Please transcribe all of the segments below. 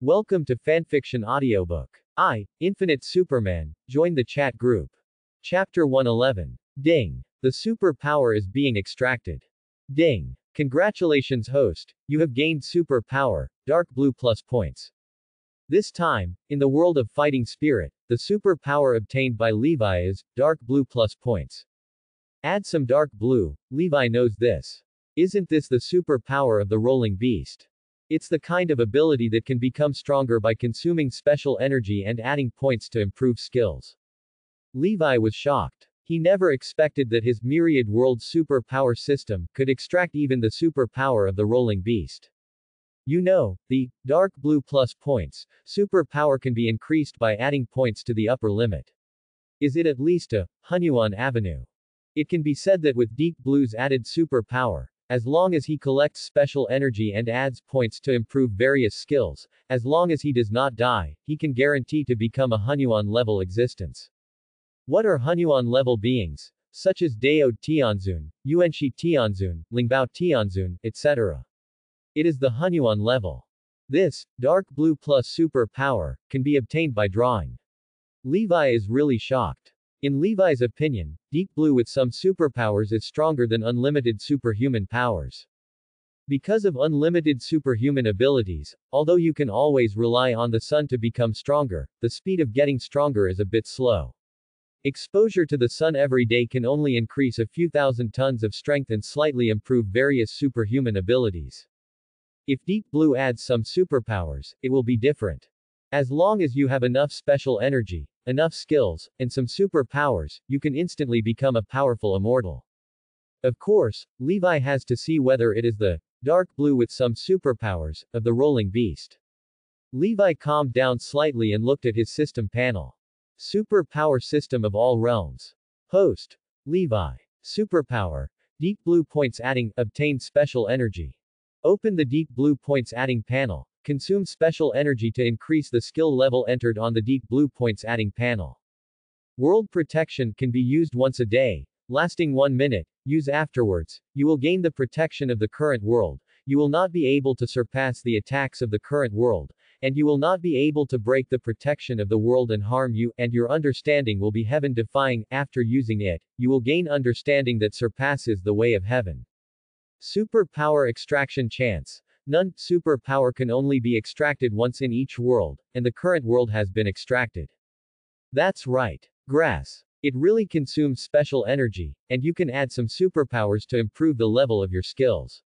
Welcome to Fanfiction Audiobook. I, Infinite Superman, join the chat group. Chapter 111. Ding. The superpower is being extracted. Ding. Congratulations host, you have gained superpower, dark blue plus points. This time, in the world of fighting spirit, the superpower obtained by Levi is, dark blue plus points. Add some dark blue, Levi knows this. Isn't this the superpower of the rolling beast? It's the kind of ability that can become stronger by consuming special energy and adding points to improve skills. Levi was shocked. He never expected that his myriad world superpower system could extract even the superpower of the rolling beast. You know, the dark blue plus points superpower can be increased by adding points to the upper limit. Is it at least a Hunyuan Avenue? It can be said that with Deep Blue's added superpower, as long as he collects special energy and adds points to improve various skills, as long as he does not die, he can guarantee to become a Hunyuan level existence. What are Hunyuan level beings? Such as Dao Tianzun, Yuanshi Tianzun, Lingbao Tianzun, etc. It is the Hunyuan level. This, dark blue plus super power, can be obtained by drawing. Levi is really shocked. In Levi's opinion, Deep Blue with some superpowers is stronger than unlimited superhuman powers. Because of unlimited superhuman abilities, although you can always rely on the sun to become stronger, the speed of getting stronger is a bit slow. Exposure to the sun every day can only increase a few thousand tons of strength and slightly improve various superhuman abilities. If Deep Blue adds some superpowers, it will be different. As long as you have enough special energy, enough skills, and some superpowers, you can instantly become a powerful immortal. Of course, Levi has to see whether it is the dark blue with some superpowers of the rolling beast. Levi calmed down slightly and looked at his system panel. Superpower system of all realms. Host. Levi. Superpower. Deep blue points adding, obtain special energy. Open the deep blue points adding panel. Consume special energy to increase the skill level entered on the deep blue points adding panel. World protection can be used once a day, lasting one minute, use afterwards, you will gain the protection of the current world, you will not be able to surpass the attacks of the current world, and you will not be able to break the protection of the world and harm you, and your understanding will be heaven defying, after using it, you will gain understanding that surpasses the way of heaven. Super power extraction chance. None superpower can only be extracted once in each world, and the current world has been extracted. That's right. Grass. It really consumes special energy, and you can add some superpowers to improve the level of your skills.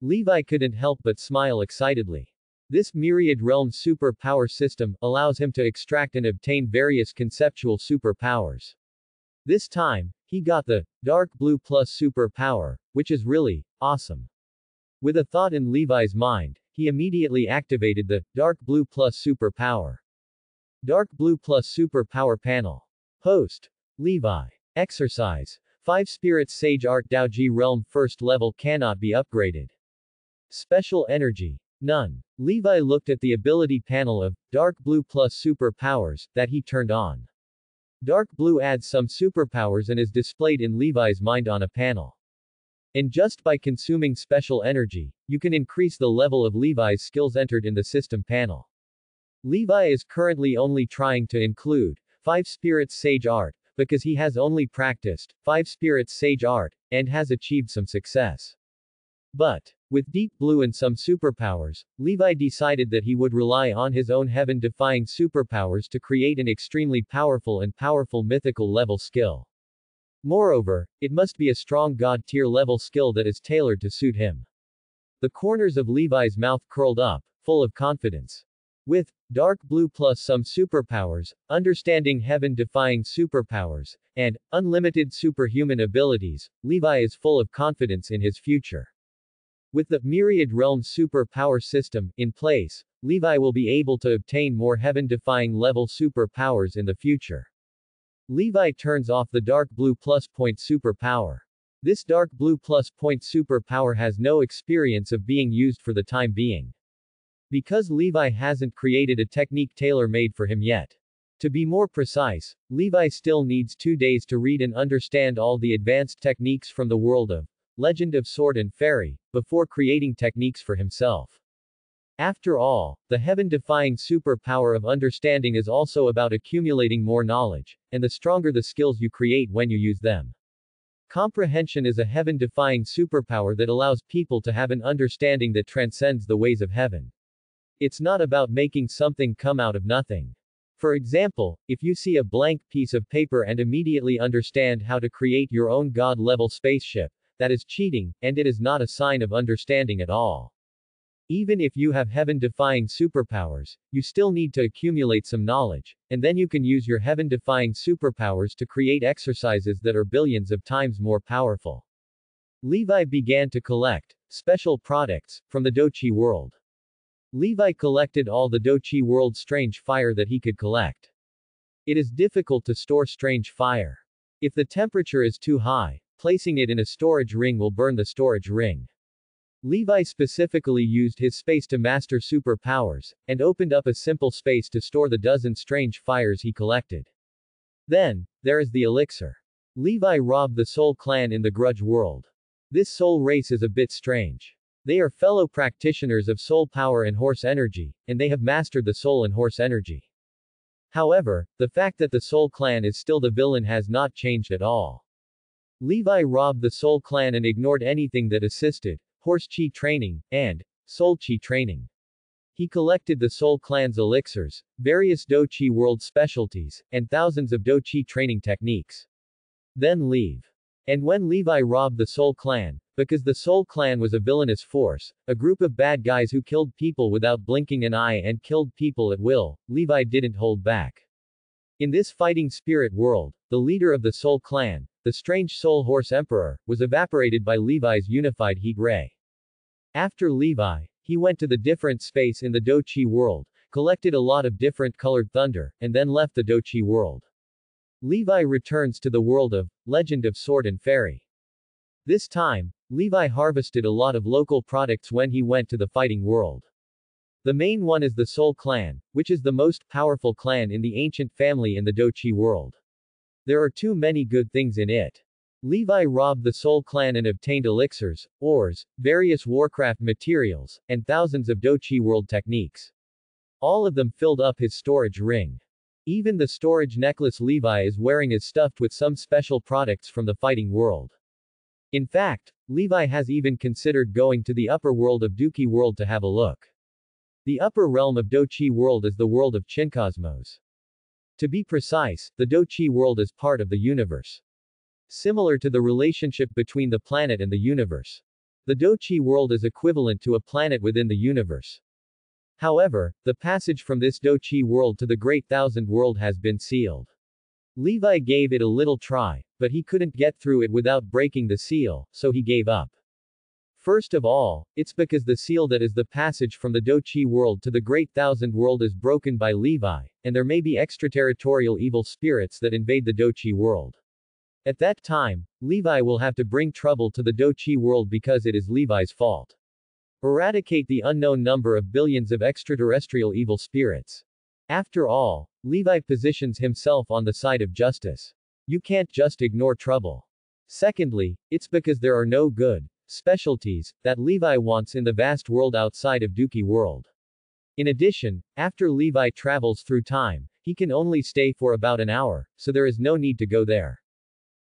Levi couldn't help but smile excitedly. This myriad realm superpower system allows him to extract and obtain various conceptual superpowers. This time, he got the dark blue plus superpower, which is really awesome. With a thought in Levi's mind, he immediately activated the Dark Blue Plus Super Power. Dark Blue Plus Super Power Panel. Host. Levi. Exercise. 5 Spirits Sage Art Dao Ji Realm First Level cannot be upgraded. Special Energy. None. Levi looked at the ability panel of Dark Blue Plus Super Powers that he turned on. Dark Blue adds some superpowers and is displayed in Levi's mind on a panel. And just by consuming special energy, you can increase the level of Levi's skills entered in the system panel. Levi is currently only trying to include 5 Spirits Sage Art, because he has only practiced 5 Spirits Sage Art, and has achieved some success. But, with Deep Blue and some superpowers, Levi decided that he would rely on his own heaven-defying superpowers to create an extremely powerful and powerful mythical level skill. Moreover, it must be a strong god-tier level skill that is tailored to suit him. The corners of Levi's mouth curled up, full of confidence. With dark blue plus some superpowers, understanding heaven-defying superpowers, and unlimited superhuman abilities, Levi is full of confidence in his future. With the myriad realm superpower system in place, Levi will be able to obtain more heaven-defying level superpowers in the future. Levi turns off the dark blue plus point superpower. This dark blue plus point superpower has no experience of being used for the time being. Because Levi hasn't created a technique tailor-made for him yet. To be more precise, Levi still needs two days to read and understand all the advanced techniques from the world of Legend of Sword and Fairy, before creating techniques for himself. After all, the heaven-defying superpower of understanding is also about accumulating more knowledge, and the stronger the skills you create when you use them. Comprehension is a heaven-defying superpower that allows people to have an understanding that transcends the ways of heaven. It's not about making something come out of nothing. For example, if you see a blank piece of paper and immediately understand how to create your own God-level spaceship, that is cheating, and it is not a sign of understanding at all. Even if you have heaven-defying superpowers, you still need to accumulate some knowledge, and then you can use your heaven-defying superpowers to create exercises that are billions of times more powerful. Levi began to collect special products from the Dochi world. Levi collected all the Dochi world strange fire that he could collect. It is difficult to store strange fire. If the temperature is too high, placing it in a storage ring will burn the storage ring. Levi specifically used his space to master superpowers, and opened up a simple space to store the dozen strange fires he collected. Then, there is the elixir. Levi robbed the Soul clan in the Grudge world. This soul race is a bit strange. They are fellow practitioners of soul power and horse energy, and they have mastered the soul and horse energy. However, the fact that the Soul clan is still the villain has not changed at all. Levi robbed the Soul clan and ignored anything that assisted, horse chi training, and soul chi training. He collected the Soul Clan's elixirs, various Do Chi world specialties, and thousands of Do Chi training techniques. Then leave. And when Levi robbed the Soul Clan, because the Soul Clan was a villainous force, a group of bad guys who killed people without blinking an eye and killed people at will, Levi didn't hold back. In this fighting spirit world, the leader of the Soul Clan, the strange Soul Horse Emperor, was evaporated by Levi's unified heat ray. After Levi, he went to the different space in the Dochi world, collected a lot of different colored thunder, and then left the Dochi world. Levi returns to the world of Legend of Sword and Fairy. This time, Levi harvested a lot of local products when he went to the fighting world. The main one is the Soul clan, which is the most powerful clan in the ancient family in the Dochi world. There are too many good things in it. Levi robbed the Soul clan and obtained elixirs, ores, various warcraft materials, and thousands of Dochi world techniques. All of them filled up his storage ring. Even the storage necklace Levi is wearing is stuffed with some special products from the fighting world. In fact, Levi has even considered going to the upper world of Duki world to have a look. The upper realm of Dochi world is the world of Chincosmos. To be precise, the Do-Chi world is part of the universe. Similar to the relationship between the planet and the universe. The Do-Chi world is equivalent to a planet within the universe. However, the passage from this Do-Chi world to the Great Thousand world has been sealed. Levi gave it a little try, but he couldn't get through it without breaking the seal, so he gave up. First of all, it's because the seal that is the passage from the Do-Chi world to the Great Thousand world is broken by Levi, and there may be extraterritorial evil spirits that invade the Do-Chi world. At that time, Levi will have to bring trouble to the Do-Chi world because it is Levi's fault. Eradicate the unknown number of billions of extraterrestrial evil spirits. After all, Levi positions himself on the side of justice. You can't just ignore trouble. Secondly, it's because there are no good, specialties, that Levi wants in the vast world outside of Dookie world. In addition, after Levi travels through time, he can only stay for about an hour, so there is no need to go there.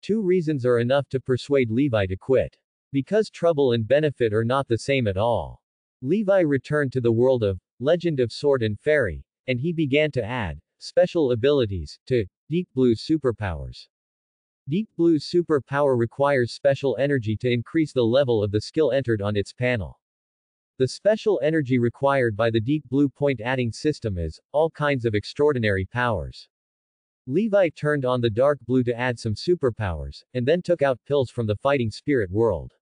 Two reasons are enough to persuade Levi to quit. Because trouble and benefit are not the same at all. Levi returned to the world of Legend of Sword and Fairy, and he began to add special abilities to Deep Blue superpowers. Deep Blue's superpower requires special energy to increase the level of the skill entered on its panel. The special energy required by the Deep Blue point adding system is, all kinds of extraordinary powers. Levi turned on the Dark Blue to add some superpowers, and then took out pills from the fighting spirit world.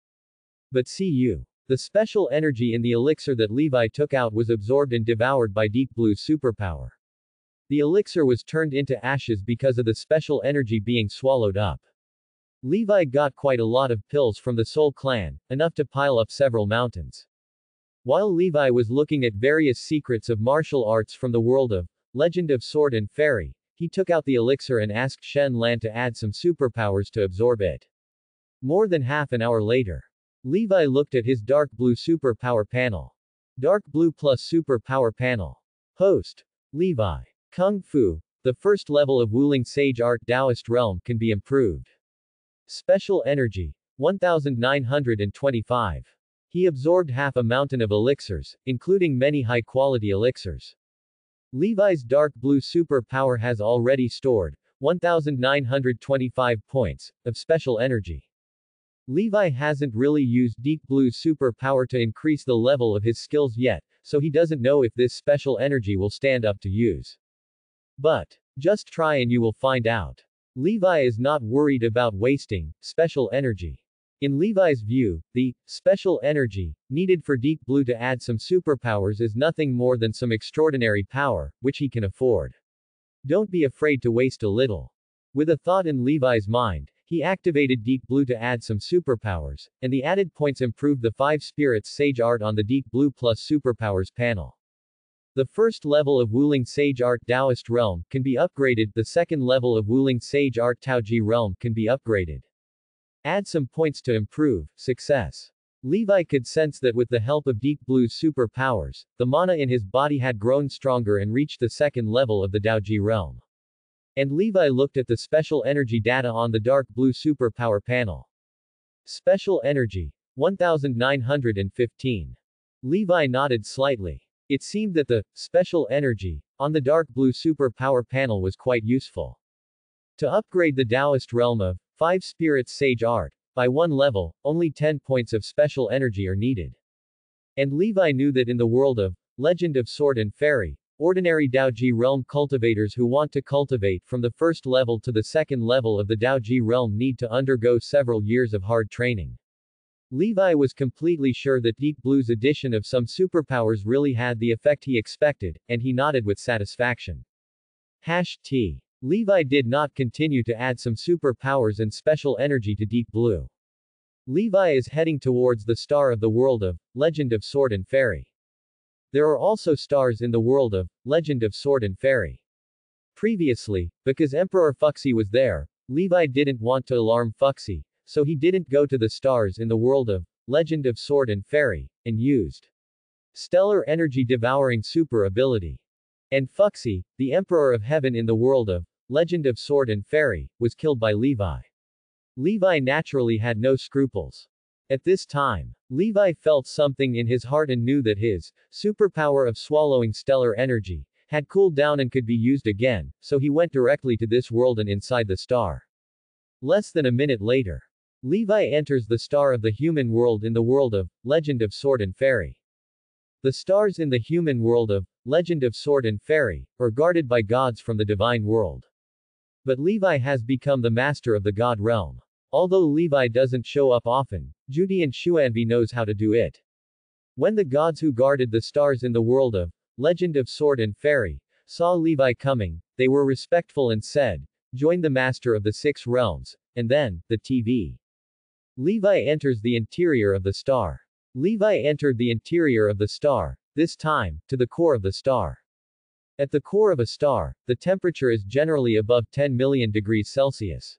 But see you. The special energy in the elixir that Levi took out was absorbed and devoured by Deep Blue's superpower. The elixir was turned into ashes because of the special energy being swallowed up. Levi got quite a lot of pills from the Soul clan, enough to pile up several mountains. While Levi was looking at various secrets of martial arts from the world of Legend of Sword and Fairy, he took out the elixir and asked Shen Lan to add some superpowers to absorb it. More than half an hour later, Levi looked at his dark blue superpower panel. Dark Blue Plus superpower Panel. Host. Levi. Kung Fu. The first level of Wuling Sage Art Taoist Realm can be improved. Special Energy. 1925. He absorbed half a mountain of elixirs, including many high-quality elixirs. Levi's dark blue super power has already stored 1,925 points of special energy. Levi hasn't really used deep blue super power to increase the level of his skills yet, so he doesn't know if this special energy will stand up to use. But, just try and you will find out. Levi is not worried about wasting special energy. In Levi's view, the special energy needed for Deep Blue to add some superpowers is nothing more than some extraordinary power, which he can afford. Don't be afraid to waste a little. With a thought in Levi's mind, he activated Deep Blue to add some superpowers, and the added points improved the 5 Spirits Sage Art on the Deep Blue Plus Superpowers panel. The first level of Wuling Sage Art Taoist Realm can be upgraded, the second level of Wuling Sage Art Taoji Realm can be upgraded. Add some points to improve success. Levi could sense that with the help of Deep Blue's superpowers, the mana in his body had grown stronger and reached the second level of the Daoji realm. And Levi looked at the special energy data on the dark blue superpower panel. Special energy 1915. Levi nodded slightly. It seemed that the special energy on the dark blue superpower panel was quite useful. To upgrade the Taoist realm of 5 Spirits Sage Art. By one level, only 10 points of special energy are needed. And Levi knew that in the world of Legend of Sword and Fairy, ordinary Daoji realm cultivators who want to cultivate from the first level to the second level of the Daoji realm need to undergo several years of hard training. Levi was completely sure that Deep Blue's addition of some superpowers really had the effect he expected, and he nodded with satisfaction. Hash T. Levi did not continue to add some superpowers and special energy to Deep Blue. Levi is heading towards the star of the world of Legend of Sword and Fairy. There are also stars in the world of Legend of Sword and Fairy. Previously, because Emperor Fuxi was there, Levi didn't want to alarm Fuxi, so he didn't go to the stars in the world of Legend of Sword and Fairy, and used Stellar Energy Devouring Super Ability. And Fuxi, the Emperor of Heaven in the world of Legend of Sword and Fairy, was killed by Levi. Levi naturally had no scruples. At this time, Levi felt something in his heart and knew that his superpower of swallowing stellar energy had cooled down and could be used again, so he went directly to this world and inside the star. Less than a minute later, Levi enters the star of the human world in the world of Legend of Sword and Fairy. The stars in the human world of Legend of Sword and Fairy are guarded by gods from the divine world. But Levi has become the master of the god realm. Although Levi doesn't show up often, Judy and Xuanbi knows how to do it. When the gods who guarded the stars in the world of Legend of Sword and Fairy saw Levi coming, they were respectful and said, Join the master of the six realms, and then, the TV. Levi enters the interior of the star. Levi entered the interior of the star, this time, to the core of the star. At the core of a star, the temperature is generally above 10 million degrees Celsius.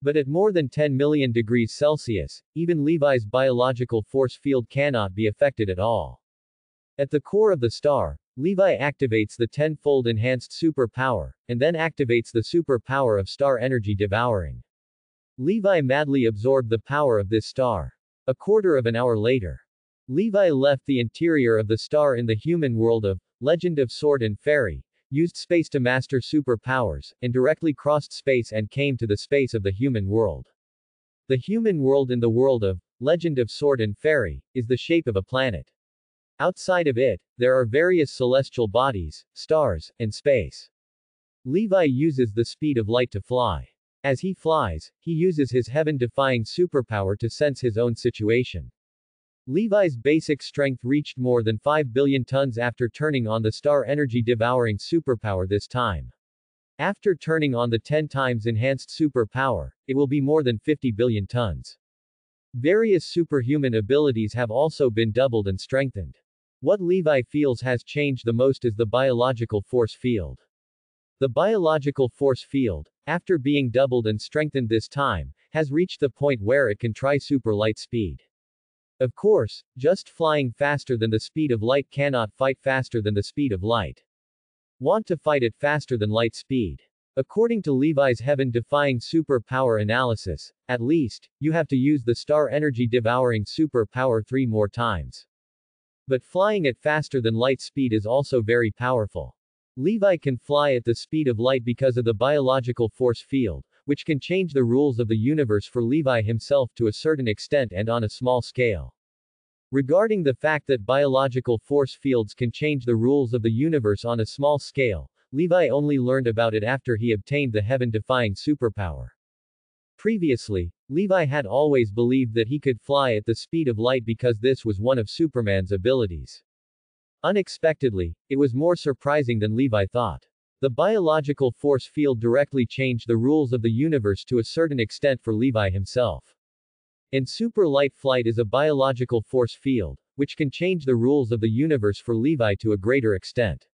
But at more than 10 million degrees Celsius, even Levi's biological force field cannot be affected at all. At the core of the star, Levi activates the tenfold enhanced superpower, and then activates the superpower of star energy devouring. Levi madly absorbed the power of this star. A quarter of an hour later, Levi left the interior of the star in the human world of Legend of Sword and Fairy, used space to master superpowers, and directly crossed space and came to the space of the human world. The human world in the world of Legend of Sword and Fairy is the shape of a planet. Outside of it, there are various celestial bodies, stars, and space. Levi uses the speed of light to fly. As he flies, he uses his heaven-defying superpower to sense his own situation. Levi's basic strength reached more than 5 billion tons after turning on the star energy devouring superpower this time. After turning on the 10 times enhanced superpower, it will be more than 50 billion tons. Various superhuman abilities have also been doubled and strengthened. What Levi feels has changed the most is the biological force field. The biological force field, after being doubled and strengthened this time, has reached the point where it can try super light speed. Of course, just flying faster than the speed of light cannot fight faster than the speed of light. Want to fight at faster than light speed. According to Levi's heaven-defying superpower analysis, at least, you have to use the star energy devouring superpower three more times. But flying at faster than light speed is also very powerful. Levi can fly at the speed of light because of the biological force field, which can change the rules of the universe for Levi himself to a certain extent and on a small scale. Regarding the fact that biological force fields can change the rules of the universe on a small scale, Levi only learned about it after he obtained the heaven-defying superpower. Previously, Levi had always believed that he could fly at the speed of light because this was one of Superman's abilities. Unexpectedly, it was more surprising than Levi thought. The biological force field directly changed the rules of the universe to a certain extent for Levi himself. And super light flight is a biological force field, which can change the rules of the universe for Levi to a greater extent.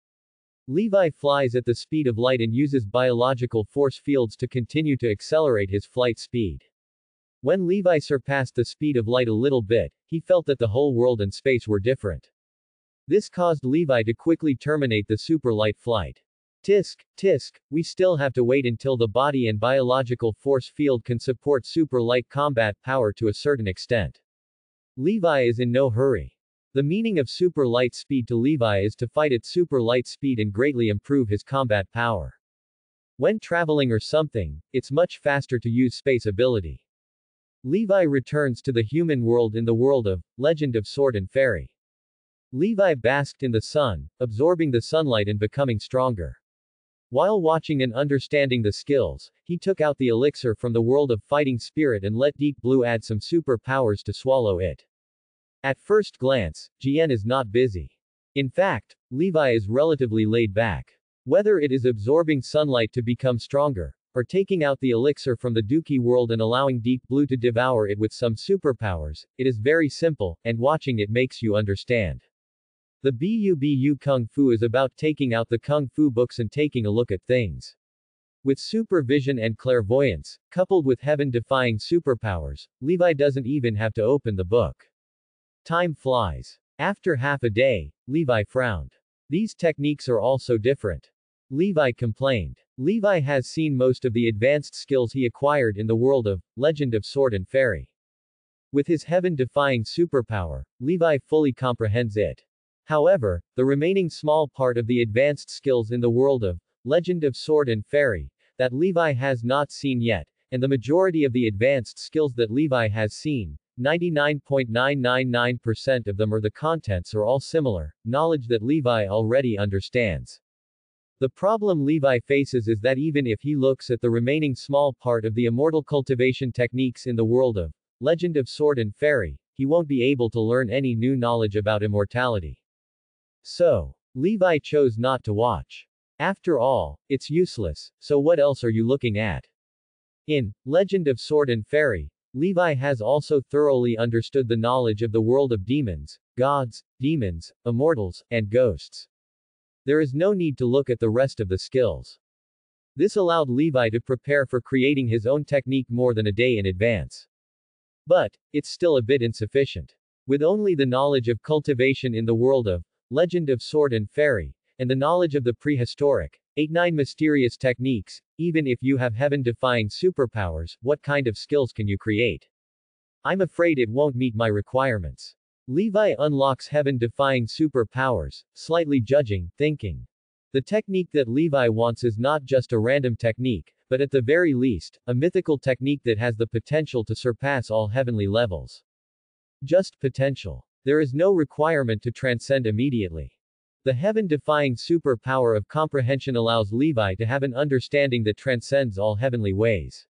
Levi flies at the speed of light and uses biological force fields to continue to accelerate his flight speed. When Levi surpassed the speed of light a little bit, he felt that the whole world and space were different. This caused Levi to quickly terminate the super light flight. Tisk, tisk, we still have to wait until the body and biological force field can support super light combat power to a certain extent. Levi is in no hurry. The meaning of super light speed to Levi is to fight at super light speed and greatly improve his combat power. When traveling or something, it's much faster to use space ability. Levi returns to the human world in the world of Legend of Sword and Fairy. Levi basked in the sun, absorbing the sunlight and becoming stronger. While watching and understanding the skills, he took out the elixir from the world of fighting spirit and let Deep Blue add some super powers to swallow it. At first glance, Jian is not busy. In fact, Levi is relatively laid back. Whether it is absorbing sunlight to become stronger, or taking out the elixir from the Dookie world and allowing Deep Blue to devour it with some superpowers, it is very simple, and watching it makes you understand. The BUBU Kung Fu is about taking out the Kung Fu books and taking a look at things. With supervision and clairvoyance, coupled with heaven-defying superpowers, Levi doesn't even have to open the book. Time flies. After half a day, Levi frowned. These techniques are all so different. Levi complained. Levi has seen most of the advanced skills he acquired in the world of Legend of Sword and Fairy. With his heaven-defying superpower, Levi fully comprehends it. However, the remaining small part of the advanced skills in the world of Legend of Sword and Fairy that Levi has not seen yet, and the majority of the advanced skills that Levi has seen, 99.999% of them or the contents are all similar, knowledge that Levi already understands. The problem Levi faces is that even if he looks at the remaining small part of the immortal cultivation techniques in the world of Legend of Sword and Fairy, he won't be able to learn any new knowledge about immortality. So, Levi chose not to watch. After all, it's useless, so what else are you looking at? In Legend of Sword and Fairy, Levi has also thoroughly understood the knowledge of the world of demons, gods, demons, immortals, and ghosts. There is no need to look at the rest of the skills. This allowed Levi to prepare for creating his own technique more than a day in advance. But, it's still a bit insufficient. With only the knowledge of cultivation in the world of Legend of Sword and Fairy, and the knowledge of the prehistoric, 8-9 mysterious techniques, even if you have heaven-defying superpowers, what kind of skills can you create? I'm afraid it won't meet my requirements. Levi unlocks heaven-defying superpowers, slightly judging, thinking. The technique that Levi wants is not just a random technique, but at the very least, a mythical technique that has the potential to surpass all heavenly levels. Just potential. There is no requirement to transcend immediately. The heaven-defying superpower of comprehension allows Levi to have an understanding that transcends all heavenly ways.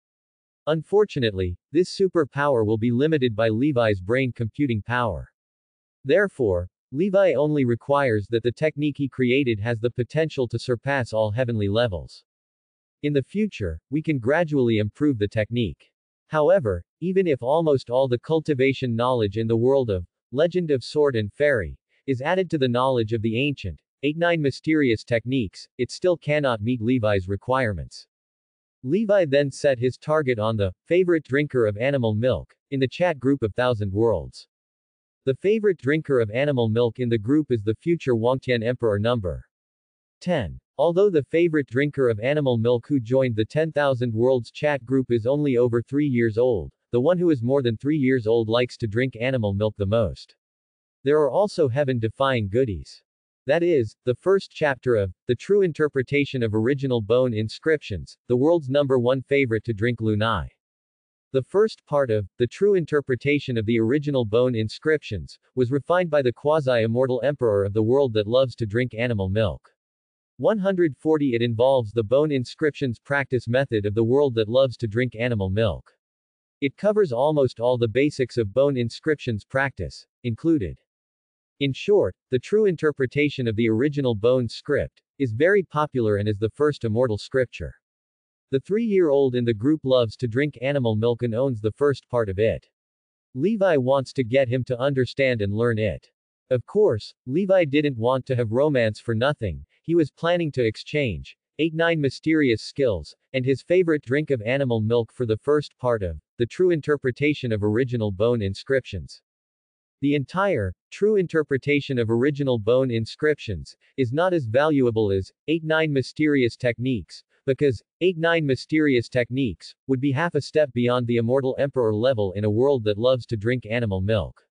Unfortunately, this superpower will be limited by Levi's brain computing power. Therefore, Levi only requires that the technique he created has the potential to surpass all heavenly levels. In the future, we can gradually improve the technique. However, even if almost all the cultivation knowledge in the world of Legend of Sword and Fairy, is added to the knowledge of the ancient, 8-9 mysterious techniques, it still cannot meet Levi's requirements. Levi then set his target on the favorite drinker of animal milk in the chat group of Thousand Worlds. The favorite drinker of animal milk in the group is the future Wangtian Emperor number 10. Although the favorite drinker of animal milk who joined the 10,000 Worlds chat group is only over 3 years old, the one who is more than 3 years old likes to drink animal milk the most. There are also heaven-defying goodies. That is, the first chapter of The True Interpretation of Original Bone Inscriptions, the world's number one favorite to drink lunai. The first part of The True Interpretation of the Original Bone Inscriptions was refined by the quasi-immortal emperor of the world that loves to drink animal milk. 140 It involves the bone inscriptions practice method of the world that loves to drink animal milk. It covers almost all the basics of bone inscriptions practice, included in short, the true interpretation of the original bone script is very popular and is the first immortal scripture. The three-year-old in the group loves to drink animal milk and owns the first part of it. Levi wants to get him to understand and learn it. Of course, Levi didn't want to have romance for nothing, he was planning to exchange 8-9 mysterious skills, and his favorite drink of animal milk for the first part of the true interpretation of original bone inscriptions. The entire, true interpretation of original bone inscriptions, is not as valuable as 8-9 mysterious techniques, because 8-9 mysterious techniques would be half a step beyond the immortal emperor level in a world that loves to drink animal milk.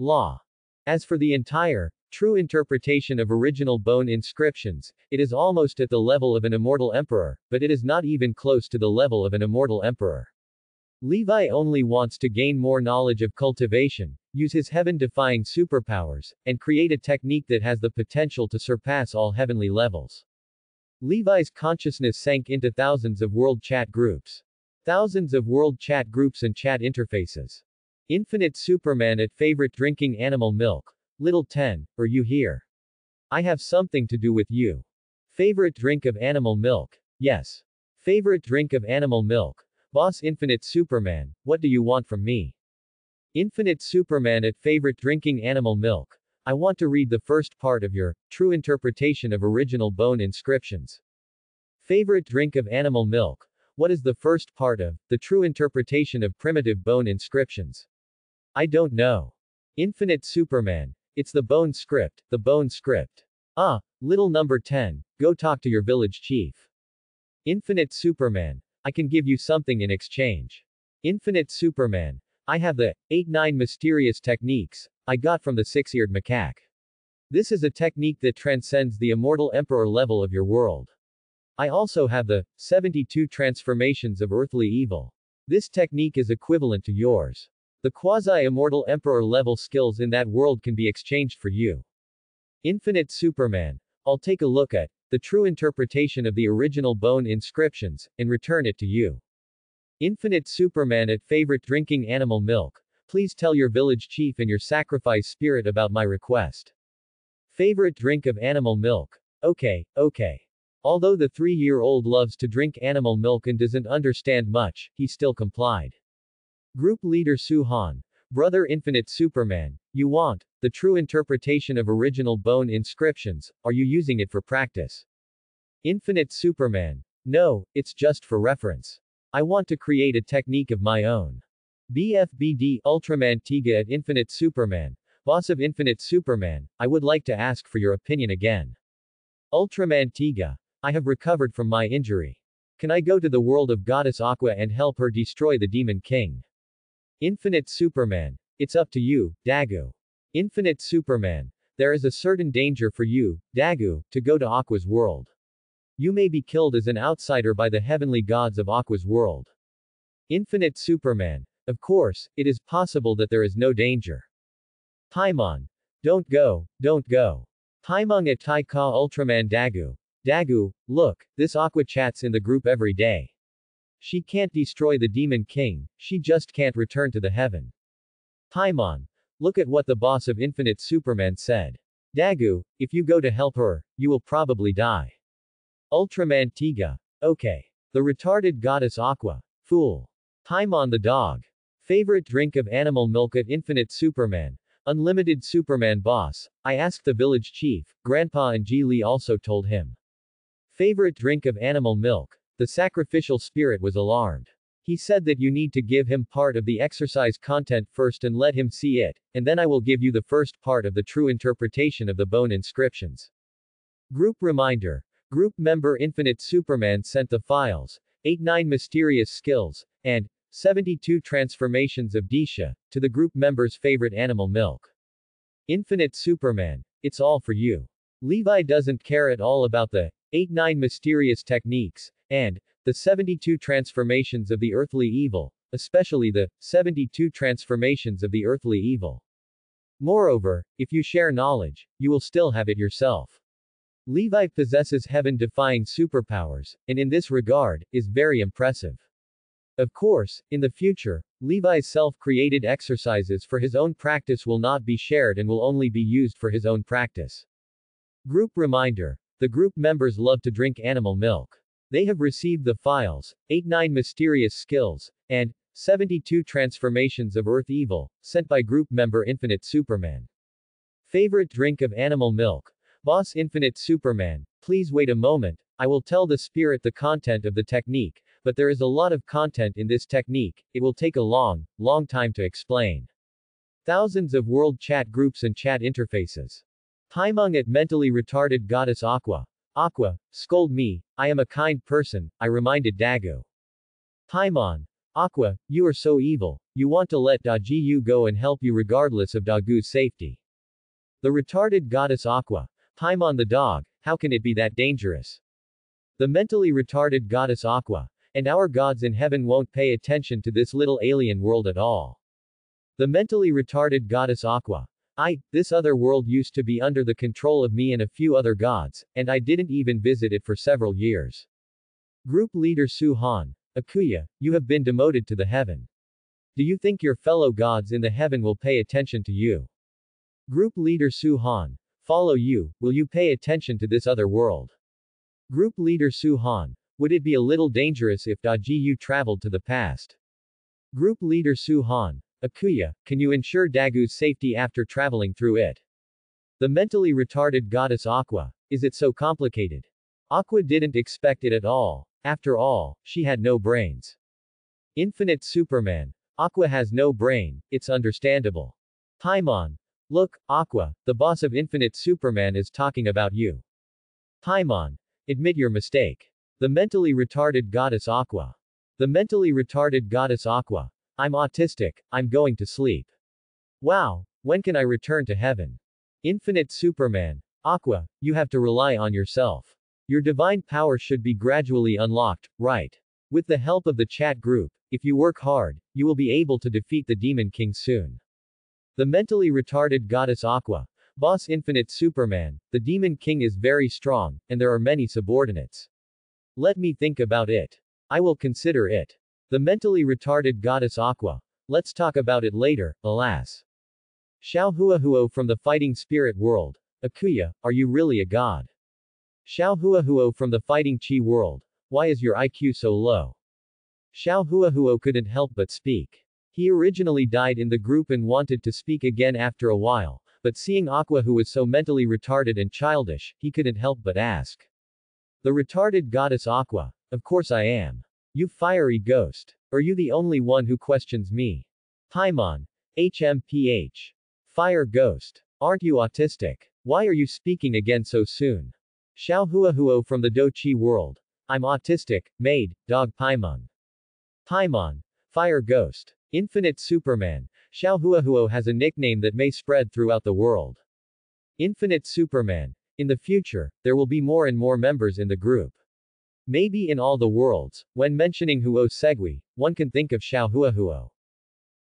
Law. As for the entire, true interpretation of original bone inscriptions, it is almost at the level of an immortal emperor, but it is not even close to the level of an immortal emperor. Levi only wants to gain more knowledge of cultivation, use his heaven-defying superpowers, and create a technique that has the potential to surpass all heavenly levels. Levi's consciousness sank into thousands of world chat groups. Thousands of world chat groups and chat interfaces. Infinite Superman at favorite drinking animal milk. Little 10, or you here. I have something to do with you. Favorite drink of animal milk. Yes. Favorite drink of animal milk. Boss Infinite Superman, what do you want from me? Infinite Superman at favorite drinking animal milk. I want to read the first part of your true interpretation of original bone inscriptions. Favorite drink of animal milk. What is the first part of the true interpretation of primitive bone inscriptions? I don't know. Infinite Superman. It's the bone script, the bone script. Ah, little number 10, go talk to your village chief. Infinite Superman. I can give you something in exchange. Infinite Superman. I have the 8-9 mysterious techniques I got from the six-eared macaque. This is a technique that transcends the immortal emperor level of your world. I also have the 72 transformations of earthly evil. This technique is equivalent to yours. The quasi-immortal emperor level skills in that world can be exchanged for you. Infinite Superman. I'll take a look at the true interpretation of the original bone inscriptions, and return it to you. Infinite Superman at favorite drinking animal milk. Please tell your village chief and your sacrifice spirit about my request. Favorite drink of animal milk. Okay, okay. Although the three-year-old loves to drink animal milk and doesn't understand much, he still complied. Group leader Su Han. Brother Infinite Superman, you want the true interpretation of original bone inscriptions, are you using it for practice? Infinite Superman. No, it's just for reference. I want to create a technique of my own. BFBD Ultraman Tiga at Infinite Superman. Boss of Infinite Superman, I would like to ask for your opinion again. Ultraman Tiga. I have recovered from my injury. Can I go to the world of Goddess Aqua and help her destroy the Demon King? Infinite Superman. It's up to you, Dagu. Infinite Superman. There is a certain danger for you, Dagu, to go to Aqua's world. You may be killed as an outsider by the heavenly gods of Aqua's world. Infinite Superman. Of course, it is possible that there is no danger. Paimon. Don't go, don't go. Paimon at Tai Ka Ultraman Dagu. Dagu, look, this Aqua chats in the group every day. She can't destroy the Demon King, she just can't return to the heaven. Paimon. Look at what the boss of Infinite Superman said. Dagu, if you go to help her, you will probably die. Ultraman Tiga. Okay. The retarded goddess Aqua. Fool. Paimon the dog. Favorite drink of animal milk at Infinite Superman. Unlimited Superman boss. I asked the village chief, Grandpa and Ji Li also told him. Favorite drink of animal milk. The sacrificial spirit was alarmed. He said that you need to give him part of the exercise content first and let him see it, and then I will give you the first part of the true interpretation of the bone inscriptions. Group Reminder. Group member Infinite Superman sent the files, 8-9 Mysterious Skills, and 72 Transformations of Disha, to the group members' favorite animal milk. Infinite Superman. It's all for you. Levi doesn't care at all about the 8-9 mysterious techniques, and the 72 transformations of the earthly evil, especially the 72 transformations of the earthly evil. Moreover, if you share knowledge, you will still have it yourself. Levi possesses heaven-defying superpowers, and in this regard, is very impressive. Of course, in the future, Levi's self-created exercises for his own practice will not be shared and will only be used for his own practice. Group Reminder. The group members love to drink animal milk. They have received the files, 8-9 Mysterious Skills, and 72 Transformations of Earth Evil, sent by group member Infinite Superman. Favorite drink of animal milk? Boss Infinite Superman, please wait a moment, I will tell the spirit the content of the technique, but there is a lot of content in this technique, it will take a long, long time to explain. Thousands of world chat groups and chat interfaces. Paimon at mentally retarded goddess Aqua. Aqua, scold me, I am a kind person, I reminded Dagu. Paimon. Aqua, you are so evil, you want to let Da Yu go and help you regardless of Dagu's safety. The retarded goddess Aqua. Paimon the dog, how can it be that dangerous? The mentally retarded goddess Aqua. And our gods in heaven won't pay attention to this little alien world at all. The mentally retarded goddess Aqua. I, this other world used to be under the control of me and a few other gods, and I didn't even visit it for several years. Group leader Su Han. Akuya, you have been demoted to the heaven. Do you think your fellow gods in the heaven will pay attention to you? Group leader Su Han. Follow you, will you pay attention to this other world? Group leader Su Han. Would it be a little dangerous if Da Yu traveled to the past? Group leader Su Han. Akuya, can you ensure Dagu's safety after traveling through it? The mentally retarded goddess Aqua. Is it so complicated? Aqua didn't expect it at all. After all, she had no brains. Infinite Superman. Aqua has no brain, it's understandable. Paimon. Look, Aqua, the boss of Infinite Superman is talking about you. Paimon. Admit your mistake. The mentally retarded goddess Aqua. The mentally retarded goddess Aqua. I'm autistic, I'm going to sleep. Wow, when can I return to heaven? Infinite Superman. Aqua, you have to rely on yourself. Your divine power should be gradually unlocked, right? With the help of the chat group, if you work hard, you will be able to defeat the Demon King soon. The mentally retarded goddess Aqua. Boss Infinite Superman, the Demon King is very strong, and there are many subordinates. Let me think about it. I will consider it. The mentally retarded goddess Aqua. Let's talk about it later, alas. Xiao Huahuo from the fighting spirit world. Akuya, are you really a god? Xiao Huahuo from the fighting chi world. Why is your IQ so low? Xiao Huahuo couldn't help but speak. He originally died in the group and wanted to speak again after a while, but seeing Aqua who was so mentally retarded and childish, he couldn't help but ask. The retarded goddess Aqua. Of course I am. You fiery ghost. Are you the only one who questions me? Paimon. HMPH. Fire ghost. Aren't you autistic? Why are you speaking again so soon? Xiao Huahuo from the Do Chi world. I'm autistic, maid, dog Paimon. Paimon. Fire ghost. Infinite Superman. Xiao Huahuo has a nickname that may spread throughout the world. Infinite Superman. In the future, there will be more and more members in the group. Maybe in all the worlds, when mentioning Huo Segui, one can think of Xiao Huahuo.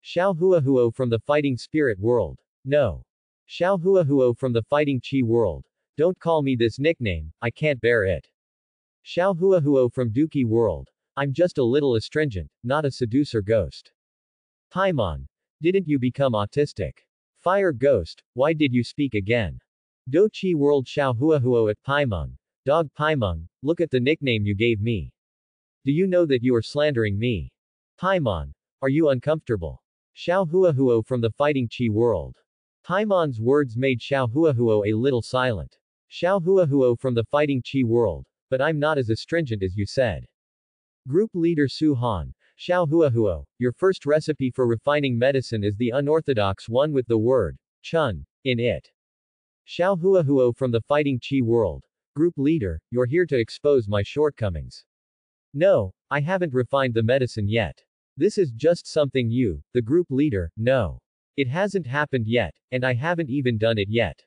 Xiao Huahuo from the fighting spirit world. No. Xiao Huahuo from the fighting chi world. Don't call me this nickname, I can't bear it. Xiao Huahuo from Duki world. I'm just a little astringent, not a seducer ghost. Paimon. Didn't you become autistic? Fire ghost, why did you speak again? Do Chi world Xiao Huahuo at Paimon. Dog Paimon, look at the nickname you gave me. Do you know that you are slandering me? Paimon. Are you uncomfortable? Xiao Huahuo from the fighting chi world. Paimon's words made Xiao Huahuo a little silent. Xiao Huahuo from the fighting chi world. But I'm not as astringent as you said. Group leader Su Han. Xiao Huahuo, your first recipe for refining medicine is the unorthodox one with the word, chun, in it. Xiao Huahuo from the Fighting Chi world. Group leader, you're here to expose my shortcomings. No, I haven't refined the medicine yet. This is just something you, the group leader, know. It hasn't happened yet, and I haven't even done it yet.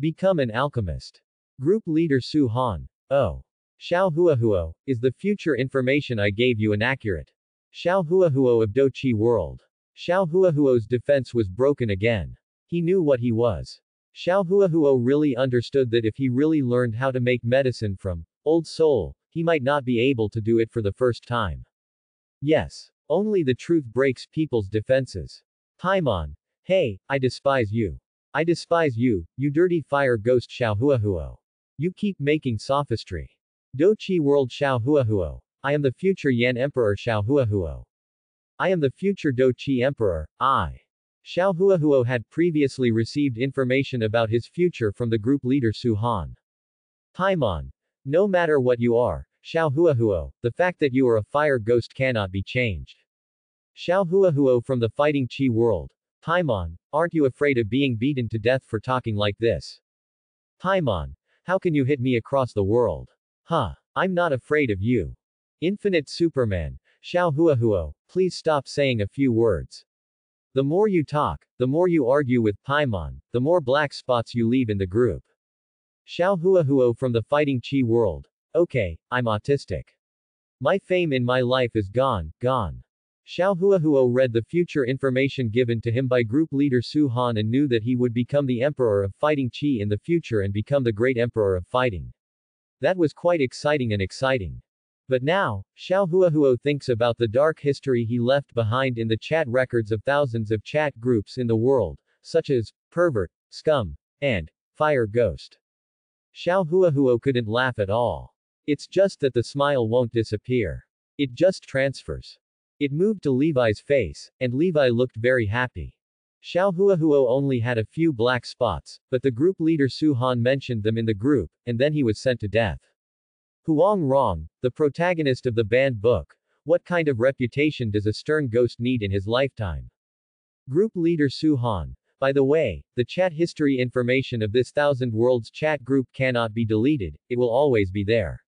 Become an alchemist. Group leader Su Han. Oh. Xiao Huahuo, is the future information I gave you inaccurate? Xiao Huahuo of Dochi world. Xiao Huahuo's defense was broken again. He knew what he was. Xiao Huahuo really understood that if he really learned how to make medicine from old soul, he might not be able to do it for the first time. Yes. Only the truth breaks people's defenses. Paimon. Hey, I despise you. I despise you, you dirty fire ghost Xiao Huahuo. You keep making sophistry. Dochi world Xiao Huahuo. I am the future Yan Emperor Xiao Huahuo. I am the future Dochi Emperor, I. Xiao Huahuo had previously received information about his future from the group leader Su Han. Paimon. No matter what you are, Xiao Huahuo, the fact that you are a fire ghost cannot be changed. Xiao Huahuo from the Fighting Chi world. Paimon, aren't you afraid of being beaten to death for talking like this? Paimon, how can you hit me across the world? Huh. I'm not afraid of you. Infinite Superman. Xiao Huahuo, please stop saying a few words. The more you talk, the more you argue with Paimon, the more black spots you leave in the group. Xiao Huahuo from the Fighting Chi world. Okay, I'm autistic. My fame in my life is gone, gone. Xiao Huahuo read the future information given to him by group leader Su Han and knew that he would become the emperor of fighting Qi in the future and become the great emperor of fighting. That was quite exciting and exciting. But now, Xiao Huahuo thinks about the dark history he left behind in the chat records of thousands of chat groups in the world, such as Pervert, Scum, and Fire Ghost. Xiao Huahuo couldn't laugh at all. It's just that the smile won't disappear. It just transfers. It moved to Levi's face, and Levi looked very happy. Xiao Huahuo only had a few black spots, but the group leader Su Han mentioned them in the group, and then he was sent to death. Huang Rong, the protagonist of the banned book, what kind of reputation does a stern ghost need in his lifetime? Group leader Su Han. By the way, the chat history information of this Thousand Worlds chat group cannot be deleted, it will always be there.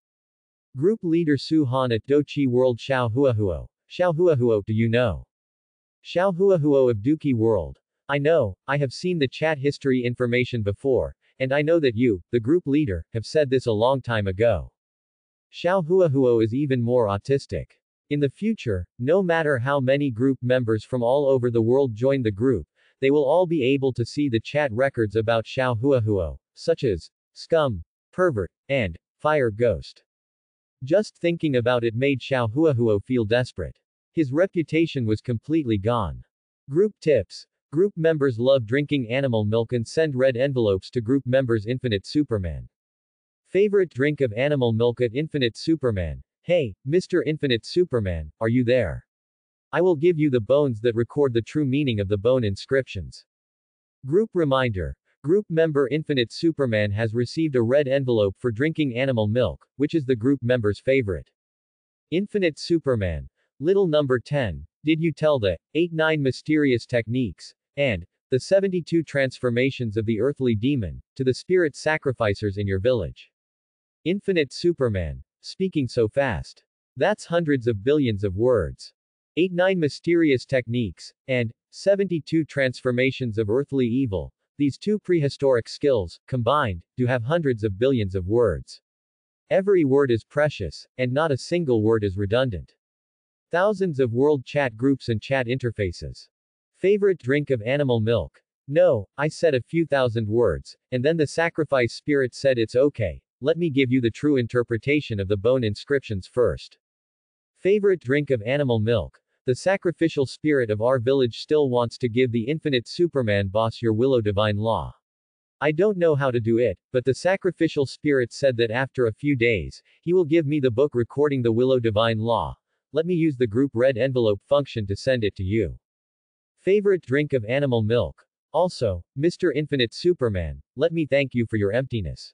Group leader Su Han at Dochi World Xiao Huahuo. Xiao Huahuo, do you know? Xiao Huahuo of Duki World. I know, I have seen the chat history information before, and I know that you, the group leader, have said this a long time ago. Xiao Huahuo is even more autistic. In the future, no matter how many group members from all over the world join the group, they will all be able to see the chat records about Xiao Huahuo, such as Scum, Pervert, and Fire Ghost. Just thinking about it made Xiao Huahuo feel desperate. His reputation was completely gone. Group tips. Group members love drinking animal milk and send red envelopes to group members Infinite Superman. Favorite drink of animal milk at Infinite Superman. Hey, Mr. Infinite Superman, are you there? I will give you the bones that record the true meaning of the bone inscriptions. Group reminder. Group member Infinite Superman has received a red envelope for drinking animal milk, which is the group member's favorite. Infinite Superman. Little number 10. Did you tell the 8-9 mysterious techniques and the 72 transformations of the earthly demon to the spirit sacrificers in your village? Infinite Superman. Speaking so fast. That's hundreds of billions of words. 8-9 mysterious techniques and 72 transformations of earthly evil these two prehistoric skills, combined, do have hundreds of billions of words. Every word is precious, and not a single word is redundant. Thousands of world chat groups and chat interfaces. Favorite drink of animal milk? No, I said a few thousand words, and then the sacrifice spirit said it's okay, let me give you the true interpretation of the bone inscriptions first. Favorite drink of animal milk? The sacrificial spirit of our village still wants to give the infinite Superman boss your Willow Divine Law. I don't know how to do it, but the sacrificial spirit said that after a few days, he will give me the book recording the Willow Divine Law. Let me use the group red envelope function to send it to you. Favorite drink of animal milk? Also, Mr. Infinite Superman, let me thank you for your emptiness.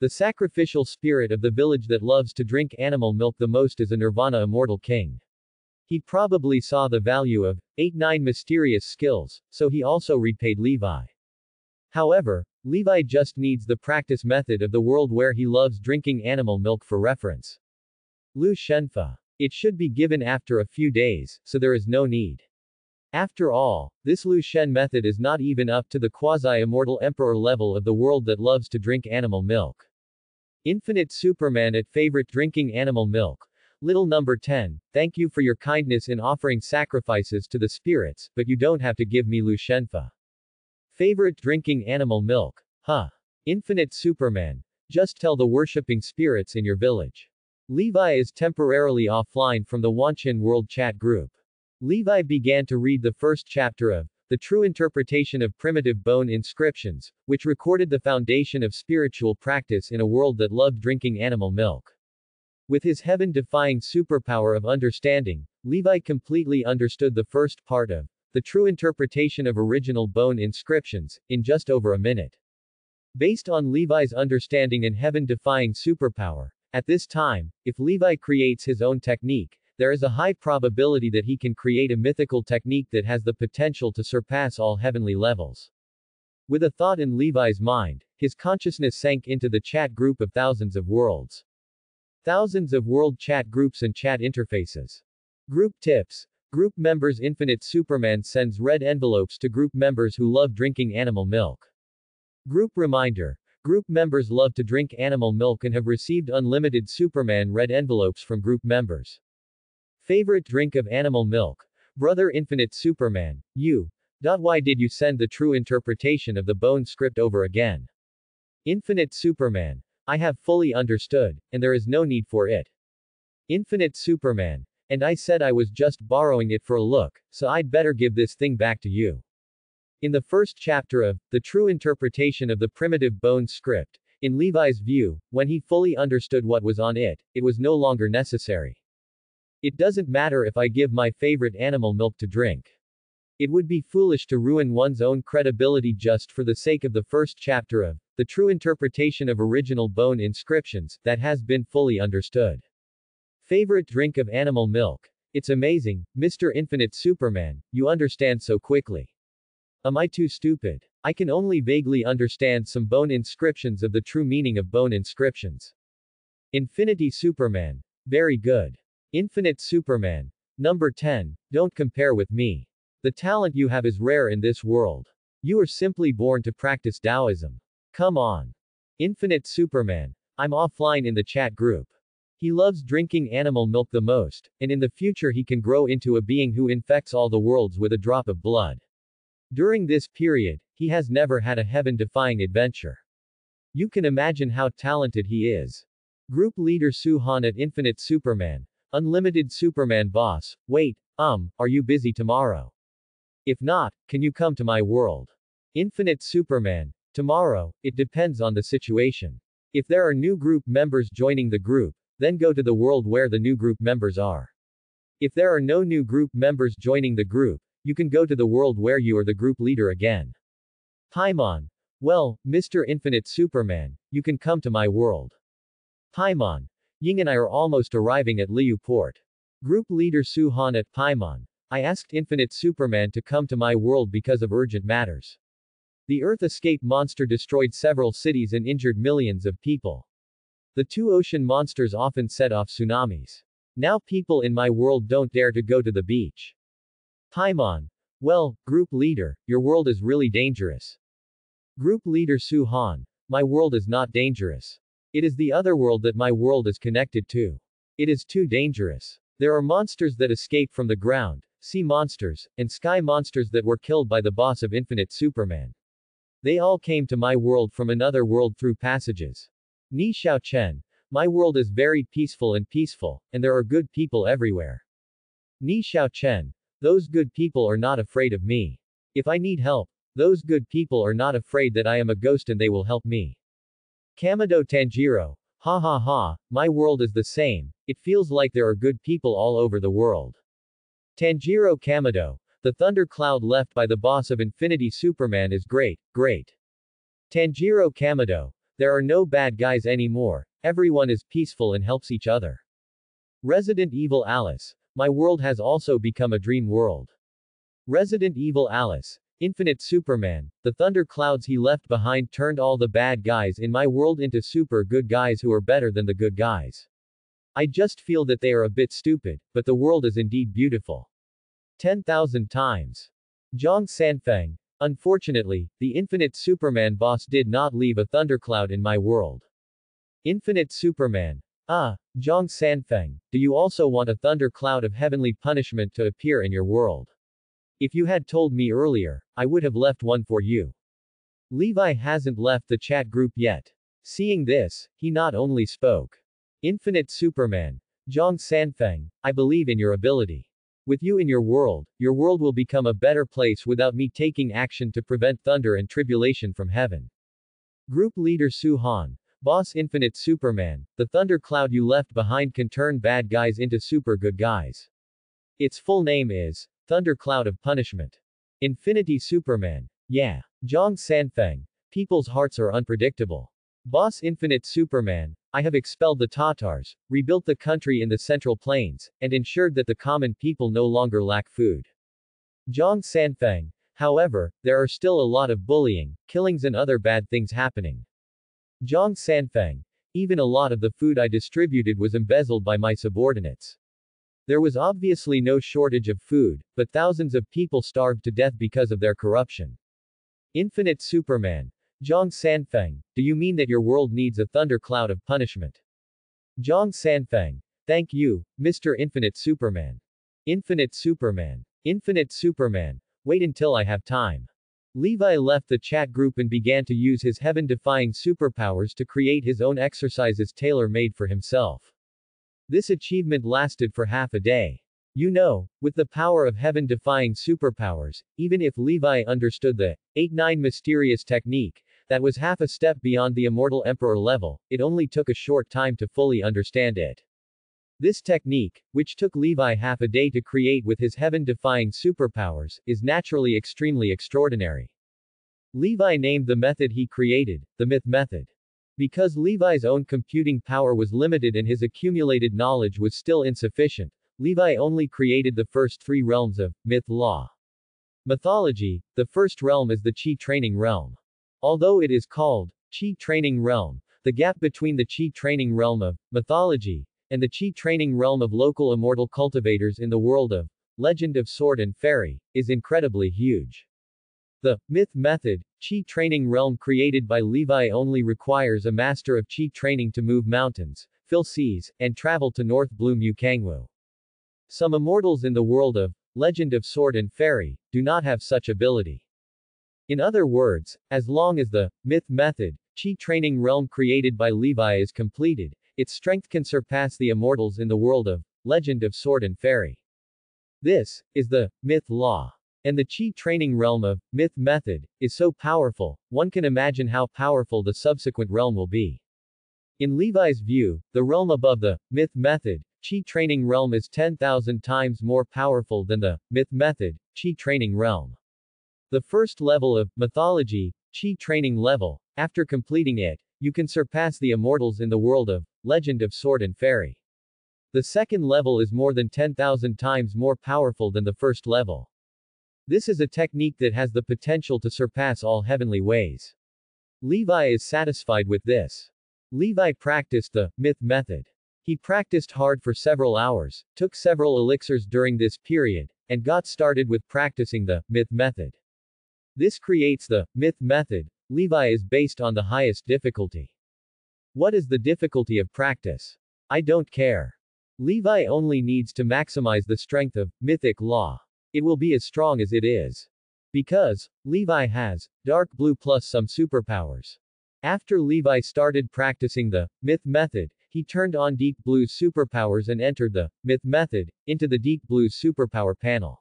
The sacrificial spirit of the village that loves to drink animal milk the most is a Nirvana immortal king. He probably saw the value of 8-9 mysterious skills, so he also repaid Levi. However, Levi just needs the practice method of the world where he loves drinking animal milk for reference. Lu Shenfa. It should be given after a few days, so there is no need. After all, this Lu Shen method is not even up to the quasi-immortal emperor level of the world that loves to drink animal milk. Infinite Superman at favorite drinking animal milk. Little number 10, thank you for your kindness in offering sacrifices to the spirits, but you don't have to give me Lu Shenfa. Favorite drinking animal milk. Huh. Infinite Superman. Just tell the worshipping spirits in your village. Levi is temporarily offline from the Wanchin World Chat group. Levi began to read the first chapter of The True Interpretation of Primitive Bone Inscriptions, which recorded the foundation of spiritual practice in a world that loved drinking animal milk. With his heaven-defying superpower of understanding, Levi completely understood the first part of the true interpretation of original bone inscriptions, in just over a minute. Based on Levi's understanding and heaven-defying superpower, at this time, if Levi creates his own technique, there is a high probability that he can create a mythical technique that has the potential to surpass all heavenly levels. With a thought in Levi's mind, his consciousness sank into the chat group of thousands of worlds. Thousands of world chat groups and chat interfaces. Group tips. Group members Infinite Superman sends red envelopes to group members who love drinking animal milk. Group reminder. Group members love to drink animal milk and have received unlimited Superman red envelopes from group members. Favorite drink of animal milk? Brother Infinite Superman, you. Why did you send the true interpretation of the bone script over again? Infinite Superman. I have fully understood, and there is no need for it. Infinite Superman. And I said I was just borrowing it for a look, so I'd better give this thing back to you. In the first chapter of The True Interpretation of the Primitive Bone Script, in Levi's view, when he fully understood what was on it, it was no longer necessary. It doesn't matter if I give my favorite animal milk to drink. It would be foolish to ruin one's own credibility just for the sake of the first chapter of The True Interpretation of Original Bone Inscriptions, that has been fully understood. Favorite drink of animal milk. It's amazing, Mr. Infinite Superman, you understand so quickly. Am I too stupid? I can only vaguely understand some bone inscriptions of the true meaning of bone inscriptions. Infinity Superman. Very good. Infinite Superman. Number 10. Don't compare with me. The talent you have is rare in this world. You are simply born to practice Taoism. Come on. Infinite Superman. I'm offline in the chat group. He loves drinking animal milk the most, and in the future he can grow into a being who infects all the worlds with a drop of blood. During this period, he has never had a heaven-defying adventure. You can imagine how talented he is. Group leader Suhan at Infinite Superman. Unlimited Superman boss, wait, um, are you busy tomorrow? If not, can you come to my world? Infinite Superman. Tomorrow, it depends on the situation. If there are new group members joining the group, then go to the world where the new group members are. If there are no new group members joining the group, you can go to the world where you are the group leader again. Paimon. Well, Mr. Infinite Superman, you can come to my world. Paimon. Ying and I are almost arriving at Liyue Port. Group leader Su Han at Paimon. I asked Infinite Superman to come to my world because of urgent matters. The Earth escape monster destroyed several cities and injured millions of people. The two ocean monsters often set off tsunamis. Now people in my world don't dare to go to the beach. Paimon. Well, group leader, your world is really dangerous. Group leader Su Han. My world is not dangerous. It is the other world that my world is connected to. It is too dangerous. There are monsters that escape from the ground, sea monsters, and sky monsters that were killed by the boss of Infinite Superman. They all came to my world from another world through passages. Ni Xiao Chen. My world is very peaceful and peaceful, and there are good people everywhere. Ni Xiao Chen. Those good people are not afraid of me. If I need help, those good people are not afraid that I am a ghost and they will help me. Kamado Tanjiro. Ha ha ha, my world is the same, it feels like there are good people all over the world. Tanjiro Kamado. The thunder cloud left by the boss of Infinity Superman is great, great. Tanjiro Kamado. There are no bad guys anymore, everyone is peaceful and helps each other. Resident Evil Alice. my world has also become a dream world. Resident Evil Alice, Infinite Superman, the thunder clouds he left behind turned all the bad guys in my world into super good guys who are better than the good guys. I just feel that they are a bit stupid, but the world is indeed beautiful. 10,000 times. Zhang Sanfeng. Unfortunately, the Infinite Superman boss did not leave a thundercloud in my world. Infinite Superman. Ah, Zhang Sanfeng, do you also want a thundercloud of heavenly punishment to appear in your world? If you had told me earlier, I would have left one for you. Levi hasn't left the chat group yet. Seeing this, he not only spoke. Infinite Superman. Zhang Sanfeng, I believe in your ability. With you in your world, your world will become a better place without me taking action to prevent thunder and tribulation from heaven. Group leader Su Han. Boss Infinite Superman, the thunder cloud you left behind can turn bad guys into super good guys. Its full name is Thundercloud of Punishment. Infinity Superman. Yeah. Zhang Sanfeng. People's hearts are unpredictable. Boss Infinite Superman. I have expelled the Tatars, rebuilt the country in the Central Plains, and ensured that the common people no longer lack food. Zhang Sanfeng. However, there are still a lot of bullying, killings and other bad things happening. Zhang Sanfeng. Even a lot of the food I distributed was embezzled by my subordinates. There was obviously no shortage of food, but thousands of people starved to death because of their corruption. Infinite Superman. Zhang Sanfeng, do you mean that your world needs a thundercloud of punishment? Zhang Sanfeng. Thank you, Mr. Infinite Superman. Infinite Superman. Infinite Superman. Wait until I have time. Levi left the chat group and began to use his heaven-defying superpowers to create his own exercises tailor-made for himself. This achievement lasted for half a day. You know, with the power of heaven-defying superpowers, even if Levi understood the 8-9 mysterious technique, that was half a step beyond the immortal emperor level, it only took a short time to fully understand it. This technique, which took Levi half a day to create with his heaven-defying superpowers, is naturally extremely extraordinary. Levi named the method he created, the myth method. Because Levi's own computing power was limited and his accumulated knowledge was still insufficient, Levi only created the first three realms of myth law. Mythology, the first realm is the Qi training realm. Although it is called Qi training realm, the gap between the Qi training realm of mythology and the Qi training realm of local immortal cultivators in the world of Legend of Sword and Fairy is incredibly huge. The myth method, Qi training realm created by Levi only requires a master of Qi training to move mountains, fill seas, and travel to North Blue Mu Kangwu. Some immortals in the world of Legend of Sword and Fairy do not have such ability. In other words, as long as the myth method, Qi training realm created by Levi is completed, its strength can surpass the immortals in the world of Legend of Sword and Fairy. This is the myth law. And the Qi training realm of myth method is so powerful, one can imagine how powerful the subsequent realm will be. In Levi's view, the realm above the myth method, Qi training realm is 10,000 times more powerful than the myth method, Qi training realm. The first level of mythology, Qi training level, after completing it, you can surpass the immortals in the world of Legend of Sword and Fairy. The second level is more than 10,000 times more powerful than the first level. This is a technique that has the potential to surpass all heavenly ways. Levi is satisfied with this. Levi practiced the myth method. He practiced hard for several hours, took several elixirs during this period, and got started with practicing the myth method. This creates the myth method. Levi is based on the highest difficulty. What is the difficulty of practice? I don't care. Levi only needs to maximize the strength of mythic law. It will be as strong as it is. Because, Levi has, dark blue plus some superpowers. After Levi started practicing the myth method, he turned on deep blue superpowers and entered the myth method into the deep blue superpower panel.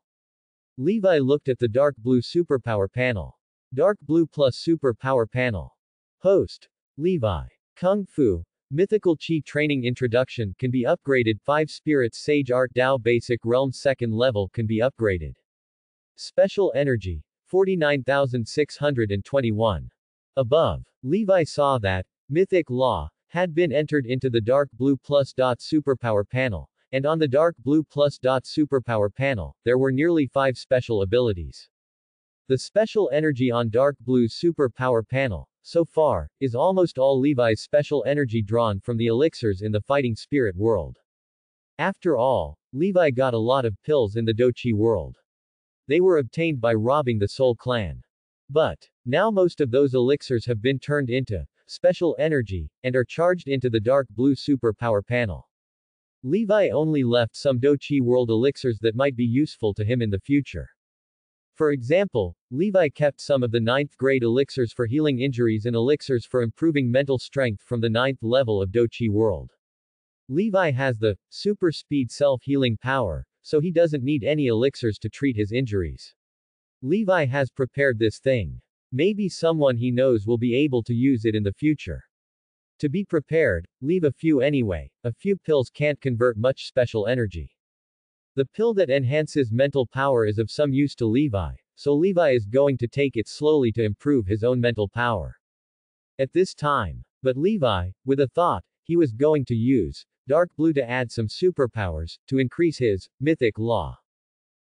Levi looked at the dark blue superpower panel. Dark blue plus superpower panel. Host. Levi. Kung Fu. Mythical Qi Training Introduction can be upgraded 5 Spirits Sage Art Dao Basic Realm Second Level can be upgraded. Special Energy. 49,621. Above. Levi saw that, Mythic Law, had been entered into the Dark Blue Plus Dot Superpower panel, And on the dark blue plus dot superpower panel, there were nearly 5 special abilities. The special energy on dark blue superpower panel, so far, is almost all Levi's special energy drawn from the elixirs in the fighting spirit world. After all, Levi got a lot of pills in the Dochi world. They were obtained by robbing the Soul clan. But, now most of those elixirs have been turned into special energy, and are charged into the dark blue superpower panel. Levi only left some Dochi world elixirs that might be useful to him in the future. For example, Levi kept some of the ninth grade elixirs for healing injuries and elixirs for improving mental strength from the ninth level of Dochi world. Levi has the super speed self-healing power, so he doesn't need any elixirs to treat his injuries. Levi has prepared this thing. Maybe someone he knows will be able to use it in the future. To be prepared, leave a few anyway, a few pills can't convert much special energy. The pill that enhances mental power is of some use to Levi, so Levi is going to take it slowly to improve his own mental power. At this time, but Levi, with a thought, he was going to use dark blue to add some superpowers, to increase his mythic law.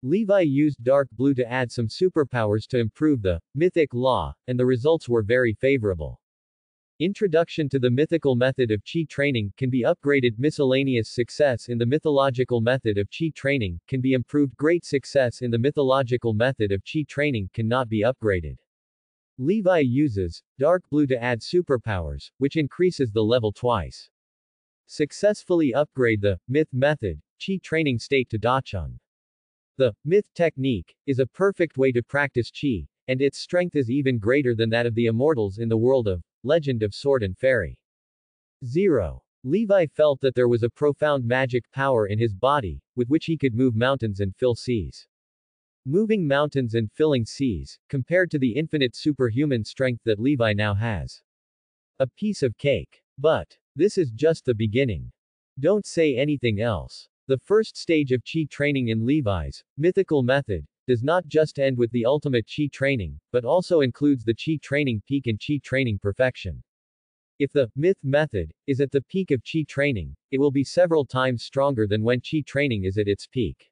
Levi used dark blue to add some superpowers to improve the mythic law, and the results were very favorable. Introduction to the mythical method of Qi training can be upgraded miscellaneous success in the mythological method of Qi training can be improved great success in the mythological method of Qi training cannot be upgraded. Levi uses dark blue to add superpowers, which increases the level twice. Successfully upgrade the myth method, Qi training state to Dacheng. The myth technique is a perfect way to practice Qi, and its strength is even greater than that of the immortals in the world of Legend of Sword and Fairy. 0. Levi felt that there was a profound magic power in his body, with which he could move mountains and fill seas. Moving mountains and filling seas, compared to the infinite superhuman strength that Levi now has. A piece of cake. But, this is just the beginning. Don't say anything else. The first stage of Qi training in Levi's mythical method does not just end with the ultimate chi training, but also includes the chi training peak and chi training perfection. If the myth method is at the peak of chi training, it will be several times stronger than when chi training is at its peak.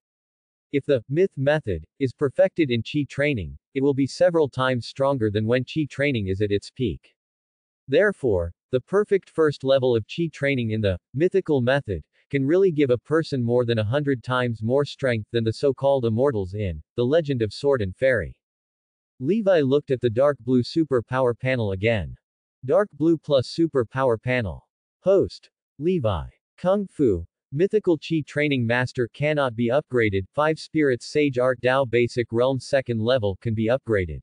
If the myth method is perfected in chi training, it will be several times stronger than when Qi training is at its peak. Therefore, the perfect first level of chi training in the mythical method can really give a person more than a hundred times more strength than the so-called immortals in The Legend of Sword and Fairy. Levi looked at the dark blue super power panel again. Dark blue plus super power panel. Host. Levi. Kung Fu. Mythical Chi Training Master cannot be upgraded. 5 Spirits Sage Art Dao Basic Realm Second Level can be upgraded.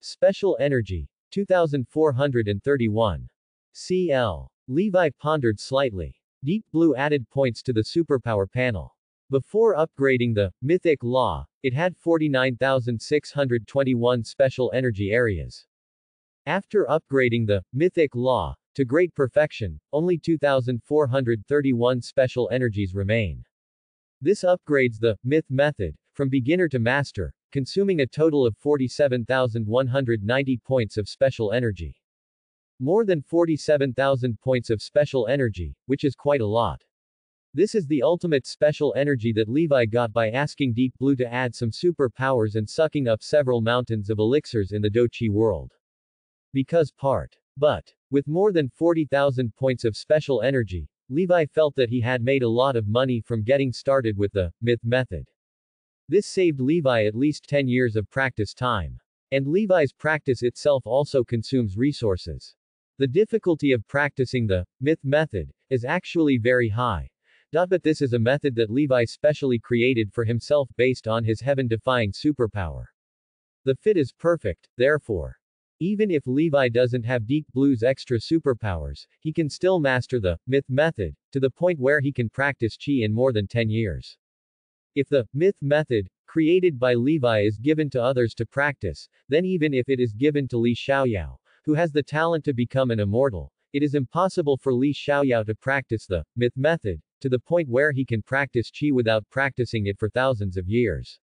Special Energy. 2431. CL. Levi pondered slightly. Deep Blue added points to the superpower panel. Before upgrading the Mythic Law, it had 49,621 special energy areas. After upgrading the Mythic Law to great perfection, only 2,431 special energies remain. This upgrades the Myth method from beginner to master, consuming a total of 47,190 points of special energy. More than 47,000 points of special energy, which is quite a lot. This is the ultimate special energy that Levi got by asking Deep Blue to add some superpowers and sucking up several mountains of elixirs in the Dochi world. Because part. But, with more than 40,000 points of special energy, Levi felt that he had made a lot of money from getting started with the myth method. This saved Levi at least 10 years of practice time. And Levi's practice itself also consumes resources. The difficulty of practicing the myth method is actually very high. But this is a method that Levi specially created for himself based on his heaven-defying superpower. The fit is perfect, therefore. Even if Levi doesn't have Deep Blue's extra superpowers, he can still master the myth method, to the point where he can practice Qi in more than 10 years. If the myth method, created by Levi is given to others to practice, then even if it is given to Li Xiaoyao, who has the talent to become an immortal, it is impossible for Li Xiaoyao to practice the myth method, to the point where he can practice Qi without practicing it for thousands of years.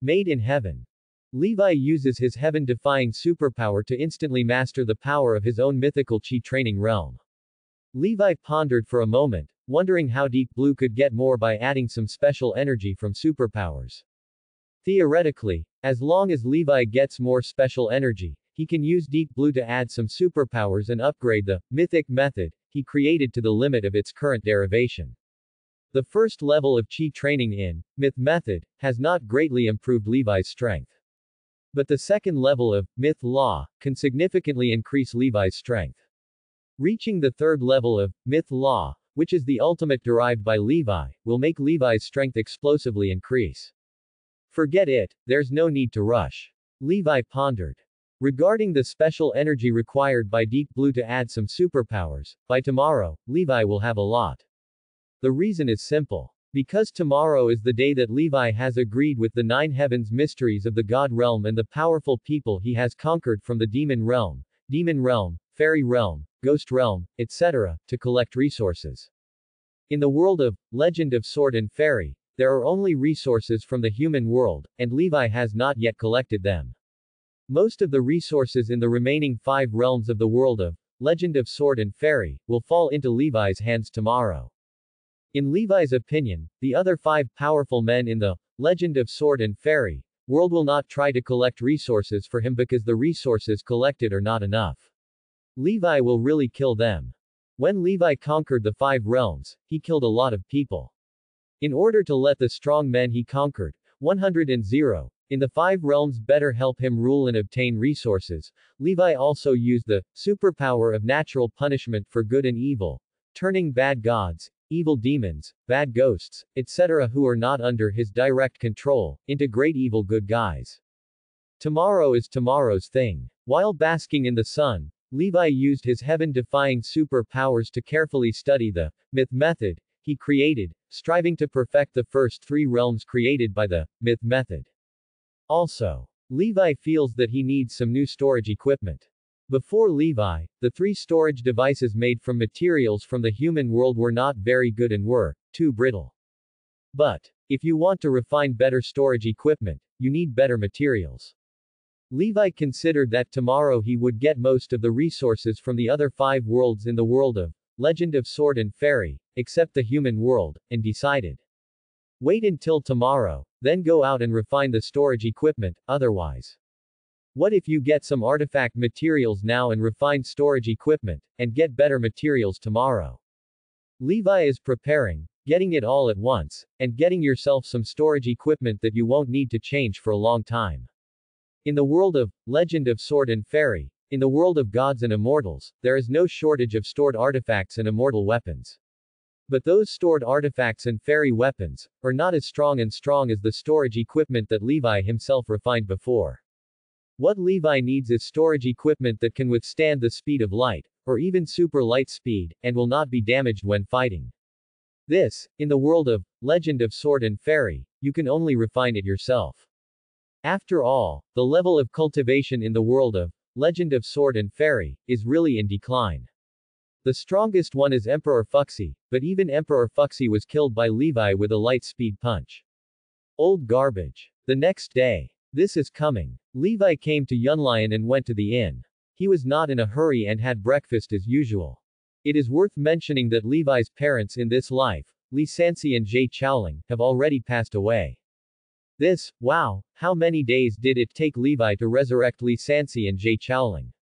Made in heaven. Levi uses his heaven-defying superpower to instantly master the power of his own mythical Qi training realm. Levi pondered for a moment, wondering how Deep Blue could get more by adding some special energy from superpowers. Theoretically, as long as Levi gets more special energy, he can use Deep Blue to add some superpowers and upgrade the mythic method he created to the limit of its current derivation. The first level of Chi training in Myth method has not greatly improved Levi's strength. But the second level of Myth Law can significantly increase Levi's strength. Reaching the third level of Myth Law, which is the ultimate derived by Levi, will make Levi's strength explosively increase. Forget it, there's no need to rush. Levi pondered. Regarding the special energy required by Deep Blue to add some superpowers, by tomorrow, Levi will have a lot. The reason is simple. Because tomorrow is the day that Levi has agreed with the nine heavens mysteries of the God realm and the powerful people he has conquered from the demon realm, demon realm, fairy realm, ghost realm, etc., to collect resources. In the world of Legend of Sword and Fairy, there are only resources from the human world, and Levi has not yet collected them. Most of the resources in the remaining five realms of the world of Legend of Sword and Fairy will fall into Levi's hands tomorrow. In Levi's opinion, the other five powerful men in the Legend of Sword and Fairy world will not try to collect resources for him because the resources collected are not enough. Levi will really kill them. When Levi conquered the five realms, he killed a lot of people. In order to let the strong men he conquered, 100 and 0, in the five realms better help him rule and obtain resources, Levi also used the superpower of natural punishment for good and evil, turning bad gods, evil demons, bad ghosts, etc. who are not under his direct control, into great evil good guys. Tomorrow is tomorrow's thing. While basking in the sun, Levi used his heaven-defying superpowers to carefully study the myth method, he created, striving to perfect the first three realms created by the myth method. Also, Levi feels that he needs some new storage equipment. Before Levi, the three storage devices made from materials from the human world were not very good and were too brittle. But, if you want to refine better storage equipment, you need better materials. Levi considered that tomorrow he would get most of the resources from the other five worlds in the world of Legend of Sword and Fairy, except the human world, and decided. Wait until tomorrow, then go out and refine the storage equipment, otherwise. What if you get some artifact materials now and refine storage equipment, and get better materials tomorrow? Levi is preparing, getting it all at once, and getting yourself some storage equipment that you won't need to change for a long time. In the world of Legend of Sword and Fairy, in the world of gods and immortals, there is no shortage of stored artifacts and immortal weapons. But those stored artifacts and fairy weapons are not as strong and strong as the storage equipment that Levi himself refined before. What Levi needs is storage equipment that can withstand the speed of light, or even super light speed, and will not be damaged when fighting. This, in the world of Legend of Sword and Fairy, you can only refine it yourself. After all, the level of cultivation in the world of Legend of Sword and Fairy, is really in decline. The strongest one is Emperor Fuxi, but even Emperor Fuxi was killed by Levi with a light speed punch. Old garbage. The next day. This is coming. Levi came to Yunlin and went to the inn. He was not in a hurry and had breakfast as usual. It is worth mentioning that Levi's parents in this life, Li Sansi and Jay Chowling, have already passed away. This, wow, how many days did it take Levi to resurrect Li Sansi and Jay Chowling?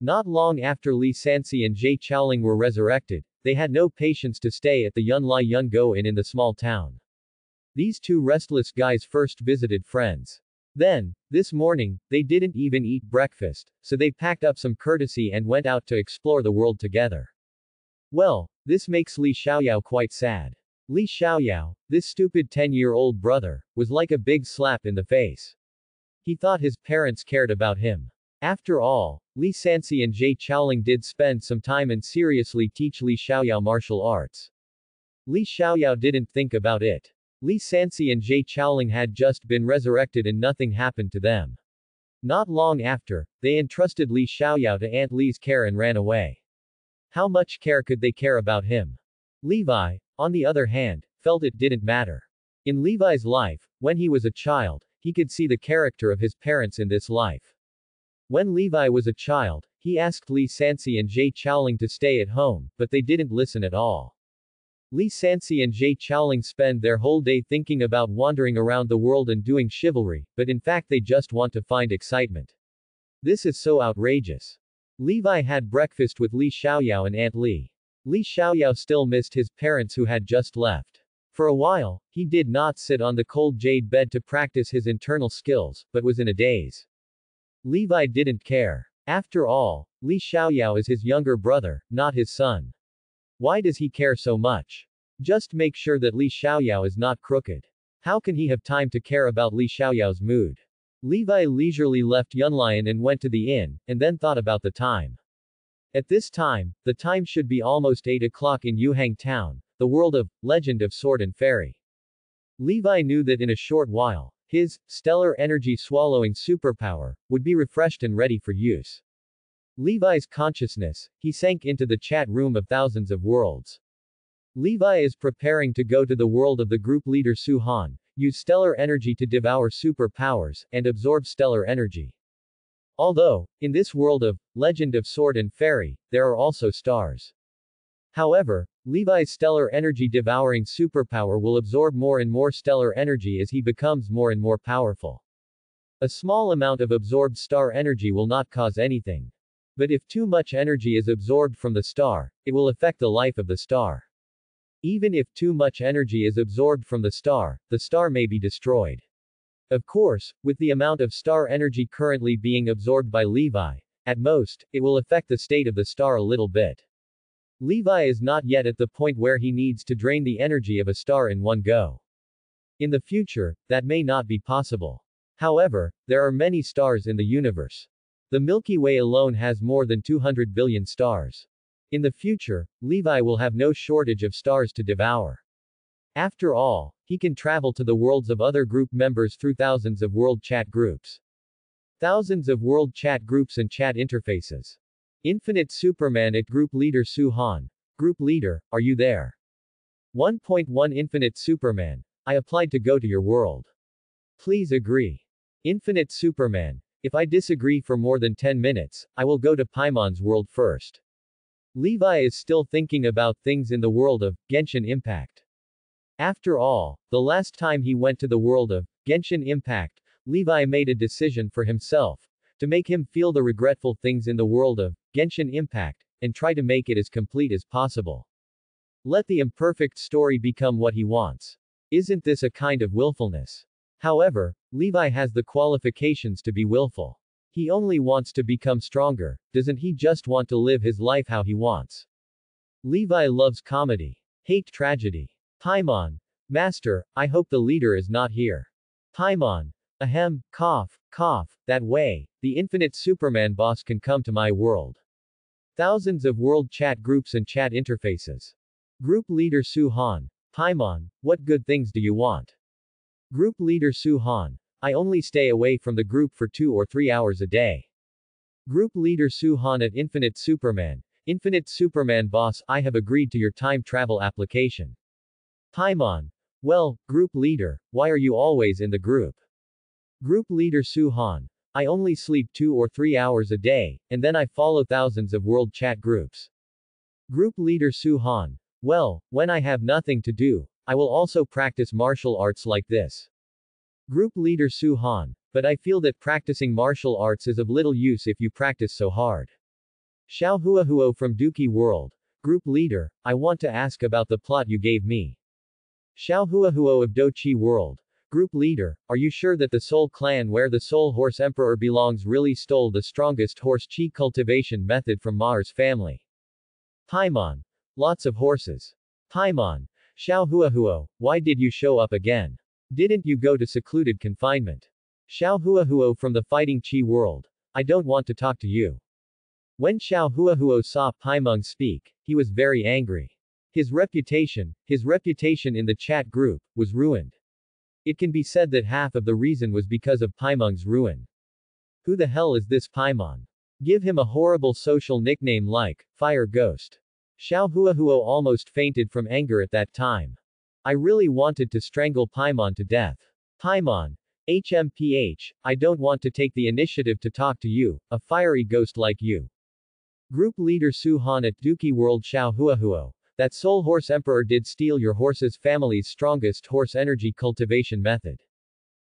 Not long after Li Sansi and Jay Chowling were resurrected, they had no patience to stay at the Yun Lai Yun Go Inn in the small town. These two restless guys first visited friends. Then, this morning, they didn't even eat breakfast, so they packed up some courtesy and went out to explore the world together. Well, this makes Li Xiaoyao quite sad. Li Xiaoyao, this stupid 10-year-old brother, was like a big slap in the face. He thought his parents cared about him. After all, Li Sansi and Jay Chowling did spend some time and seriously teach Li Xiaoyao martial arts. Li Xiaoyao didn't think about it. Li Sansi and Jay Chowling had just been resurrected and nothing happened to them. Not long after, they entrusted Li Xiaoyao to Aunt Li's care and ran away. How much care could they care about him? Levi, on the other hand, felt it didn't matter. In Levi's life, when he was a child, he could see the character of his parents in this life. When Levi was a child, he asked Li Sansi and Jay Chowling to stay at home, but they didn't listen at all. Li Sansi and Jay Chaoling spend their whole day thinking about wandering around the world and doing chivalry, but in fact they just want to find excitement. This is so outrageous. Levi had breakfast with Li Xiaoyao and Aunt Li. Li Xiaoyao still missed his parents who had just left. For a while, he did not sit on the cold jade bed to practice his internal skills, but was in a daze. Levi didn't care. After all, Li Xiaoyao is his younger brother, not his son. Why does he care so much? Just make sure that Li Xiaoyao is not crooked. How can he have time to care about Li Xiaoyao's mood? Levi leisurely left Yunlian and went to the inn, and then thought about the time. At this time, the time should be almost 8 o'clock in Yuhang town, the world of Legend of Sword and Fairy. Levi knew that in a short while, his stellar energy swallowing superpower would be refreshed and ready for use. Levi's consciousness, he sank into the chat room of thousands of worlds. Levi is preparing to go to the world of the group leader Su Han, use stellar energy to devour superpowers, and absorb stellar energy. Although, in this world of Legend of Sword and Fairy, there are also stars. However, Levi's stellar energy devouring superpower will absorb more and more stellar energy as he becomes more and more powerful. A small amount of absorbed star energy will not cause anything. But if too much energy is absorbed from the star, it will affect the life of the star. Even if too much energy is absorbed from the star, the star may be destroyed. Of course, with the amount of star energy currently being absorbed by Levi, at most, it will affect the state of the star a little bit. Levi is not yet at the point where he needs to drain the energy of a star in one go. In the future, that may not be possible. However, there are many stars in the universe. The Milky Way alone has more than 200 billion stars. In the future, Levi will have no shortage of stars to devour. After all, he can travel to the worlds of other group members through thousands of world chat groups. Thousands of world chat groups and chat interfaces. Infinite Superman at Group Leader Su Han. Group Leader, are you there? 1.1 Infinite Superman. I applied to go to your world. Please agree. Infinite Superman. If I disagree for more than 10 minutes, I will go to Paimon's world first. Levi is still thinking about things in the world of Genshin Impact. After all, the last time he went to the world of Genshin Impact, Levi made a decision for himself to make him feel the regretful things in the world of Genshin Impact and try to make it as complete as possible. Let the imperfect story become what he wants. Isn't this a kind of willfulness? However, Levi has the qualifications to be willful. He only wants to become stronger, doesn't he just want to live his life how he wants? Levi loves comedy. Hate tragedy. Paimon. Master, I hope the leader is not here. Paimon. Ahem, cough, cough, that way, the infinite Superman boss can come to my world. Thousands of world chat groups and chat interfaces. Group leader Su Han. Paimon, what good things do you want? Group leader Su Han. I only stay away from the group for two or three hours a day. Group leader Su Han at Infinite Superman. Infinite Superman boss, I have agreed to your time travel application. Paimon. Well, group leader, why are you always in the group? Group leader Su Han. I only sleep two or three hours a day, and then I follow thousands of world chat groups. Group leader Su Han. Well, when I have nothing to do, I will also practice martial arts like this. Group leader Su Han. But I feel that practicing martial arts is of little use if you practice so hard. Xiao Huahuo from Dookie World. Group leader, I want to ask about the plot you gave me. Xiao Huahuo of Dochi World. Group leader, are you sure that the Soul clan where the Soul Horse Emperor belongs really stole the strongest horse chi cultivation method from Mars family? Paimon. Lots of horses. Paimon. Xiao Huahuo, why did you show up again? Didn't you go to secluded confinement? Xiao Huahuo from the Fighting Chi world. I don't want to talk to you. When Xiao Huahuo saw Paimon speak, he was very angry. His reputation, his reputation in the chat group, was ruined. It can be said that half of the reason was because of Paimon's ruin. Who the hell is this Paimon? Give him a horrible social nickname like, Fire Ghost. Xiao Huahuo almost fainted from anger at that time. I really wanted to strangle Paimon to death. Paimon. HMPH, I don't want to take the initiative to talk to you, a fiery ghost like you. Group leader Su Han at Dookie World Xiao Huahuo. That Soul Horse Emperor did steal your horse's family's strongest horse energy cultivation method.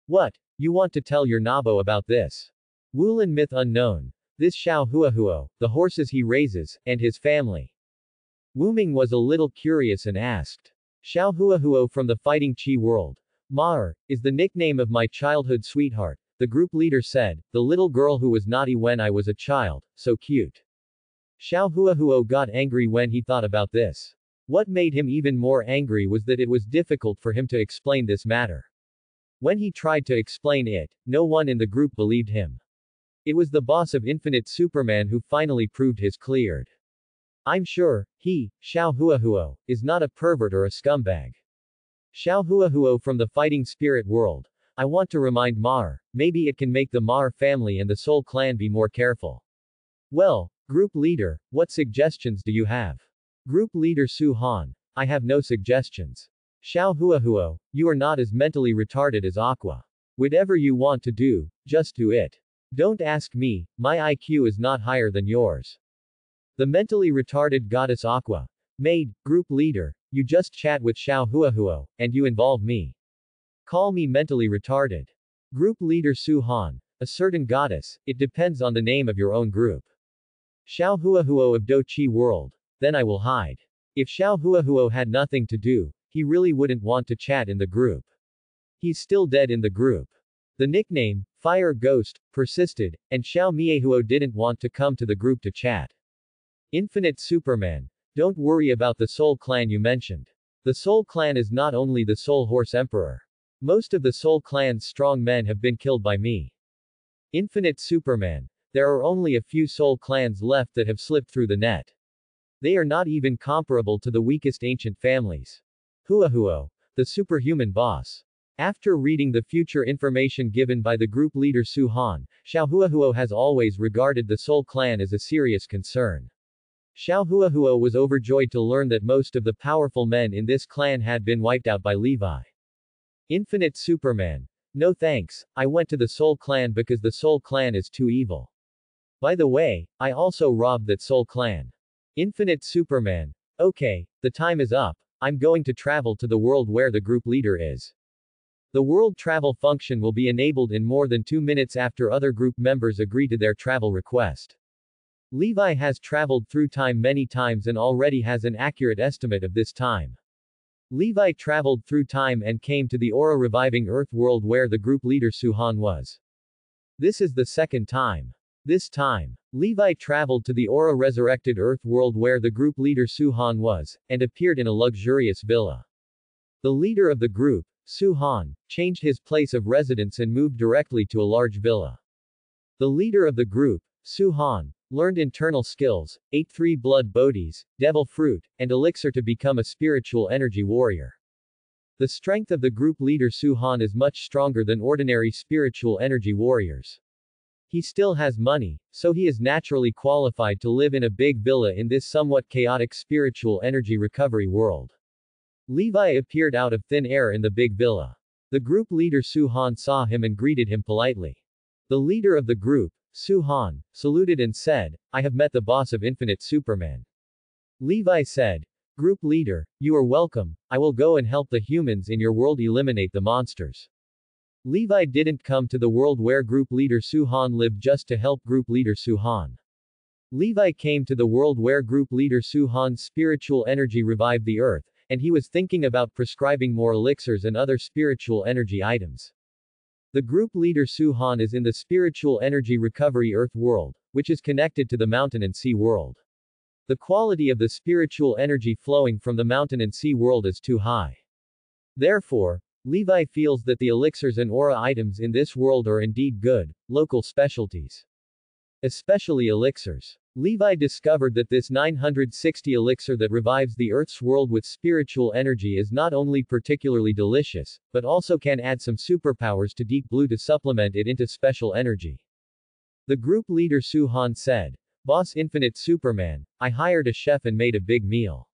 What? You want to tell your Nabo about this? Wulin myth unknown. This Xiao Huahuo, the horses he raises, and his family. Wu Ming was a little curious and asked. Xiao Huahuo from the Fighting Qi world. Mar, is the nickname of my childhood sweetheart, the group leader said, the little girl who was naughty when I was a child, so cute. Xiao Huahuo got angry when he thought about this. What made him even more angry was that it was difficult for him to explain this matter. When he tried to explain it, no one in the group believed him. It was the boss of Infinite Superman who finally proved his cleared. I'm sure, he, Xiao Huahuo, is not a pervert or a scumbag. Xiao Huahuo from the fighting spirit world. I want to remind Mar, maybe it can make the Mar family and the Soul clan be more careful. Well, group leader, what suggestions do you have? Group leader Su Han. I have no suggestions. Xiao Huahuo, you are not as mentally retarded as Aqua. Whatever you want to do, just do it. Don't ask me, my IQ is not higher than yours. The mentally retarded goddess Aqua. Maid, group leader, you just chat with Xiao Huahuo, and you involve me. Call me mentally retarded. Group leader Su Han. A certain goddess, it depends on the name of your own group. Xiao Huahuo of Do Chi world. Then I will hide. If Xiao Huahuo had nothing to do, he really wouldn't want to chat in the group. He's still dead in the group. The nickname, Fire Ghost, persisted, and Xiao Miehuo didn't want to come to the group to chat. Infinite Superman. Don't worry about the Soul Clan you mentioned. The Soul Clan is not only the Soul Horse Emperor. Most of the Soul Clan's strong men have been killed by me. Infinite Superman. There are only a few Soul Clans left that have slipped through the net. They are not even comparable to the weakest ancient families. Huahuo. The superhuman boss. After reading the future information given by the group leader Su Han, Xiao Huahuo has always regarded the Soul clan as a serious concern. Xiao Huahuo was overjoyed to learn that most of the powerful men in this clan had been wiped out by Levi. Infinite Superman. No thanks, I went to the Soul clan because the Soul clan is too evil. By the way, I also robbed that Soul clan. Infinite Superman. Okay, the time is up, I'm going to travel to the world where the group leader is. The world travel function will be enabled in more than two minutes after other group members agree to their travel request. Levi has traveled through time many times and already has an accurate estimate of this time. Levi traveled through time and came to the Aura reviving Earth world where the group leader Su Han was. This is the second time. This time, Levi traveled to the Aura resurrected Earth world where the group leader Su Han was, and appeared in a luxurious villa. The leader of the group, Su Han, changed his place of residence and moved directly to a large villa. The leader of the group, Su Han, learned internal skills, ate three blood bodhis, devil fruit, and elixir to become a spiritual energy warrior. The strength of the group leader Su Han is much stronger than ordinary spiritual energy warriors. He still has money, so he is naturally qualified to live in a big villa in this somewhat chaotic spiritual energy recovery world. Levi appeared out of thin air in the big villa. The group leader Su Han saw him and greeted him politely. The leader of the group, Su Han, saluted and said, I have met the boss of Infinite Superman. Levi said, Group leader, you are welcome, I will go and help the humans in your world eliminate the monsters. Levi didn't come to the world where group leader Su Han lived just to help group leader Su Han. Levi came to the world where group leader Su Han's spiritual energy revived the earth, and he was thinking about prescribing more elixirs and other spiritual energy items. The group leader Su Han is in the spiritual energy recovery earth world, which is connected to the mountain and sea world. The quality of the spiritual energy flowing from the mountain and sea world is too high. Therefore, Levi feels that the elixirs and aura items in this world are indeed good, local specialties. Especially elixirs. Levi discovered that this 960 elixir that revives the Earth's world with spiritual energy is not only particularly delicious, but also can add some superpowers to Deep Blue to supplement it into special energy. The group leader Su Han said, Boss Infinite Superman, I hired a chef and made a big meal.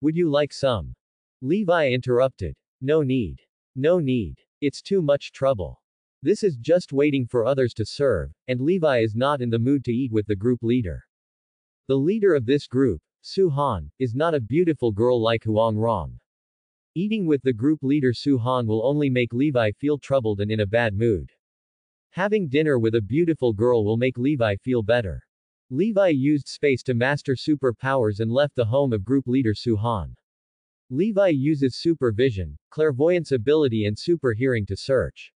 Would you like some? Levi interrupted. No need. No need. It's too much trouble. This is just waiting for others to serve, and Levi is not in the mood to eat with the group leader. The leader of this group, Su Han, is not a beautiful girl like Huang Rong. Eating with the group leader Su Han will only make Levi feel troubled and in a bad mood. Having dinner with a beautiful girl will make Levi feel better. Levi used space to master superpowers and left the home of group leader Su Han. Levi uses supervision, clairvoyance ability and super hearing to search.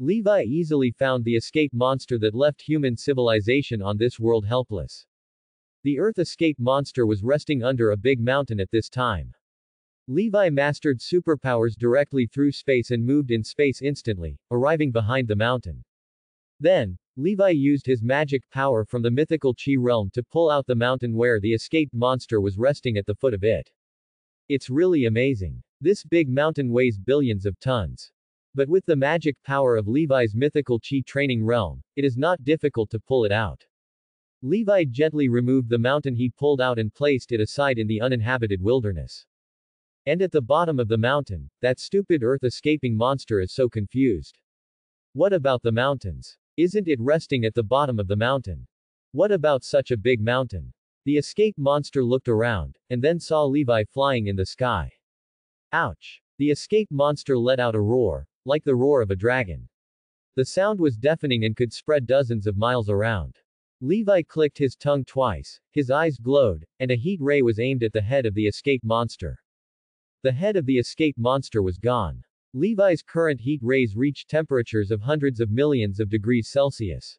Levi easily found the escape monster that left human civilization on this world helpless. The Earth escape monster was resting under a big mountain at this time. Levi mastered superpowers directly through space and moved in space instantly, arriving behind the mountain. Then, Levi used his magic power from the mythical Chi realm to pull out the mountain where the escaped monster was resting at the foot of it. It's really amazing. This big mountain weighs billions of tons. But with the magic power of Levi's mythical Chi training realm, it is not difficult to pull it out. Levi gently removed the mountain he pulled out and placed it aside in the uninhabited wilderness. And at the bottom of the mountain, that stupid earth escaping monster is so confused. What about the mountains? Isn't it resting at the bottom of the mountain? What about such a big mountain? The escape monster looked around, and then saw Levi flying in the sky. Ouch! The escape monster let out a roar, like the roar of a dragon. The sound was deafening and could spread dozens of miles around. Levi clicked his tongue twice, his eyes glowed, and a heat ray was aimed at the head of the escape monster. The head of the escape monster was gone. Levi's current heat rays reached temperatures of hundreds of millions of degrees Celsius.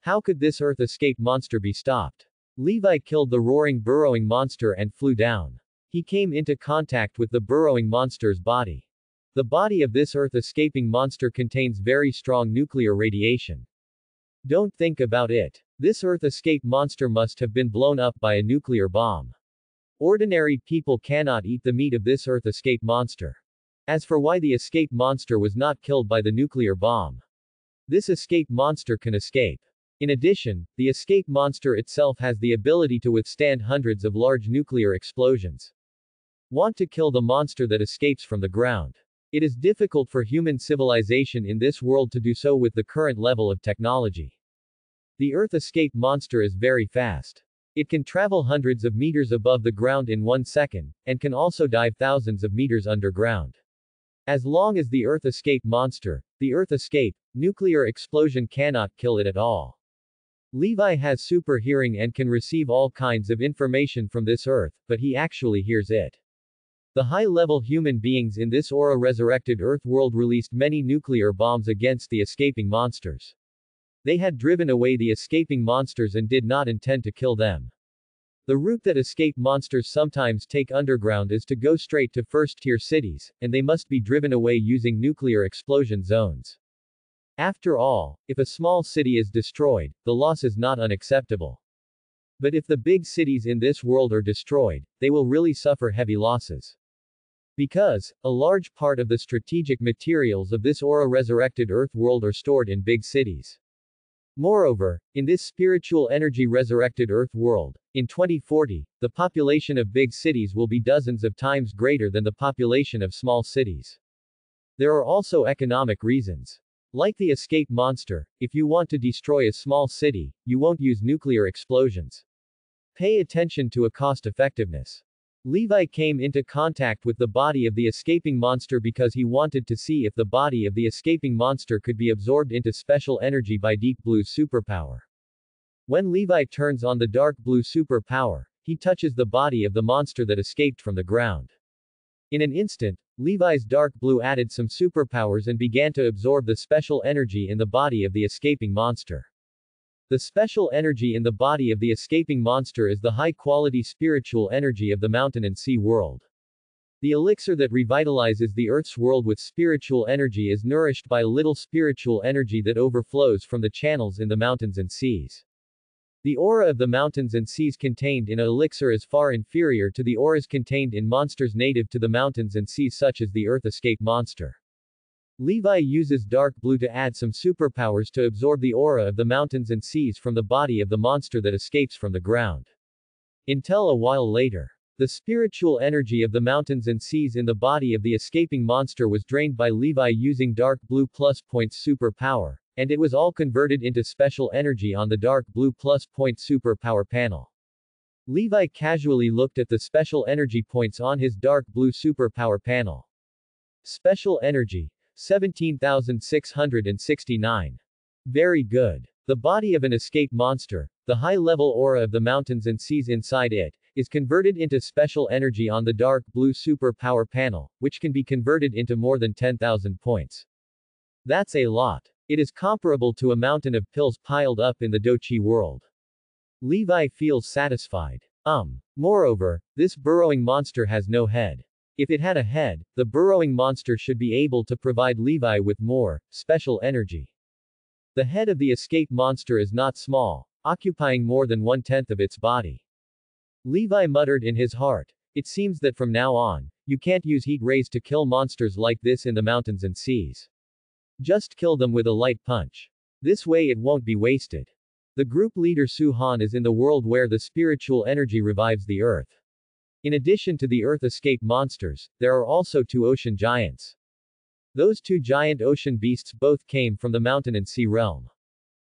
How could this Earth escape monster be stopped? Levi killed the roaring burrowing monster and flew down. He came into contact with the burrowing monster's body. The body of this Earth-escaping monster contains very strong nuclear radiation. Don't think about it. This Earth-escape monster must have been blown up by a nuclear bomb. Ordinary people cannot eat the meat of this Earth-escape monster. As for why the escape monster was not killed by the nuclear bomb. This escape monster can escape. In addition, the escape monster itself has the ability to withstand hundreds of large nuclear explosions. Want to kill the monster that escapes from the ground. It is difficult for human civilization in this world to do so with the current level of technology. The Earth escape monster is very fast. It can travel hundreds of meters above the ground in one second, and can also dive thousands of meters underground. As long as the Earth escape monster, the Earth escape, nuclear explosion cannot kill it at all. Levi has super hearing and can receive all kinds of information from this earth, but he actually hears it. The high-level human beings in this aura resurrected Earth world released many nuclear bombs against the escaping monsters. They had driven away the escaping monsters and did not intend to kill them. The route that escape monsters sometimes take underground is to go straight to first-tier cities, and they must be driven away using nuclear explosion zones. After all, if a small city is destroyed, the loss is not unacceptable. But if the big cities in this world are destroyed, they will really suffer heavy losses. Because, a large part of the strategic materials of this aura resurrected Earth world are stored in big cities. Moreover, in this spiritual energy resurrected Earth world, in 2040, the population of big cities will be dozens of times greater than the population of small cities. There are also economic reasons. Like the escape monster, if you want to destroy a small city, you won't use nuclear explosions. Pay attention to a cost effectiveness. Levi came into contact with the body of the escaping monster because he wanted to see if the body of the escaping monster could be absorbed into special energy by Deep Blue superpower. When Levi turns on the Dark Blue superpower, he touches the body of the monster that escaped from the ground. In an instant, Levi's dark blue added some superpowers and began to absorb the special energy in the body of the escaping monster. The special energy in the body of the escaping monster is the high-quality spiritual energy of the mountain and sea world. The elixir that revitalizes the Earth's world with spiritual energy is nourished by little spiritual energy that overflows from the channels in the mountains and seas. The aura of the mountains and seas contained in elixir is far inferior to the auras contained in monsters native to the mountains and seas such as the Earth Escape monster. Levi uses dark blue to add some superpowers to absorb the aura of the mountains and seas from the body of the monster that escapes from the ground. Until a while later. The spiritual energy of the mountains and seas in the body of the escaping monster was drained by Levi using dark blue plus points superpower, and it was all converted into special energy on the dark blue plus point super power panel. Levi casually looked at the special energy points on his dark blue superpower panel. Special energy. 17,669. Very good. The body of an escape monster, the high-level aura of the mountains and seas inside it, is converted into special energy on the dark blue superpower panel, which can be converted into more than 10,000 points. That's a lot. It is comparable to a mountain of pills piled up in the Dochi world. Levi feels satisfied. Um. Moreover, this burrowing monster has no head. If it had a head, the burrowing monster should be able to provide Levi with more, special energy. The head of the escape monster is not small, occupying more than one-tenth of its body. Levi muttered in his heart, it seems that from now on, you can't use heat rays to kill monsters like this in the mountains and seas. Just kill them with a light punch. This way it won't be wasted. The group leader Su Han is in the world where the spiritual energy revives the earth. In addition to the earth escape monsters, there are also two ocean giants. Those two giant ocean beasts both came from the mountain and sea realm.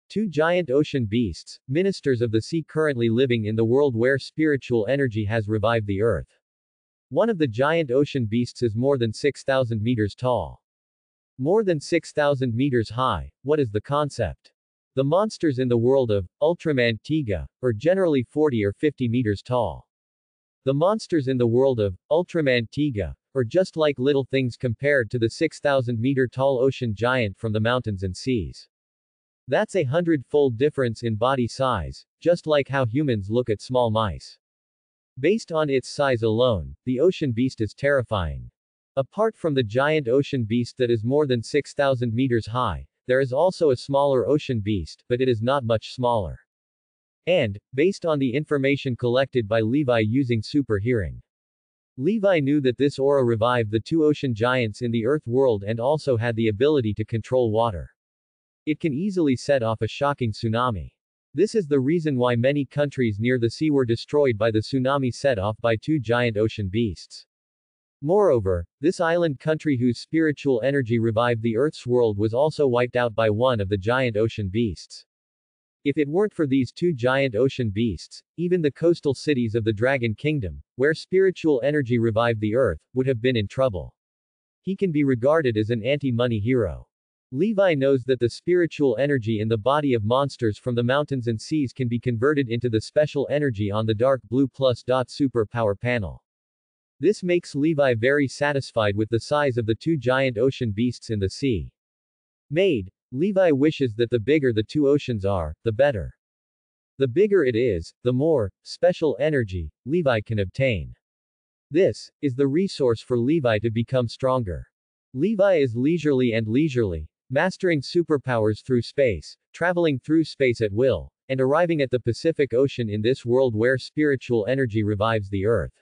Two giant ocean beasts, ministers of the sea currently living in the world where spiritual energy has revived the earth. One of the giant ocean beasts is more than 6,000 meters tall. More than 6,000 meters high, what is the concept? The monsters in the world of Ultraman Tiga are generally 40 or 50 meters tall. The monsters in the world of Ultraman Tiga are just like little things compared to the 6,000 meter tall ocean giant from the mountains and seas. That's a hundred-fold difference in body size, just like how humans look at small mice. Based on its size alone, the ocean beast is terrifying. Apart from the giant ocean beast that is more than 6,000 meters high, there is also a smaller ocean beast, but it is not much smaller. And, based on the information collected by Levi using super hearing, Levi knew that this aura revived the two ocean giants in the Earth world and also had the ability to control water. It can easily set off a shocking tsunami. This is the reason why many countries near the sea were destroyed by the tsunami set off by two giant ocean beasts. Moreover, this island country whose spiritual energy revived the Earth's world was also wiped out by one of the giant ocean beasts. If it weren't for these two giant ocean beasts, even the coastal cities of the Dragon Kingdom, where spiritual energy revived the Earth, would have been in trouble. He can be regarded as an anti-money hero. Levi knows that the spiritual energy in the body of monsters from the mountains and seas can be converted into the special energy on the dark blue plus dot super power panel. This makes Levi very satisfied with the size of the two giant ocean beasts in the sea. Made, Levi wishes that the bigger the two oceans are, the better. The bigger it is, the more special energy Levi can obtain. This is the resource for Levi to become stronger. Levi is leisurely and leisurely, mastering superpowers through space, traveling through space at will, and arriving at the Pacific Ocean in this world where spiritual energy revives the earth.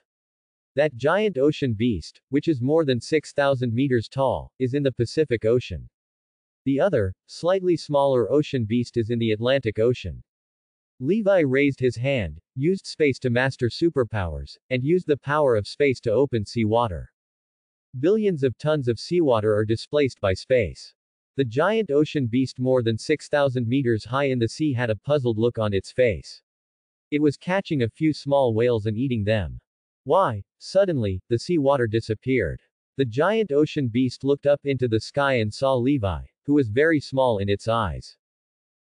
That giant ocean beast, which is more than 6,000 meters tall, is in the Pacific Ocean. The other, slightly smaller ocean beast is in the Atlantic Ocean. Levi raised his hand, used space to master superpowers, and used the power of space to open seawater. Billions of tons of seawater are displaced by space. The giant ocean beast more than 6,000 meters high in the sea had a puzzled look on its face. It was catching a few small whales and eating them. Why? Suddenly, the sea water disappeared. The giant ocean beast looked up into the sky and saw Levi, who was very small in its eyes.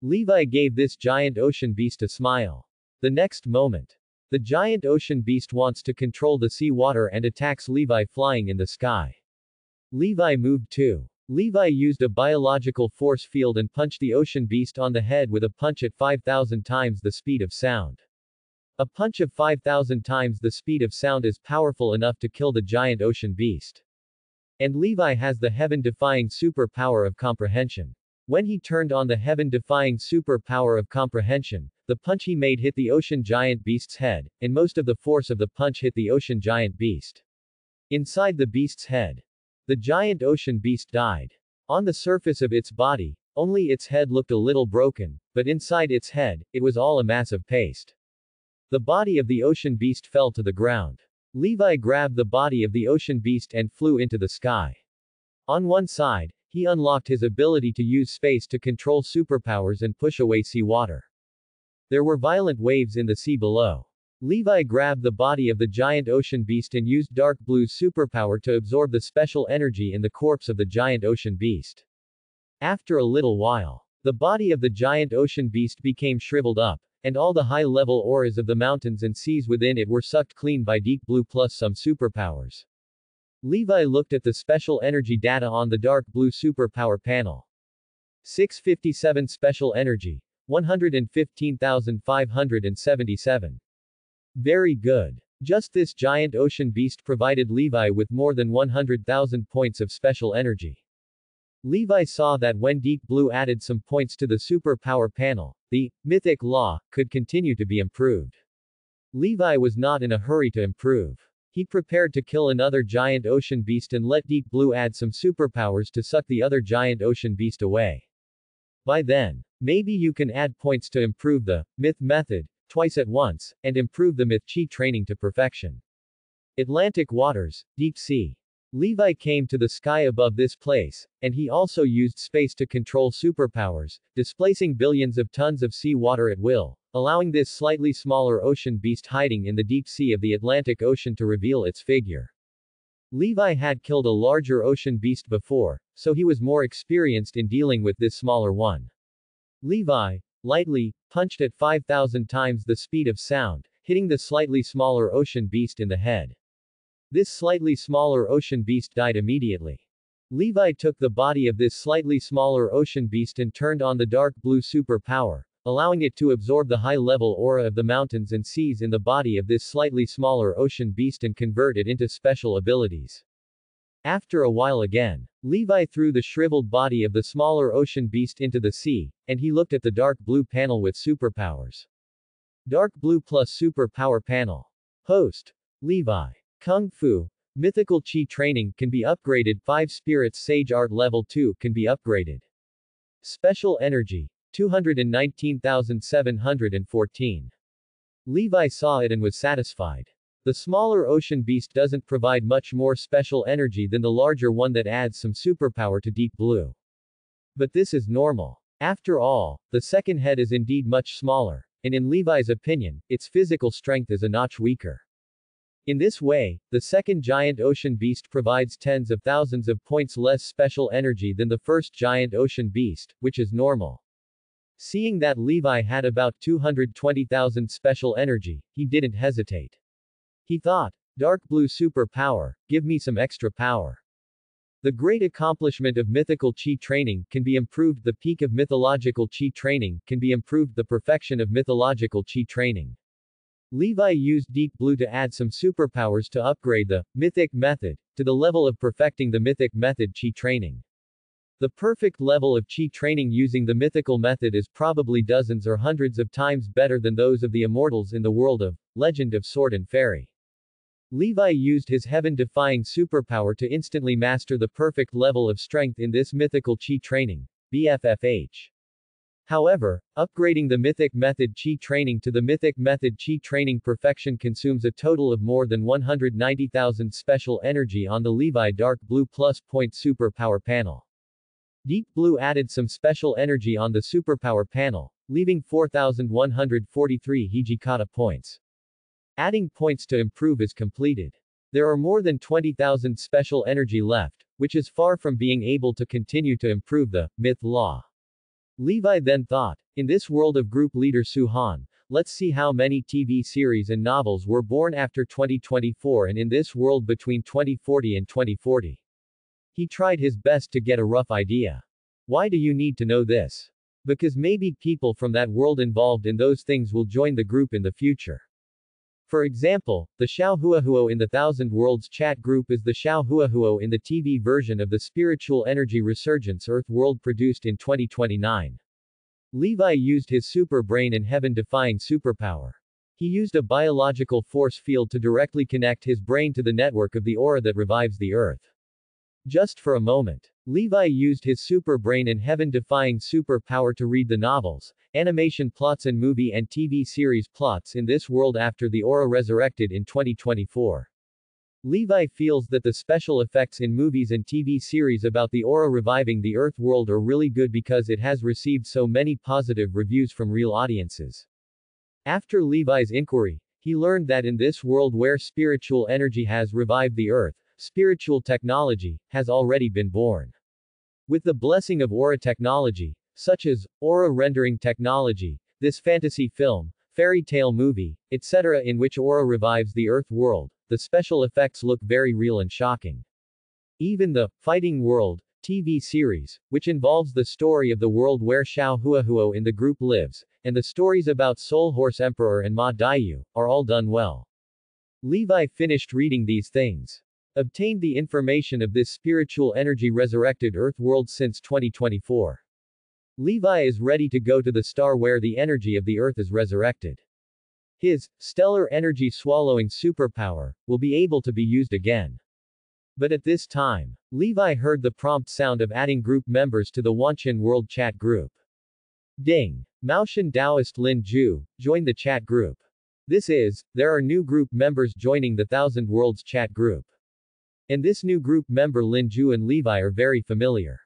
Levi gave this giant ocean beast a smile. The next moment, the giant ocean beast wants to control the sea water and attacks Levi flying in the sky. Levi moved too. Levi used a biological force field and punched the ocean beast on the head with a punch at 5,000 times the speed of sound. A punch of 5,000 times the speed of sound is powerful enough to kill the giant ocean beast. And Levi has the heaven-defying superpower of comprehension. When he turned on the heaven-defying superpower of comprehension, the punch he made hit the ocean giant beast's head, and most of the force of the punch hit the ocean giant beast. Inside the beast's head, the giant ocean beast died. On the surface of its body, only its head looked a little broken, but inside its head, it was all a mass of paste. The body of the ocean beast fell to the ground. Levi grabbed the body of the ocean beast and flew into the sky. On one side, he unlocked his ability to use space to control superpowers and push away seawater. There were violent waves in the sea below. Levi grabbed the body of the giant ocean beast and used Dark Blue's superpower to absorb the special energy in the corpse of the giant ocean beast. After a little while, the body of the giant ocean beast became shriveled up, and all the high-level auras of the mountains and seas within it were sucked clean by Deep Blue plus some superpowers. Levi looked at the special energy data on the dark blue superpower panel. 657 special energy, 115,577. Very good. Just this giant ocean beast provided Levi with more than 100,000 points of special energy. Levi saw that when Deep Blue added some points to the superpower panel, the mythic law could continue to be improved. Levi was not in a hurry to improve. He prepared to kill another giant ocean beast and let Deep Blue add some superpowers to suck the other giant ocean beast away. By then, maybe you can add points to improve the myth method, twice at once, and improve the myth chi training to perfection. Atlantic waters, deep sea. Levi came to the sky above this place, and he also used space to control superpowers, displacing billions of tons of sea water at will, allowing this slightly smaller ocean beast hiding in the deep sea of the Atlantic Ocean to reveal its figure. Levi had killed a larger ocean beast before, so he was more experienced in dealing with this smaller one. Levi, lightly, punched at 5,000 times the speed of sound, hitting the slightly smaller ocean beast in the head. This slightly smaller ocean beast died immediately. Levi took the body of this slightly smaller ocean beast and turned on the dark blue superpower, allowing it to absorb the high-level aura of the mountains and seas in the body of this slightly smaller ocean beast and convert it into special abilities. After a while again, Levi threw the shriveled body of the smaller ocean beast into the sea, and he looked at the dark blue panel with superpowers. Dark blue plus superpower panel. Host. Levi. Kung Fu. Mythical Chi training can be upgraded 5 Spirits Sage Art Level 2 can be upgraded. Special Energy. 219,714. Levi saw it and was satisfied. The smaller ocean beast doesn't provide much more special energy than the larger one that adds some superpower to Deep Blue. But this is normal. After all, the second head is indeed much smaller, and in Levi's opinion, its physical strength is a notch weaker. In this way, the second giant ocean beast provides tens of thousands of points less special energy than the first giant ocean beast, which is normal. Seeing that Levi had about 220,000 special energy, he didn't hesitate. He thought, dark blue super power, give me some extra power. The great accomplishment of mythical chi training can be improved. The peak of mythological chi training can be improved. The perfection of mythological chi training. Levi used Deep Blue to add some superpowers to upgrade the mythic method to the level of perfecting the mythic method chi training. The perfect level of chi training using the mythical method is probably dozens or hundreds of times better than those of the immortals in the world of Legend of Sword and Fairy. Levi used his heaven-defying superpower to instantly master the perfect level of strength in this mythical chi training, BFFH. However, upgrading the Mythic Method Chi training to the Mythic Method Chi training perfection consumes a total of more than 190,000 special energy on the Levi Dark Blue Plus Point Superpower panel. Deep Blue added some special energy on the Superpower panel, leaving 4,143 Hijikata points. Adding points to improve is completed. There are more than 20,000 special energy left, which is far from being able to continue to improve the myth law. Levi then thought, in this world of group leader Su-han, let's see how many TV series and novels were born after 2024 and in this world between 2040 and 2040. He tried his best to get a rough idea. Why do you need to know this? Because maybe people from that world involved in those things will join the group in the future. For example, the Xiao Huahuo in the Thousand Worlds chat group is the Xiao Huahuo in the TV version of the Spiritual Energy Resurgence Earth World produced in 2029. Levi used his super brain and heaven-defying superpower. He used a biological force field to directly connect his brain to the network of the aura that revives the Earth. Just for a moment. Levi used his super brain and heaven-defying super power to read the novels, animation plots and movie and TV series plots in this world after the Aura resurrected in 2024. Levi feels that the special effects in movies and TV series about the Aura reviving the Earth world are really good because it has received so many positive reviews from real audiences. After Levi's inquiry, He learned that in this world where spiritual energy has revived the earth, spiritual technology has already been born. With the blessing of aura technology, such as aura rendering technology, this fantasy film, fairy tale movie, etc., in which aura revives the earth world, the special effects look very real and shocking. Even the Fighting World TV series, which involves the story of the world where Xiao Huahuo in the group lives, and the stories about Soul Horse Emperor and Ma Daiyu, are all done well. Levi finished reading these things. Obtained the information of this spiritual energy resurrected Earth world since 2024. Levi is ready to go to the star where the energy of the Earth is resurrected. His stellar energy swallowing superpower will be able to be used again. But at this time, Levi heard the prompt sound of adding group members to the Wanchen World Chat group. Ding! Maoshan Taoist Lin Ju, join the chat group. This is, there are new group members joining the Thousand Worlds chat group. And this new group member Lin Ju and Levi are very familiar.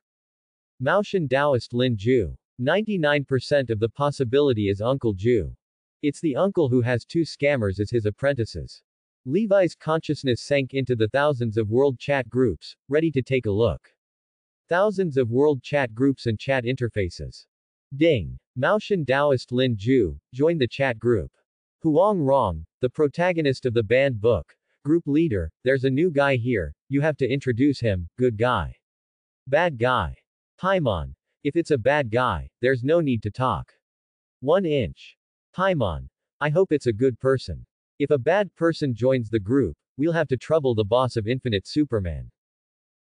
Maoshan Taoist Lin Ju. 99% of the possibility is Uncle Ju. It's the uncle who has two scammers as his apprentices. Levi's consciousness sank into the thousands of world chat groups, ready to take a look. Thousands of world chat groups and chat interfaces. Ding. Maoshan Taoist Lin Ju, join the chat group. Huang Rong, the protagonist of the banned book, group leader, there's a new guy here, you have to introduce him, good guy. Bad guy. Paimon. If it's a bad guy, there's no need to talk. 1 inch. Paimon. I hope it's a good person. If a bad person joins the group, we'll have to trouble the boss of Infinite Superman.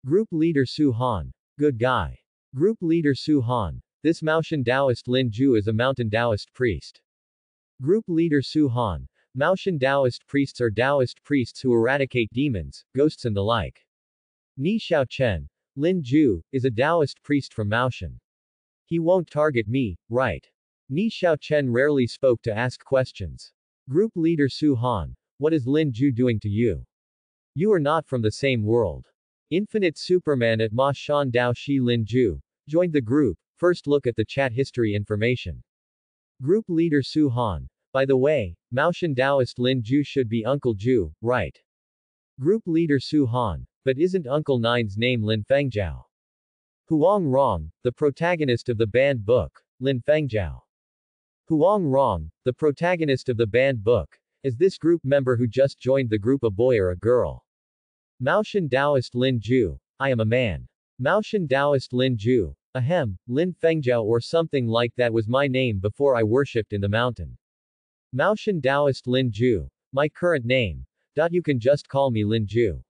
Group leader Su Han. Good guy. Group leader Su Han. This Maoshan Taoist Lin Ju is a mountain Taoist priest. Group leader Su Han. Maoshan Taoist priests are Taoist priests who eradicate demons, ghosts and the like. Ni Xiao Chen. Lin Ju, is a Taoist priest from Maoshan. He won't target me, right? Ni Xiao Chen rarely spoke to ask questions. Group leader Su Han, what is Lin Ju doing to you? You are not from the same world. Infinite Superman at Ma Shan Dao Shi Lin Ju, joined the group, first look at the chat history information. Group leader Su Han, by the way, Maoshan Taoist Lin Ju should be Uncle Ju, right? Group leader Su Han, but isn't Uncle Nine's name Lin Fengjiao? Huang Rong, the protagonist of the banned book, Lin Fengjiao. Huang Rong, the protagonist of the banned book, is this group member who just joined the group a boy or a girl. Maoshan Taoist Lin Ju, I am a man. Maoshan Taoist Lin Ju, ahem, Lin Fengjiao or something like that was my name before I worshipped in the mountain. Maoshan Taoist Lin Ju, my current name. Dot you can just call me Lin Ju.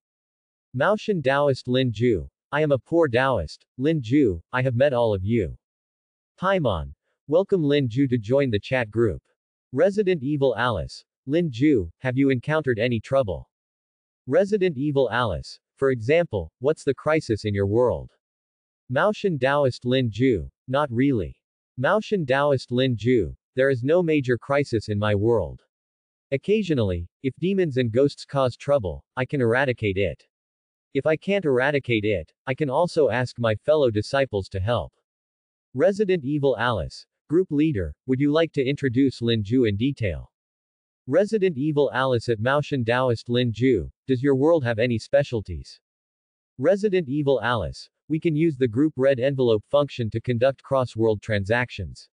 Maoshan Taoist Lin Ju. I am a poor Taoist. Lin Ju, I have met all of you. Paimon. Welcome Lin Ju to join the chat group. Resident Evil Alice. Lin Ju, have you encountered any trouble? Resident Evil Alice. For example, what's the crisis in your world? Maoshan Taoist Lin Ju. Not really. Maoshan Taoist Lin Ju. There is no major crisis in my world. Occasionally, if demons and ghosts cause trouble, I can eradicate it. If I can't eradicate it, I can also ask my fellow disciples to help. Resident Evil Alice. Group Leader, would you like to introduce Lin Ju in detail? Resident Evil Alice at Maoshan Taoist Lin Ju, does your world have any specialties? Resident Evil Alice, we can use the group red envelope function to conduct cross-world transactions.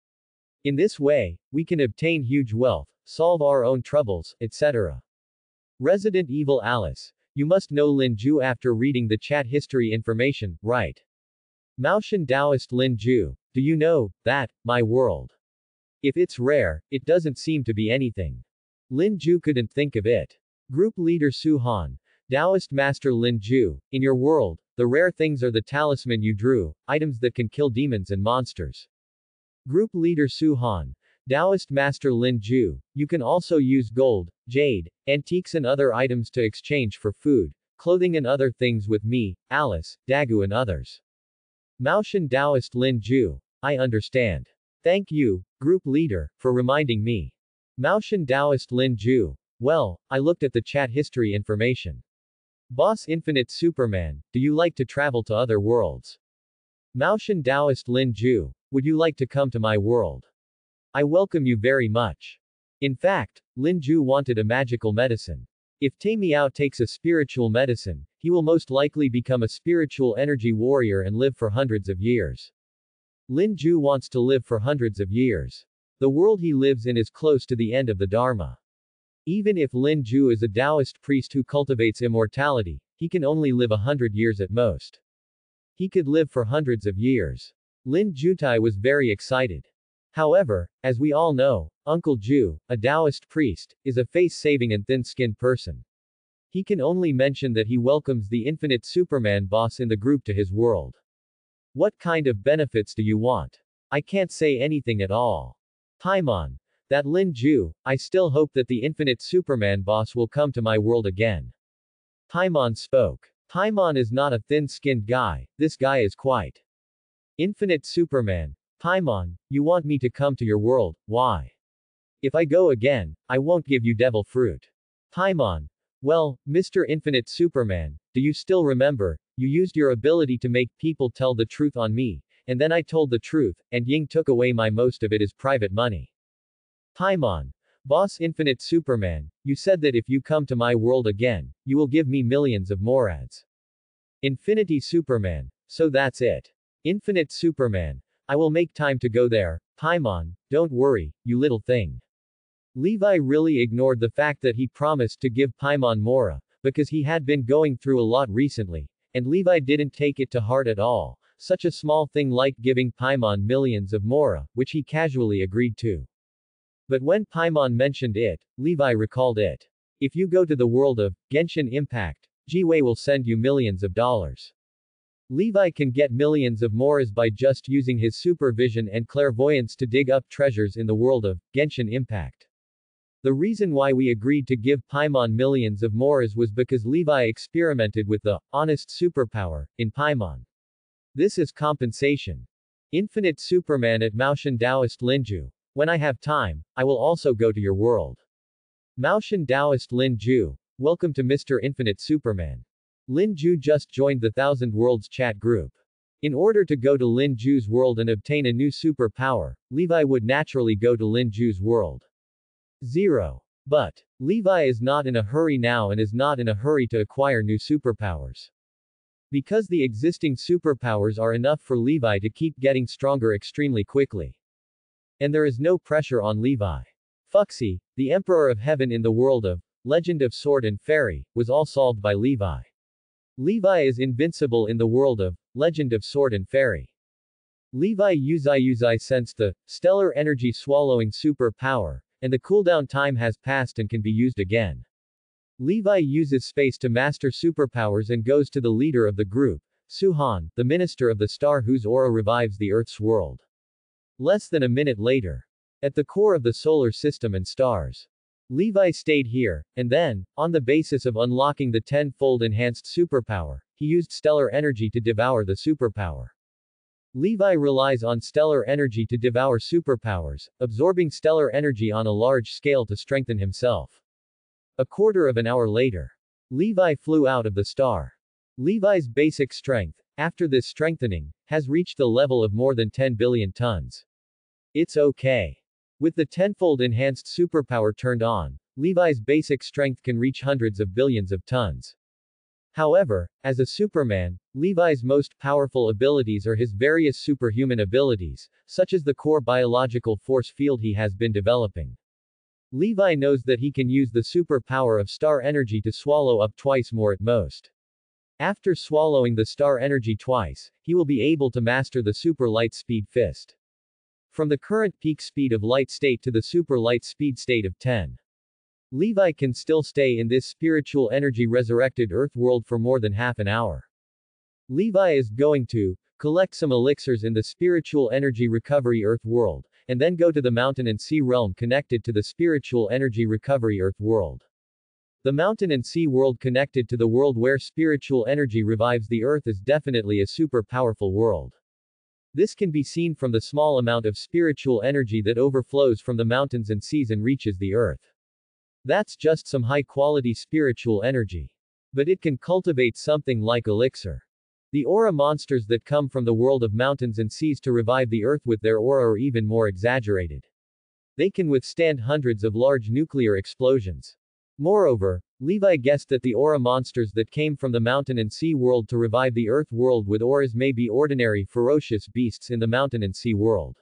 In this way, we can obtain huge wealth, solve our own troubles, etc. Resident Evil Alice, you must know Lin Ju after reading the chat history information, right? Maoshan Taoist Lin Ju, do you know, that, my world? If it's rare, it doesn't seem to be anything. Lin Ju couldn't think of it. Group leader Su Han, Taoist master Lin Ju, in your world, the rare things are the talisman you drew, items that can kill demons and monsters. Group leader Su Han, Taoist Master Lin Ju, you can also use gold, jade, antiques and other items to exchange for food, clothing and other things with me, Alice, Dagu and others. Maoshan Taoist Lin Ju. I understand. Thank you, group leader, for reminding me. Maoshan Taoist Lin Ju. Well, I looked at the chat history information. Boss Infinite Superman, do you like to travel to other worlds? Maoshan Taoist Lin Ju. Would you like to come to my world? I welcome you very much. In fact, Lin Ju wanted a magical medicine. If Tai Miao takes a spiritual medicine, he will most likely become a spiritual energy warrior and live for hundreds of years. Lin Ju wants to live for hundreds of years. The world he lives in is close to the end of the Dharma. Even if Lin Ju is a Taoist priest who cultivates immortality, he can only live a hundred years at most. He could live for hundreds of years. Lin Jutai was very excited. However, as we all know, Uncle Ju, a Taoist priest, is a face-saving and thin-skinned person. He can only mention that he welcomes the infinite Superman boss in the group to his world. What kind of benefits do you want? I can't say anything at all. Paimon. That Lin Ju, I still hope that the infinite Superman boss will come to my world again. Paimon spoke. Paimon is not a thin-skinned guy, this guy is quite infinite Superman. Paimon, you want me to come to your world, why? If I go again, I won't give you devil fruit. Paimon. Well, Mr. Infinite Superman, do you still remember? You used your ability to make people tell the truth on me, and then I told the truth, and Ying took away my most of it as private money. Paimon. Boss Infinite Superman, you said that if you come to my world again, you will give me millions of morads. Infinity Superman. So that's it. Infinite Superman. I will make time to go there. Paimon, don't worry, you little thing. Levi really ignored the fact that he promised to give Paimon Mora, because he had been going through a lot recently, and Levi didn't take it to heart at all, such a small thing like giving Paimon millions of Mora, which he casually agreed to. But when Paimon mentioned it, Levi recalled it. If you go to the world of Genshin Impact, Ji-Wei will send you millions of dollars. Levi can get millions of mores by just using his supervision and clairvoyance to dig up treasures in the world of Genshin Impact. The reason why we agreed to give Paimon millions of mores was because Levi experimented with the honest superpower in Paimon. This is compensation. Infinite Superman at Maoshan Taoist Lin Ju. When I have time, I will also go to your world. Maoshan Taoist Lin Ju. Welcome to Mr. Infinite Superman. Lin Ju just joined the Thousand Worlds chat group. In order to go to Lin Ju's world and obtain a new superpower, Levi would naturally go to Lin Ju's world. 0. But, Levi is not in a hurry now and is not in a hurry to acquire new superpowers. Because the existing superpowers are enough for Levi to keep getting stronger extremely quickly. And there is no pressure on Levi. Fuxi, the Emperor of Heaven in the world of Legend of Sword and Fairy, was all solved by Levi. Levi is invincible in the world of Legend of Sword and Fairy. Levi Uzai sensed the stellar energy swallowing super power, and the cooldown time has passed and can be used again. Levi uses space to master superpowers and goes to the leader of the group, Su Han, the minister of the star whose aura revives the Earth's world. Less than a minute later. At the core of the solar system and stars. Levi stayed here, and then, on the basis of unlocking the ten-fold enhanced superpower, he used stellar energy to devour the superpower. Levi relies on stellar energy to devour superpowers, absorbing stellar energy on a large scale to strengthen himself. A quarter of an hour later, Levi flew out of the star. Levi's basic strength, after this strengthening, has reached the level of more than 10 billion tons. It's okay. With the tenfold enhanced superpower turned on, Levi's basic strength can reach hundreds of billions of tons. However, as a Superman, Levi's most powerful abilities are his various superhuman abilities, such as the core biological force field he has been developing. Levi knows that he can use the superpower of star energy to swallow up twice more at most. After swallowing the star energy twice, he will be able to master the super light speed fist. From the current peak speed of light state to the super light speed state of 10. Levi can still stay in this spiritual energy resurrected earth world for more than half an hour. Levi is going to collect some elixirs in the spiritual energy recovery earth world, and then go to the mountain and sea realm connected to the spiritual energy recovery earth world. The mountain and sea world connected to the world where spiritual energy revives the earth is definitely a super powerful world. This can be seen from the small amount of spiritual energy that overflows from the mountains and seas and reaches the earth. That's just some high quality spiritual energy. But it can cultivate something like elixir. The aura monsters that come from the world of mountains and seas to revive the earth with their aura are even more exaggerated. They can withstand hundreds of large nuclear explosions. Moreover, Levi guessed that the aura monsters that came from the mountain and sea world to revive the earth world with auras may be ordinary, ferocious beasts in the mountain and sea world.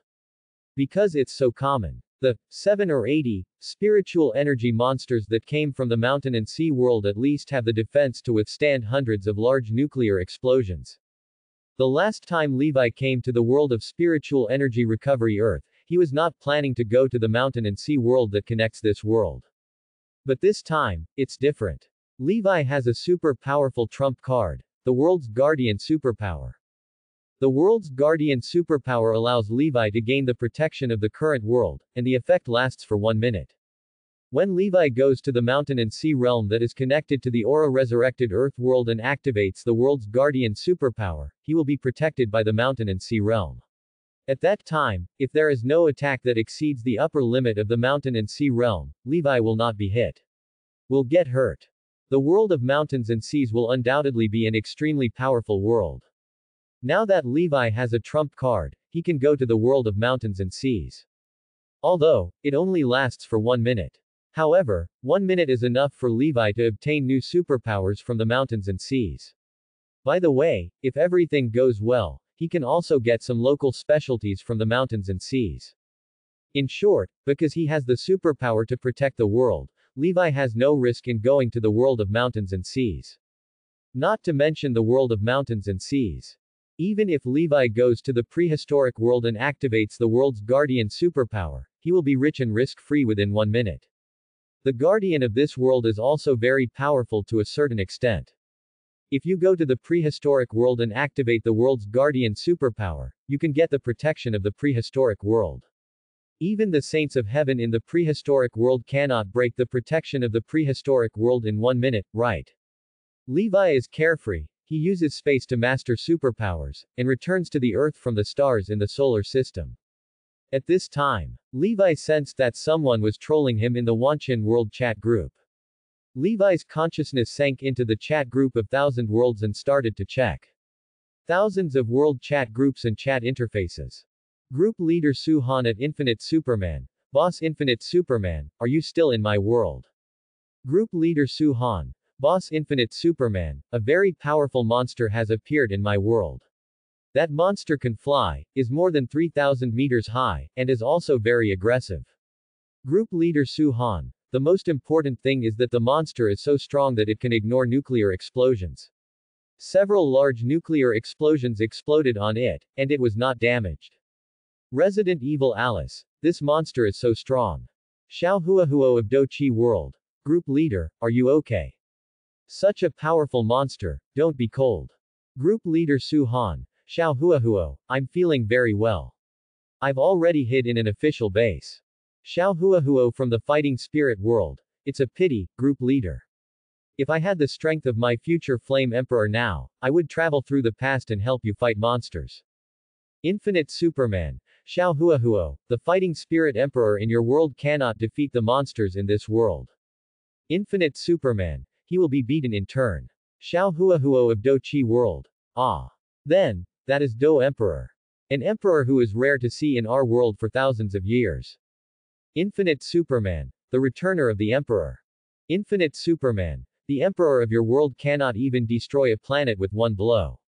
Because it's so common. The 7 or 80 spiritual energy monsters that came from the mountain and sea world at least have the defense to withstand hundreds of large nuclear explosions. The last time Levi came to the world of spiritual energy recovery Earth, he was not planning to go to the mountain and sea world that connects this world. But this time, it's different. Levi has a super powerful trump card, the world's guardian superpower. The world's guardian superpower allows Levi to gain the protection of the current world, and the effect lasts for one minute. When Levi goes to the mountain and sea realm that is connected to the aura resurrected earth world and activates the world's guardian superpower, he will be protected by the mountain and sea realm. At that time, if there is no attack that exceeds the upper limit of the mountain and sea realm, Levi will not be hit. Will get hurt. The world of mountains and seas will undoubtedly be an extremely powerful world. Now that Levi has a trump card, he can go to the world of mountains and seas. Although, it only lasts for one minute. However, one minute is enough for Levi to obtain new superpowers from the mountains and seas. By the way, if everything goes well, he can also get some local specialties from the mountains and seas. In short, because he has the superpower to protect the world, Levi has no risk in going to the world of mountains and seas. Not to mention the world of mountains and seas. Even if Levi goes to the prehistoric world and activates the world's guardian superpower, he will be rich and risk-free within one minute. The guardian of this world is also very powerful to a certain extent. If you go to the prehistoric world and activate the world's guardian superpower, you can get the protection of the prehistoric world. Even the saints of heaven in the prehistoric world cannot break the protection of the prehistoric world in one minute, right? Levi is carefree, he uses space to master superpowers, and returns to the Earth from the stars in the solar system. At this time, Levi sensed that someone was trolling him in the Wanchin World chat group. Levi's consciousness sank into the chat group of Thousand Worlds and started to check. Thousands of world chat groups and chat interfaces. Group leader Su Han at Infinite Superman. Boss Infinite Superman, are you still in my world? Group leader Su Han. Boss Infinite Superman, a very powerful monster has appeared in my world. That monster can fly, is more than 3,000 meters high, and is also very aggressive. Group leader Su Han. The most important thing is that the monster is so strong that it can ignore nuclear explosions. Several large nuclear explosions exploded on it, and it was not damaged. Resident Evil Alice. This monster is so strong. Xiao Huahuo of Do Chi World. Group leader, are you okay? Such a powerful monster, don't be cold. Group leader Su Han, Xiao Huahuo, I'm feeling very well. I've already hid in an official base. Xiao Huahuo from the fighting spirit world. It's a pity, group leader. If I had the strength of my future flame emperor now, I would travel through the past and help you fight monsters. Infinite Superman, Xiao Huahuo, the fighting spirit emperor in your world cannot defeat the monsters in this world. Infinite Superman, he will be beaten in turn. Xiao Huahuo of Do Chi world. Ah. Then, that is Do Emperor. An emperor who is rare to see in our world for thousands of years. Infinite Superman. The returner of the Emperor. Infinite Superman. The Emperor of your world cannot even destroy a planet with one blow.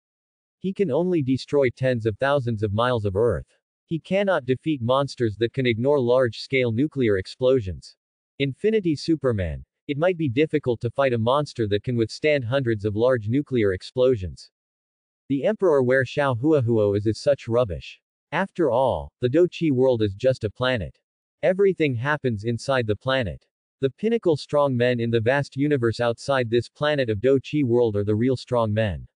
He can only destroy tens of thousands of miles of Earth. He cannot defeat monsters that can ignore large-scale nuclear explosions. Infinity Superman. It might be difficult to fight a monster that can withstand hundreds of large nuclear explosions. The Emperor where Xiao Huahuo is is such rubbish. After all, the Do Chi world is just a planet. Everything happens inside the planet. The pinnacle strong men in the vast universe outside this planet of Do Chi world are the real strong men.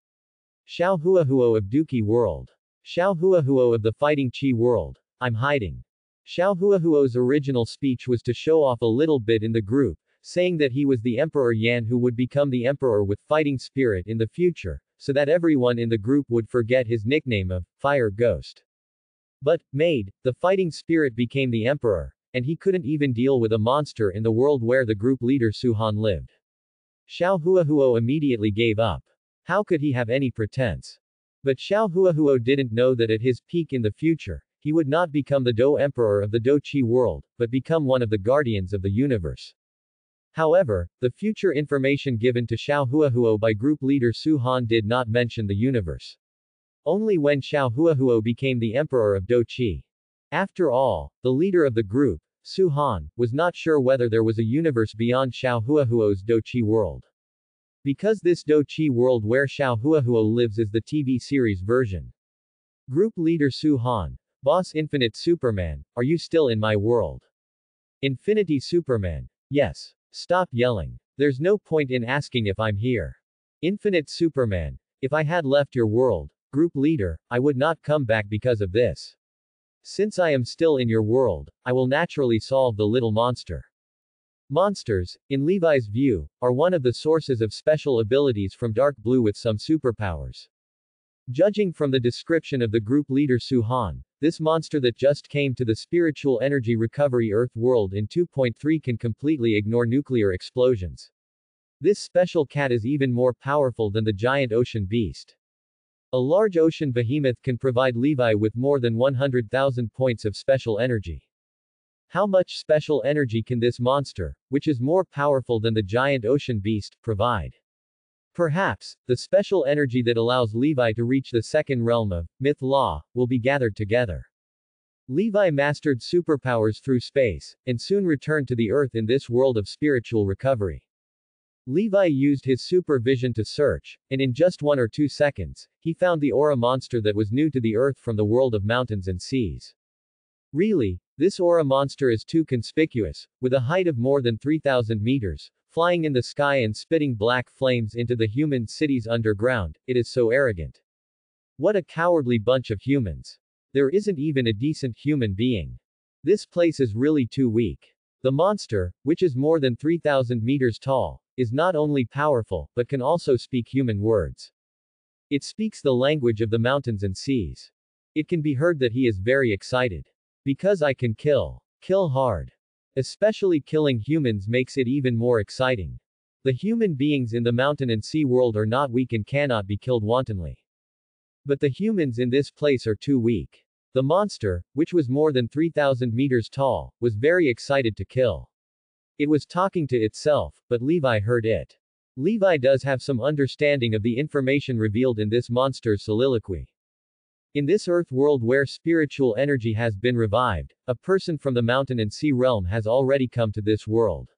Xiao Huahuo of Duki world. Xiao Huahuo of the Fighting Chi world. I'm hiding. Xiao Huahuo's original speech was to show off a little bit in the group, saying that he was the Emperor Yan who would become the Emperor with fighting spirit in the future, so that everyone in the group would forget his nickname of Fire Ghost. But, made, the fighting spirit became the Emperor, and he couldn't even deal with a monster in the world where the group leader Su Han lived. Xiao Huahuo immediately gave up. How could he have any pretense? But Xiao Huahuo didn't know that at his peak in the future, he would not become the Do Emperor of the Do Chi world, but become one of the guardians of the universe. However, the future information given to Xiao Huahuo by group leader Su Han did not mention the universe. Only when Xiao Huahuo became the emperor of Do Chi. After all, the leader of the group, Su Han, was not sure whether there was a universe beyond Xiao Huahuo's Do Chi world. Because this Do Chi world where Xiao Huahuo lives is the TV series version. Group leader Su Han, Boss Infinite Superman, are you still in my world? Infinity Superman. Yes. Stop yelling. There's no point in asking if I'm here. Infinite Superman. If I had left your world, group leader, I would not come back because of this. Since I am still in your world, I will naturally solve the little monster. Monsters, in Levi's view, are one of the sources of special abilities from Dark Blue with some superpowers. Judging from the description of the group leader Su Han, this monster that just came to the spiritual energy recovery Earth world in 2.3 can completely ignore nuclear explosions. This special cat is even more powerful than the giant ocean beast. A large ocean behemoth can provide Levi with more than 100,000 points of special energy. How much special energy can this monster, which is more powerful than the giant ocean beast, provide? Perhaps, the special energy that allows Levi to reach the second realm of myth law will be gathered together. Levi mastered superpowers through space, and soon returned to the Earth in this world of spiritual recovery. Levi used his supervision to search, and in just one or two seconds, he found the aura monster that was new to the Earth from the world of mountains and seas. Really, this aura monster is too conspicuous, with a height of more than 3,000 meters, flying in the sky and spitting black flames into the human cities underground, it is so arrogant. What a cowardly bunch of humans. There isn't even a decent human being. This place is really too weak. The monster, which is more than 3,000 meters tall, is not only powerful, but can also speak human words. It speaks the language of the mountains and seas. It can be heard that he is very excited. Because I can kill. Kill hard. Especially killing humans makes it even more exciting. The human beings in the mountain and sea world are not weak and cannot be killed wantonly. But the humans in this place are too weak. The monster, which was more than 3,000 meters tall, was very excited to kill. It was talking to itself, but Levi heard it. Levi does have some understanding of the information revealed in this monster's soliloquy. In this earth world where spiritual energy has been revived, a person from the mountain and sea realm has already come to this world.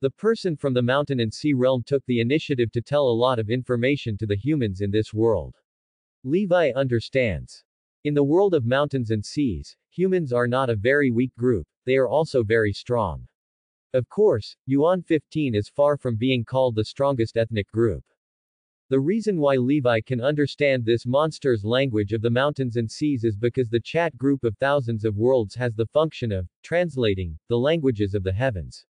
The person from the mountain and sea realm took the initiative to tell a lot of information to the humans in this world. Levi understands. In the world of mountains and seas, humans are not a very weak group, they are also very strong. Of course, Yuan 15 is far from being called the strongest ethnic group. The reason why Levi can understand this monster's language of the mountains and seas is because the chat group of thousands of worlds has the function of translating the languages of the heavens.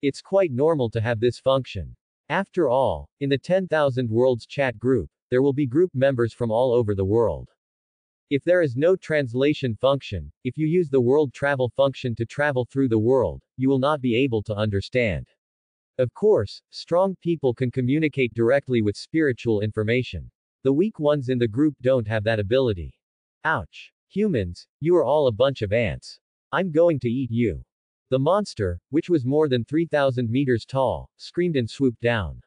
It's quite normal to have this function. After all, in the 10,000 worlds chat group, there will be group members from all over the world. If there is no translation function, if you use the world travel function to travel through the world, you will not be able to understand. Of course, strong people can communicate directly with spiritual information. The weak ones in the group don't have that ability. Ouch. Humans, you are all a bunch of ants. I'm going to eat you. The monster, which was more than 3,000 meters tall, screamed and swooped down.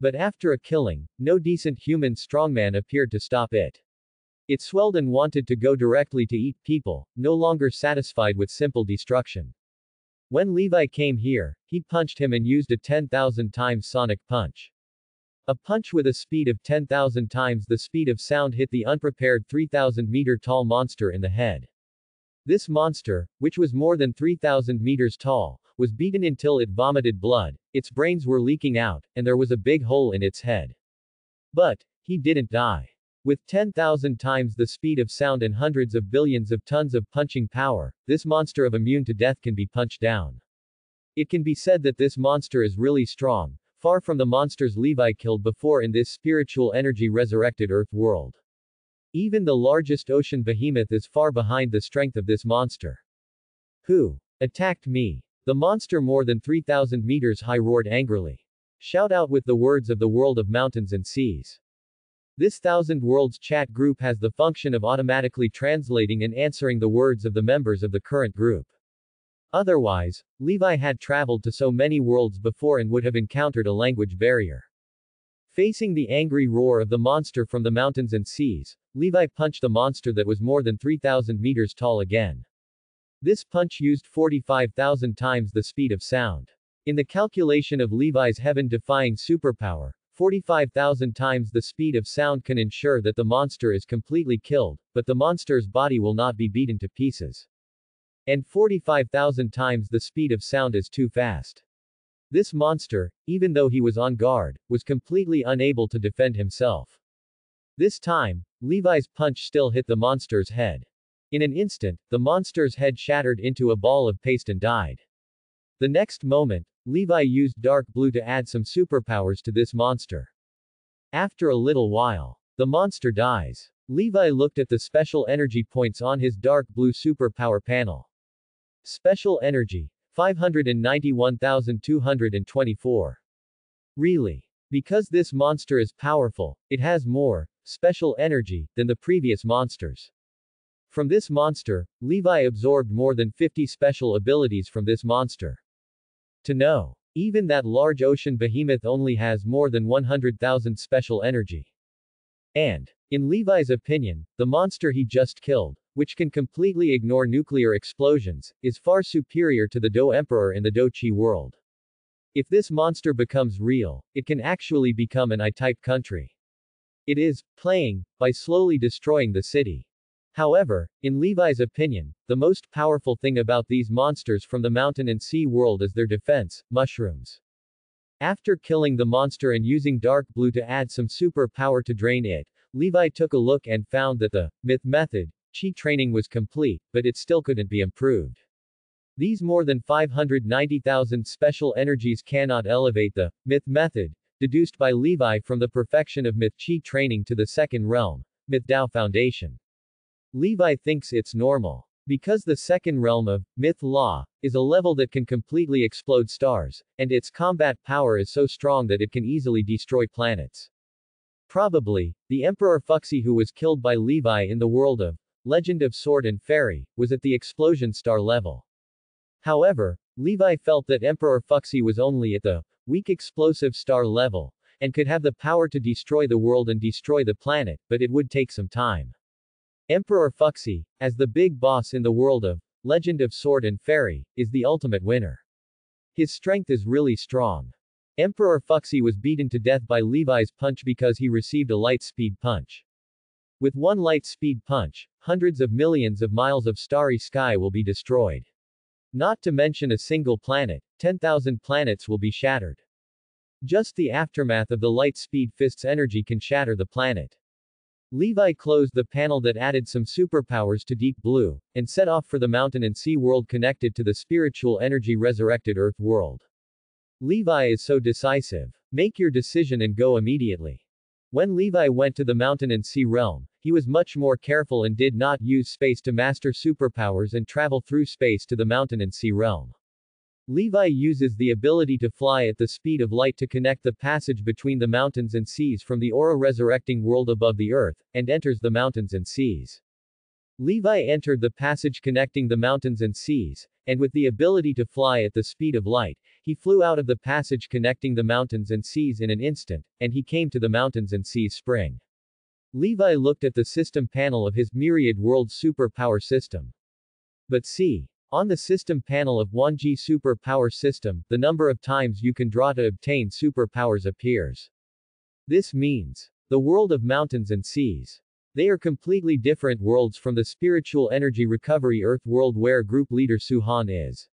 But after a killing, no decent human strongman appeared to stop it. It swelled and wanted to go directly to eat people, no longer satisfied with simple destruction. When Levi came here, he punched him and used a 10,000 times sonic punch. A punch with a speed of 10,000 times the speed of sound hit the unprepared 3,000 meter tall monster in the head. This monster, which was more than 3,000 meters tall, was beaten until it vomited blood, its brains were leaking out, and there was a big hole in its head. But, he didn't die. With 10,000 times the speed of sound and hundreds of billions of tons of punching power, this monster of immune to death can be punched down. It can be said that this monster is really strong, far from the monsters Levi killed before in this spiritual energy resurrected Earth world. Even the largest ocean behemoth is far behind the strength of this monster. Who attacked me? The monster more than 3,000 meters high roared angrily. Shout out with the words of the world of mountains and seas. This Thousand Worlds chat group has the function of automatically translating and answering the words of the members of the current group. Otherwise, Levi had traveled to so many worlds before and would have encountered a language barrier. Facing the angry roar of the monster from the mountains and seas, Levi punched the monster that was more than 3,000 meters tall again. This punch used 45,000 times the speed of sound. In the calculation of Levi's heaven-defying superpower, 45,000 times the speed of sound can ensure that the monster is completely killed, but the monster's body will not be beaten to pieces. And 45,000 times the speed of sound is too fast. This monster, even though he was on guard, was completely unable to defend himself. This time, Levi's punch still hit the monster's head. In an instant, the monster's head shattered into a ball of paste and died. The next moment, Levi used dark blue to add some superpowers to this monster. After a little while, the monster dies. Levi looked at the special energy points on his dark blue superpower panel. Special energy, 591,224. Really. Because this monster is powerful, it has more, special energy, than the previous monsters. From this monster, Levi absorbed more than 50 special abilities from this monster. To know. Even that large ocean behemoth only has more than 100,000 special energy. And, in Levi's opinion, the monster he just killed, which can completely ignore nuclear explosions, is far superior to the Do Emperor in the Do Chi world. If this monster becomes real, it can actually become an I-type country. It is, playing, by slowly destroying the city. However, in Levi's opinion, the most powerful thing about these monsters from the mountain and sea world is their defense, mushrooms. After killing the monster and using dark blue to add some super power to drain it, Levi took a look and found that the myth method, Chi training was complete, but it still couldn't be improved. These more than 590,000 special energies cannot elevate the myth method, deduced by Levi from the perfection of myth Chi training to the second realm, myth Dao Foundation. Levi thinks it's normal. Because the second realm of myth law is a level that can completely explode stars, and its combat power is so strong that it can easily destroy planets. Probably, the Emperor Fuxi who was killed by Levi in the world of Legend of Sword and Fairy, was at the explosion star level. However, Levi felt that Emperor Fuxi was only at the weak explosive star level, and could have the power to destroy the world and destroy the planet, but it would take some time. Emperor Fuxi, as the big boss in the world of Legend of Sword and Fairy, is the ultimate winner. His strength is really strong. Emperor Fuxi was beaten to death by Levi's punch because he received a light speed punch. With one light speed punch, hundreds of millions of miles of starry sky will be destroyed. Not to mention a single planet, 10,000 planets will be shattered. Just the aftermath of the light speed fist's energy can shatter the planet. Levi closed the panel that added some superpowers to Deep Blue, and set off for the mountain and sea world connected to the spiritual energy resurrected Earth world. Levi is so decisive. Make your decision and go immediately. When Levi went to the mountain and sea realm, he was much more careful and did not use space to master superpowers and travel through space to the mountain and sea realm. Levi uses the ability to fly at the speed of light to connect the passage between the mountains and seas from the aura resurrecting world above the earth, and enters the mountains and seas. Levi entered the passage connecting the mountains and seas, and with the ability to fly at the speed of light, he flew out of the passage connecting the mountains and seas in an instant, and he came to the mountains and seas spring. Levi looked at the system panel of his myriad world superpower system. But see. On the system panel of 1G superpower system, the number of times you can draw to obtain superpowers appears. This means the world of mountains and seas. They are completely different worlds from the spiritual energy recovery Earth world where group leader Su Han is.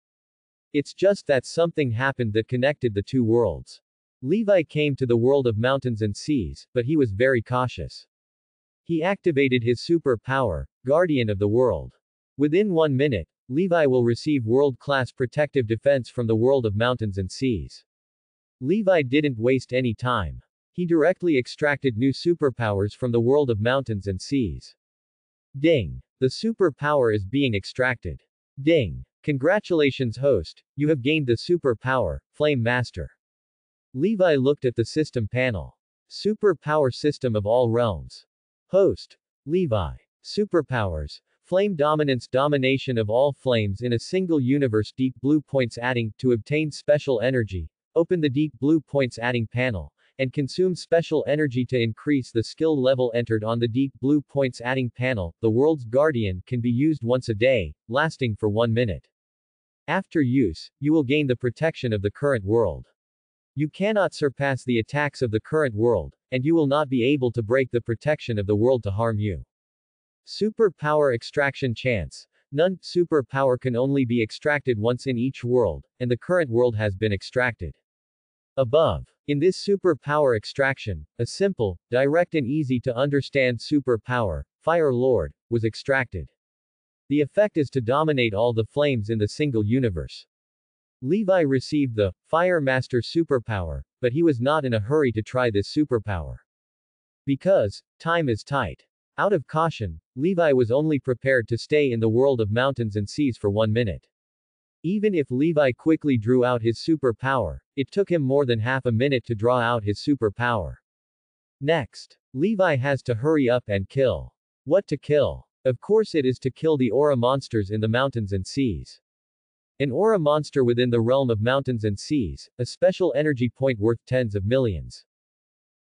It's just that something happened that connected the two worlds. Levi came to the world of mountains and seas, but he was very cautious. He activated his super power, Guardian of the World. Within one minute, Levi will receive world-class protective defense from the world of mountains and seas. Levi didn't waste any time. He directly extracted new superpowers from the world of mountains and seas. Ding! The superpower is being extracted. Ding! Congratulations host, you have gained the superpower, Flame Master. Levi looked at the system panel. Superpower System of All Realms. Host. Levi. Superpowers. Flame Dominance Domination of all flames in a single universe Deep Blue Points Adding, to obtain special energy. Open the Deep Blue Points Adding panel and consume special energy to increase the skill level entered on the deep blue points adding panel. The world's guardian can be used once a day, lasting for one minute. After use, you will gain the protection of the current world. You cannot surpass the attacks of the current world, and you will not be able to break the protection of the world to harm you. Super power extraction chance. None super power can only be extracted once in each world, and the current world has been extracted. Above. In this superpower extraction, a simple, direct and easy to understand superpower, Fire Lord, was extracted. The effect is to dominate all the flames in the single universe. Levi received the Fire Master superpower, but he was not in a hurry to try this superpower. Because, time is tight. Out of caution, Levi was only prepared to stay in the world of mountains and seas for one minute. Even if Levi quickly drew out his superpower, it took him more than half a minute to draw out his superpower. Next, Levi has to hurry up and kill. What to kill? Of course it is to kill the aura monsters in the mountains and seas. An aura monster within the realm of mountains and seas, a special energy point worth tens of millions.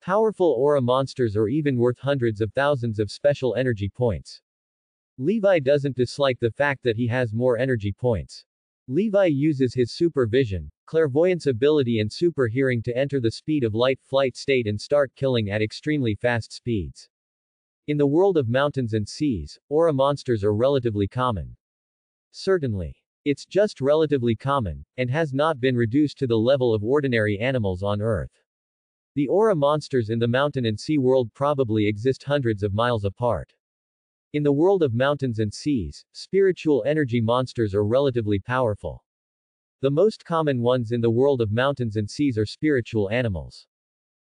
Powerful aura monsters are even worth hundreds of thousands of special energy points. Levi doesn't dislike the fact that he has more energy points. Levi uses his supervision, clairvoyance ability and super hearing to enter the speed of light flight state and start killing at extremely fast speeds. In the world of mountains and seas, aura monsters are relatively common. Certainly. It's just relatively common, and has not been reduced to the level of ordinary animals on Earth. The aura monsters in the mountain and sea world probably exist hundreds of miles apart. In the world of mountains and seas, spiritual energy monsters are relatively powerful. The most common ones in the world of mountains and seas are spiritual animals.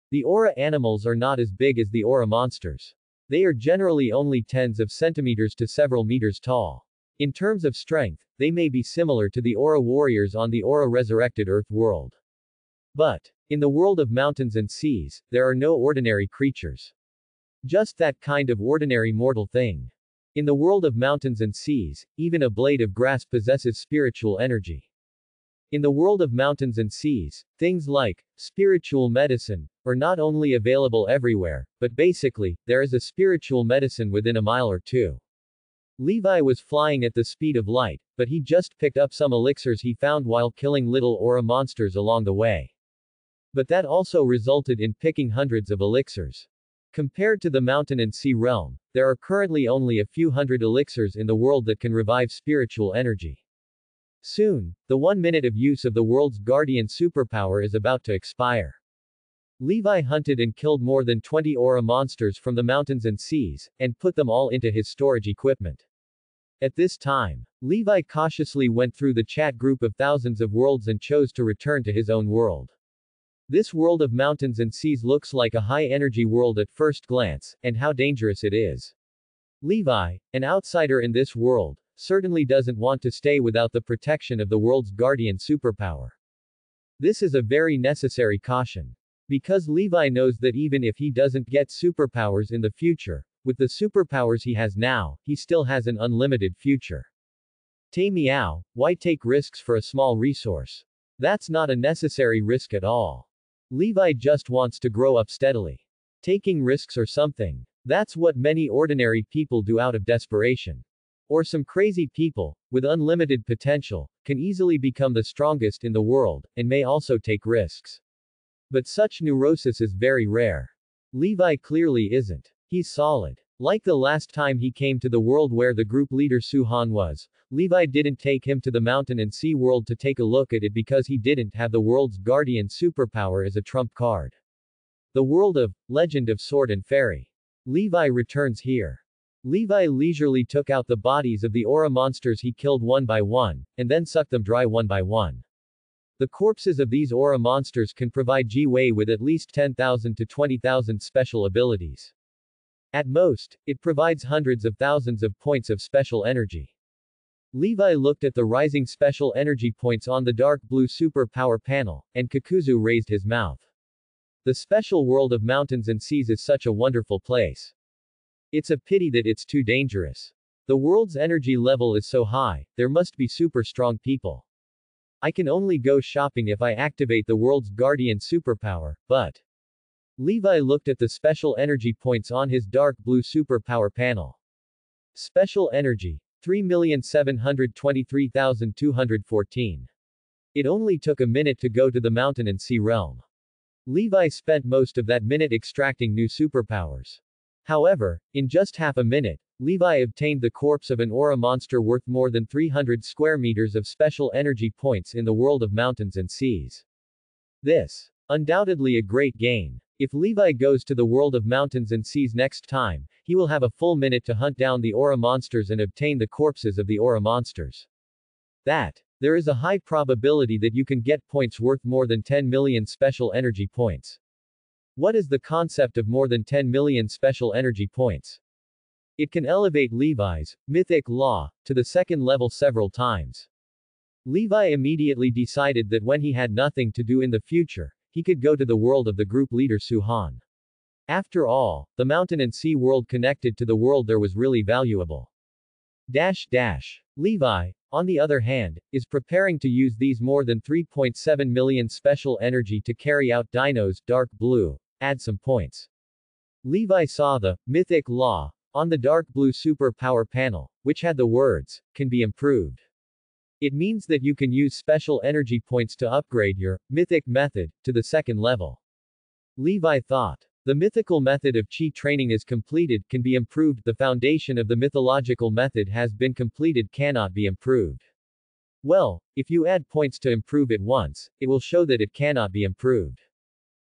The aura animals are not as big as the aura monsters. They are generally only tens of centimeters to several meters tall. In terms of strength, they may be similar to the aura warriors on the aura resurrected Earth world. But, in the world of mountains and seas, there are no ordinary creatures. Just that kind of ordinary mortal thing. In the world of mountains and seas, even a blade of grass possesses spiritual energy. In the world of mountains and seas, things like spiritual medicine are not only available everywhere, but basically, there is a spiritual medicine within a mile or two. Levi was flying at the speed of light, but he just picked up some elixirs he found while killing little aura monsters along the way. But that also resulted in picking hundreds of elixirs. Compared to the mountain and sea realm, there are currently only a few hundred elixirs in the world that can revive spiritual energy. Soon, the one minute of use of the world's guardian superpower is about to expire. Levi hunted and killed more than 20 aura monsters from the mountains and seas, and put them all into his storage equipment. At this time, Levi cautiously went through the chat group of thousands of worlds and chose to return to his own world. This world of mountains and seas looks like a high-energy world at first glance, and how dangerous it is. Levi, an outsider in this world, certainly doesn't want to stay without the protection of the world's guardian superpower. This is a very necessary caution. Because Levi knows that even if he doesn't get superpowers in the future, with the superpowers he has now, he still has an unlimited future. Tay Miao, why take risks for a small resource? That's not a necessary risk at all. Levi just wants to grow up steadily. Taking risks or something. That's what many ordinary people do out of desperation. Or some crazy people, with unlimited potential, can easily become the strongest in the world, and may also take risks. But such neurosis is very rare. Levi clearly isn't. He's solid. Like the last time he came to the world where the group leader Su Han was, Levi didn't take him to the mountain and sea world to take a look at it because he didn't have the world's guardian superpower as a trump card. The world of Legend of Sword and Fairy. Levi returns here. Levi leisurely took out the bodies of the aura monsters he killed one by one, and then sucked them dry one by one. The corpses of these aura monsters can provide Ji Wei with at least 10,000 to 20,000 special abilities. At most, it provides hundreds of thousands of points of special energy. Levi looked at the rising special energy points on the dark blue super power panel, and Kakuzu raised his mouth. The special world of mountains and seas is such a wonderful place. It's a pity that it's too dangerous. The world's energy level is so high, there must be super strong people. I can only go shopping if I activate the world's guardian superpower, but. Levi looked at the special energy points on his dark blue superpower panel. Special energy. 3,723,214. It only took a minute to go to the mountain and sea realm. Levi spent most of that minute extracting new superpowers. However, in just half a minute, Levi obtained the corpse of an aura monster worth more than 300 square meters of special energy points in the world of mountains and seas. This. Undoubtedly a great gain. If Levi goes to the world of mountains and seas next time, he will have a full minute to hunt down the aura monsters and obtain the corpses of the aura monsters. That. There is a high probability that you can get points worth more than 10 million special energy points. What is the concept of more than 10 million special energy points? It can elevate Levi's mythic law to the second level several times. Levi immediately decided that when he had nothing to do in the future, he could go to the world of the group leader Su Han. After all, the mountain and sea world connected to the world there was really valuable. Dash dash. Levi, on the other hand, is preparing to use these more than 3.7 million special energy to carry out Dino's dark blue. Add some points. Levi saw the mythic law on the dark blue super power panel, which had the words, can be improved. It means that you can use special energy points to upgrade your mythic method to the second level. Levi thought. The mythical method of chi training is completed, can be improved, the foundation of the mythological method has been completed, cannot be improved. Well, if you add points to improve it once, it will show that it cannot be improved.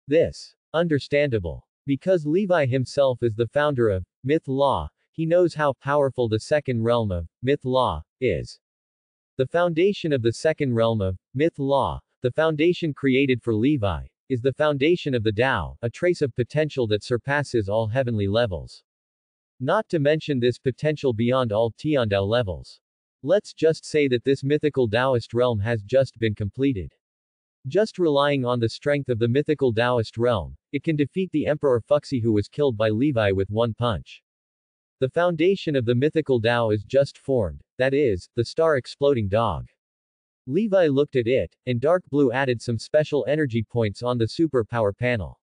This. Understandable. Because Levi himself is the founder of Myth Law, he knows how powerful the second realm of Myth Law is. The foundation of the second realm of Myth Law, the foundation created for Levi, is the foundation of the Tao, a trace of potential that surpasses all heavenly levels. Not to mention this potential beyond all Tiandao levels. Let's just say that this mythical Taoist realm has just been completed. Just relying on the strength of the mythical Taoist realm, it can defeat the Emperor Fuxi who was killed by Levi with one punch. The foundation of the mythical Tao is just formed, that is, the star exploding dog. Levi looked at it, and Dark Blue added some special energy points on the superpower panel.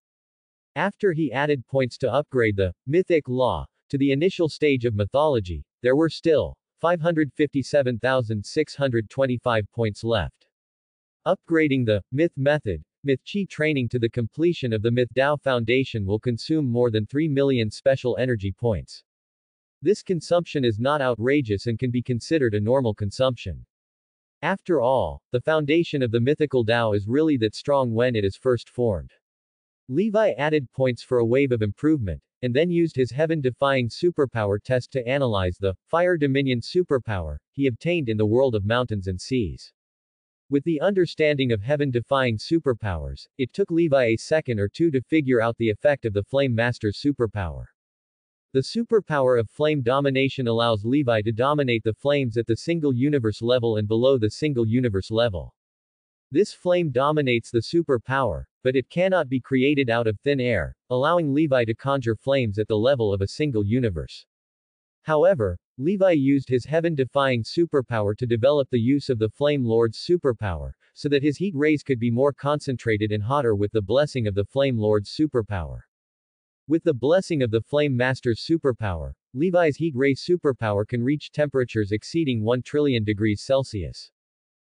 After he added points to upgrade the mythic law to the initial stage of mythology, there were still 557,625 points left. Upgrading the Myth method, Myth Chi training to the completion of the Myth Dao Foundation will consume more than 3 million special energy points. This consumption is not outrageous and can be considered a normal consumption. After all, the foundation of the mythical Tao is really that strong when it is first formed. Levi added points for a wave of improvement, and then used his heaven-defying superpower test to analyze the Fire Dominion superpower he obtained in the world of mountains and seas. With the understanding of heaven-defying superpowers, it took Levi a second or two to figure out the effect of the Flame Master's superpower. The superpower of flame domination allows Levi to dominate the flames at the single universe level and below the single universe level. This flame dominates the superpower, but it cannot be created out of thin air, allowing Levi to conjure flames at the level of a single universe. However, Levi used his heaven-defying superpower to develop the use of the Flame Lord's superpower, so that his heat rays could be more concentrated and hotter with the blessing of the Flame Lord's superpower. With the blessing of the Flame Master's superpower, Levi's heat ray superpower can reach temperatures exceeding 1 trillion degrees Celsius.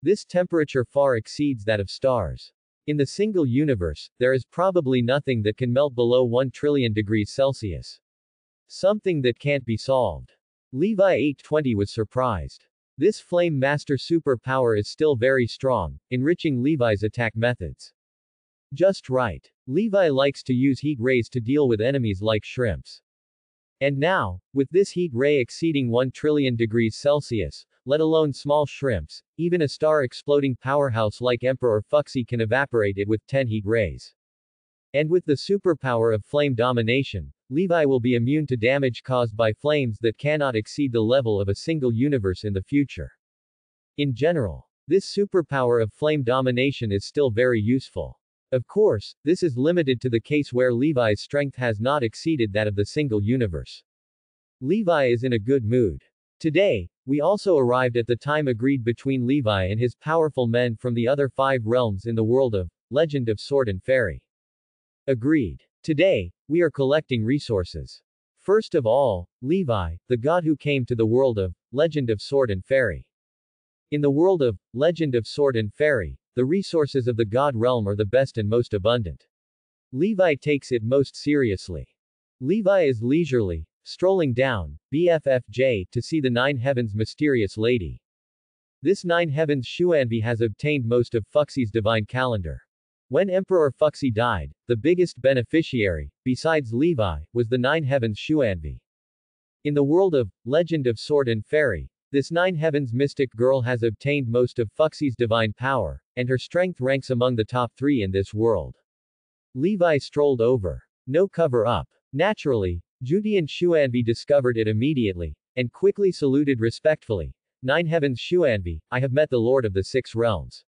This temperature far exceeds that of stars. In the single universe, there is probably nothing that can melt below 1 trillion degrees Celsius. Something that can't be solved. Levi 820 was surprised. This Flame Master superpower is still very strong, enriching Levi's attack methods. Just right. Levi likes to use heat rays to deal with enemies like shrimps. And now, with this heat ray exceeding 1 trillion degrees Celsius, let alone small shrimps, even a star exploding powerhouse like Emperor Fuxi can evaporate it with 10 heat rays. And with the superpower of flame domination, Levi will be immune to damage caused by flames that cannot exceed the level of a single universe in the future. In general, this superpower of flame domination is still very useful. Of course, this is limited to the case where Levi's strength has not exceeded that of the single universe. Levi is in a good mood. Today, we also arrived at the time agreed between Levi and his powerful men from the other five realms in the world of Legend of Sword and Fairy. Agreed. Today, we are collecting resources. First of all, Levi, the god who came to the world of Legend of Sword and Fairy. In the world of Legend of Sword and Fairy, the resources of the god realm are the best and most abundant. Levi takes it most seriously. Levi is leisurely, strolling down, BFFJ, to see the Nine Heavens mysterious lady. This Nine Heavens Xuanbi has obtained most of Fuxi's divine calendar. When Emperor Fuxi died, the biggest beneficiary, besides Levi, was the Nine Heavens Xuanbi. In the world of Legend of Sword and Fairy, this Nine Heavens mystic girl has obtained most of Fuxi's divine power, and her strength ranks among the top three in this world. Levi strolled over. No cover up. Naturally, Judy and Xuanbi discovered it immediately, and quickly saluted respectfully. Nine Heavens Xuanbi, I have met the Lord of the Six Realms.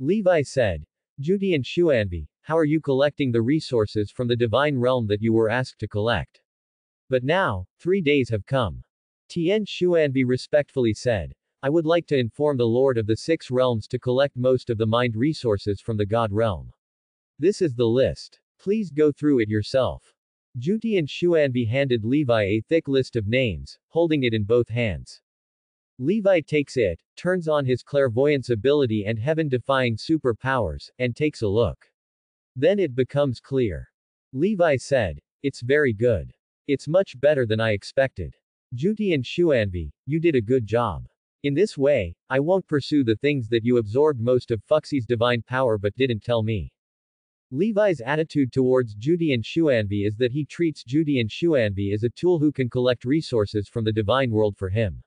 Levi said, Judy and Xuanbi, how are you collecting the resources from the divine realm that you were asked to collect? But now, three days have come. Tian Xuanbi respectfully said, I would like to inform the Lord of the Six Realms to collect most of the mind resources from the God realm. This is the list. Please go through it yourself. Jutian Xuanbi handed Levi a thick list of names, holding it in both hands. Levi takes it, turns on his clairvoyance ability and heaven-defying superpowers, and takes a look. Then it becomes clear. Levi said, It's very good. It's much better than I expected. Juti and Xuanbi, you did a good job. In this way, I won't pursue the things that you absorbed most of Fuxi's divine power but didn't tell me. Levi's attitude towards Judy and Xuanbi is that he treats Judy and Xuanbi as a tool who can collect resources from the divine world for him.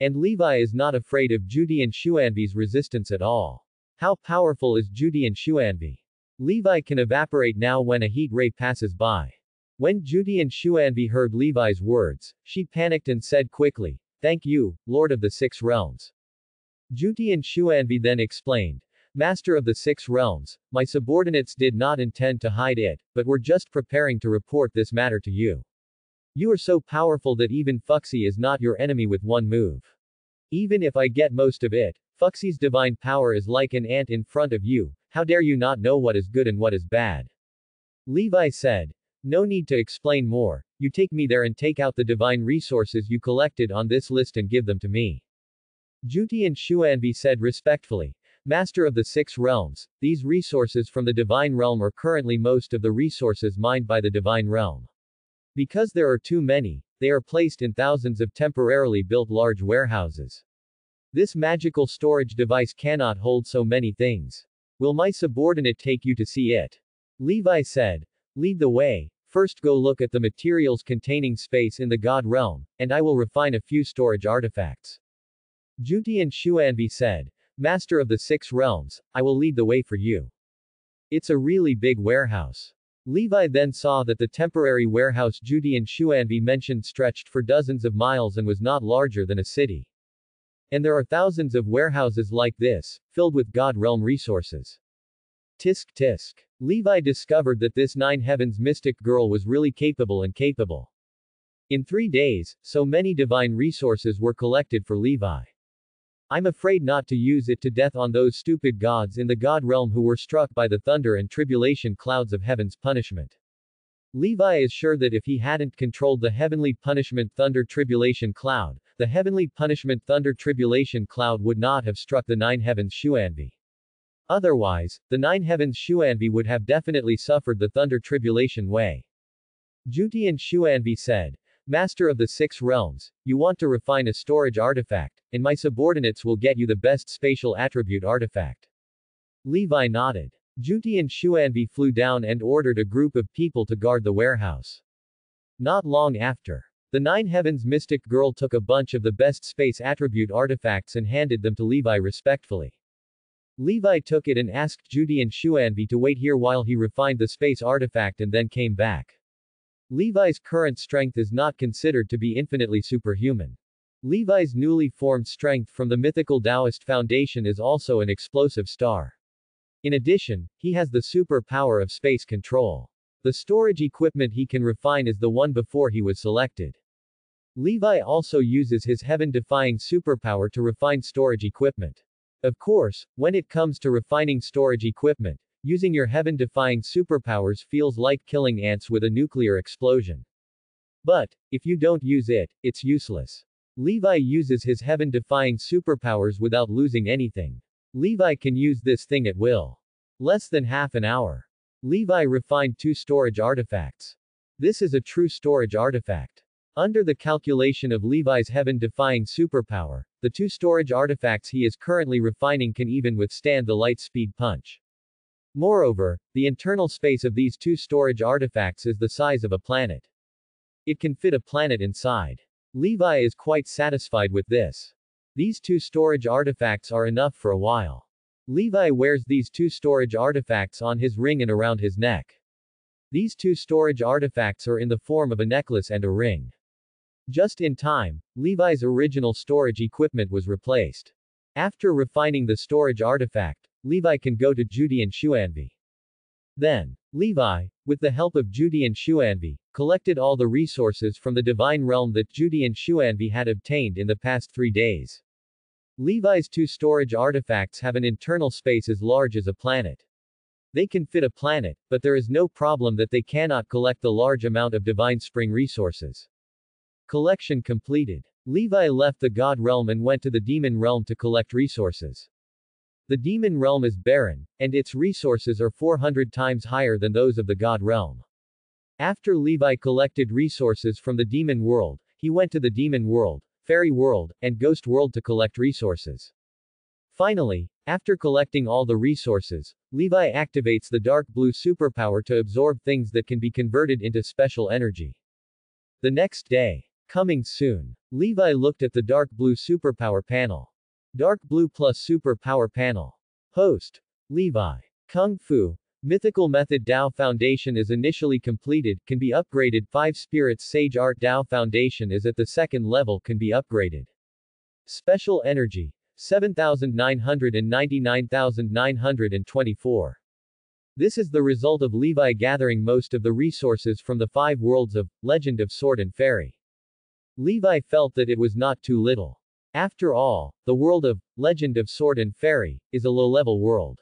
And Levi is not afraid of Judy and Xuanbi's resistance at all. How powerful is Judy and Xuanbi? Levi can evaporate now when a heat ray passes by. When Judy and Xuanbi heard Levi's words, she panicked and said quickly, Thank you, Lord of the Six Realms. Judy and Xuanbi then explained, Master of the Six Realms, my subordinates did not intend to hide it, but were just preparing to report this matter to you. You are so powerful that even Fuxi is not your enemy with one move. Even if I get most of it, Fuxi's divine power is like an ant in front of you, how dare you not know what is good and what is bad? Levi said, No need to explain more, you take me there and take out the divine resources you collected on this list and give them to me. Juti and Xuanbi said respectfully, Master of the Six Realms, these resources from the divine realm are currently most of the resources mined by the divine realm. Because there are too many, they are placed in thousands of temporarily built large warehouses. This magical storage device cannot hold so many things. Will my subordinate take you to see it? Levi said. Lead the way. First go look at the materials containing space in the God realm, and I will refine a few storage artifacts. Jutian Xuanbi said. Master of the Six Realms, I will lead the way for you. It's a really big warehouse. Levi then saw that the temporary warehouse Judy and Xuanbi mentioned stretched for dozens of miles and was not larger than a city. And there are thousands of warehouses like this, filled with God realm resources. Tisk tisk. Levi discovered that this Nine Heavens mystic girl was really capable and capable. In three days, so many divine resources were collected for Levi. I'm afraid not to use it to death on those stupid gods in the god realm who were struck by the thunder and tribulation clouds of heaven's punishment. Levi is sure that if he hadn't controlled the heavenly punishment thunder tribulation cloud, the heavenly punishment thunder tribulation cloud would not have struck the nine heavens Xuanbi. Otherwise, the nine heavens Xuanbi would have definitely suffered the thunder tribulation way. Jutian Xuanbi said, Master of the Six Realms, you want to refine a storage artifact, and my subordinates will get you the best spatial attribute artifact. Levi nodded. Juti and Xuanbi flew down and ordered a group of people to guard the warehouse. Not long after, the Nine Heavens mystic girl took a bunch of the best space attribute artifacts and handed them to Levi respectfully. Levi took it and asked Judy and Xuanbi to wait here while he refined the space artifact and then came back. Levi's current strength is not considered to be infinitely superhuman. Levi's newly formed strength from the mythical Taoist foundation is also an explosive star. In addition, he has the superpower of space control. The storage equipment he can refine is the one before he was selected. Levi also uses his heaven-defying superpower to refine storage equipment. Of course, when it comes to refining storage equipment, using your heaven-defying superpowers feels like killing ants with a nuclear explosion. But, if you don't use it, it's useless. Levi uses his heaven-defying superpowers without losing anything. Levi can use this thing at will. Less than half an hour. Levi refined two storage artifacts. This is a true storage artifact. Under the calculation of Levi's heaven-defying superpower, the two storage artifacts he is currently refining can even withstand the light speed punch. Moreover, the internal space of these two storage artifacts is the size of a planet. It can fit a planet inside. Levi is quite satisfied with this. These two storage artifacts are enough for a while. Levi wears these two storage artifacts on his ring and around his neck. These two storage artifacts are in the form of a necklace and a ring. Just in time, Levi's original storage equipment was replaced. After refining the storage artifact, Levi can go to Judy and Xuanvi. Then, Levi, with the help of Judy and Xuanvi, collected all the resources from the divine realm that Judy and Xuanvi had obtained in the past three days. Levi's two storage artifacts have an internal space as large as a planet. They can fit a planet, but there is no problem that they cannot collect the large amount of divine spring resources. Collection completed. Levi left the god realm and went to the demon realm to collect resources. The demon realm is barren, and its resources are 400 times higher than those of the god realm. After Levi collected resources from the demon world, he went to the demon world, fairy world, and ghost world to collect resources. Finally, after collecting all the resources, Levi activates the dark blue superpower to absorb things that can be converted into special energy. The next day, Coming soon. Levi looked at the dark blue superpower panel. Dark blue plus super power panel. Host. Levi. Kung Fu. Mythical Method Dao Foundation is initially completed, can be upgraded 5 Spirits Sage Art Dao Foundation is at the second level can be upgraded. Special Energy. 7,999,924. This is the result of Levi gathering most of the resources from the five worlds of Legend of Sword and Fairy. Levi felt that it was not too little. After all, the world of Legend of Sword and Fairy is a low-level world.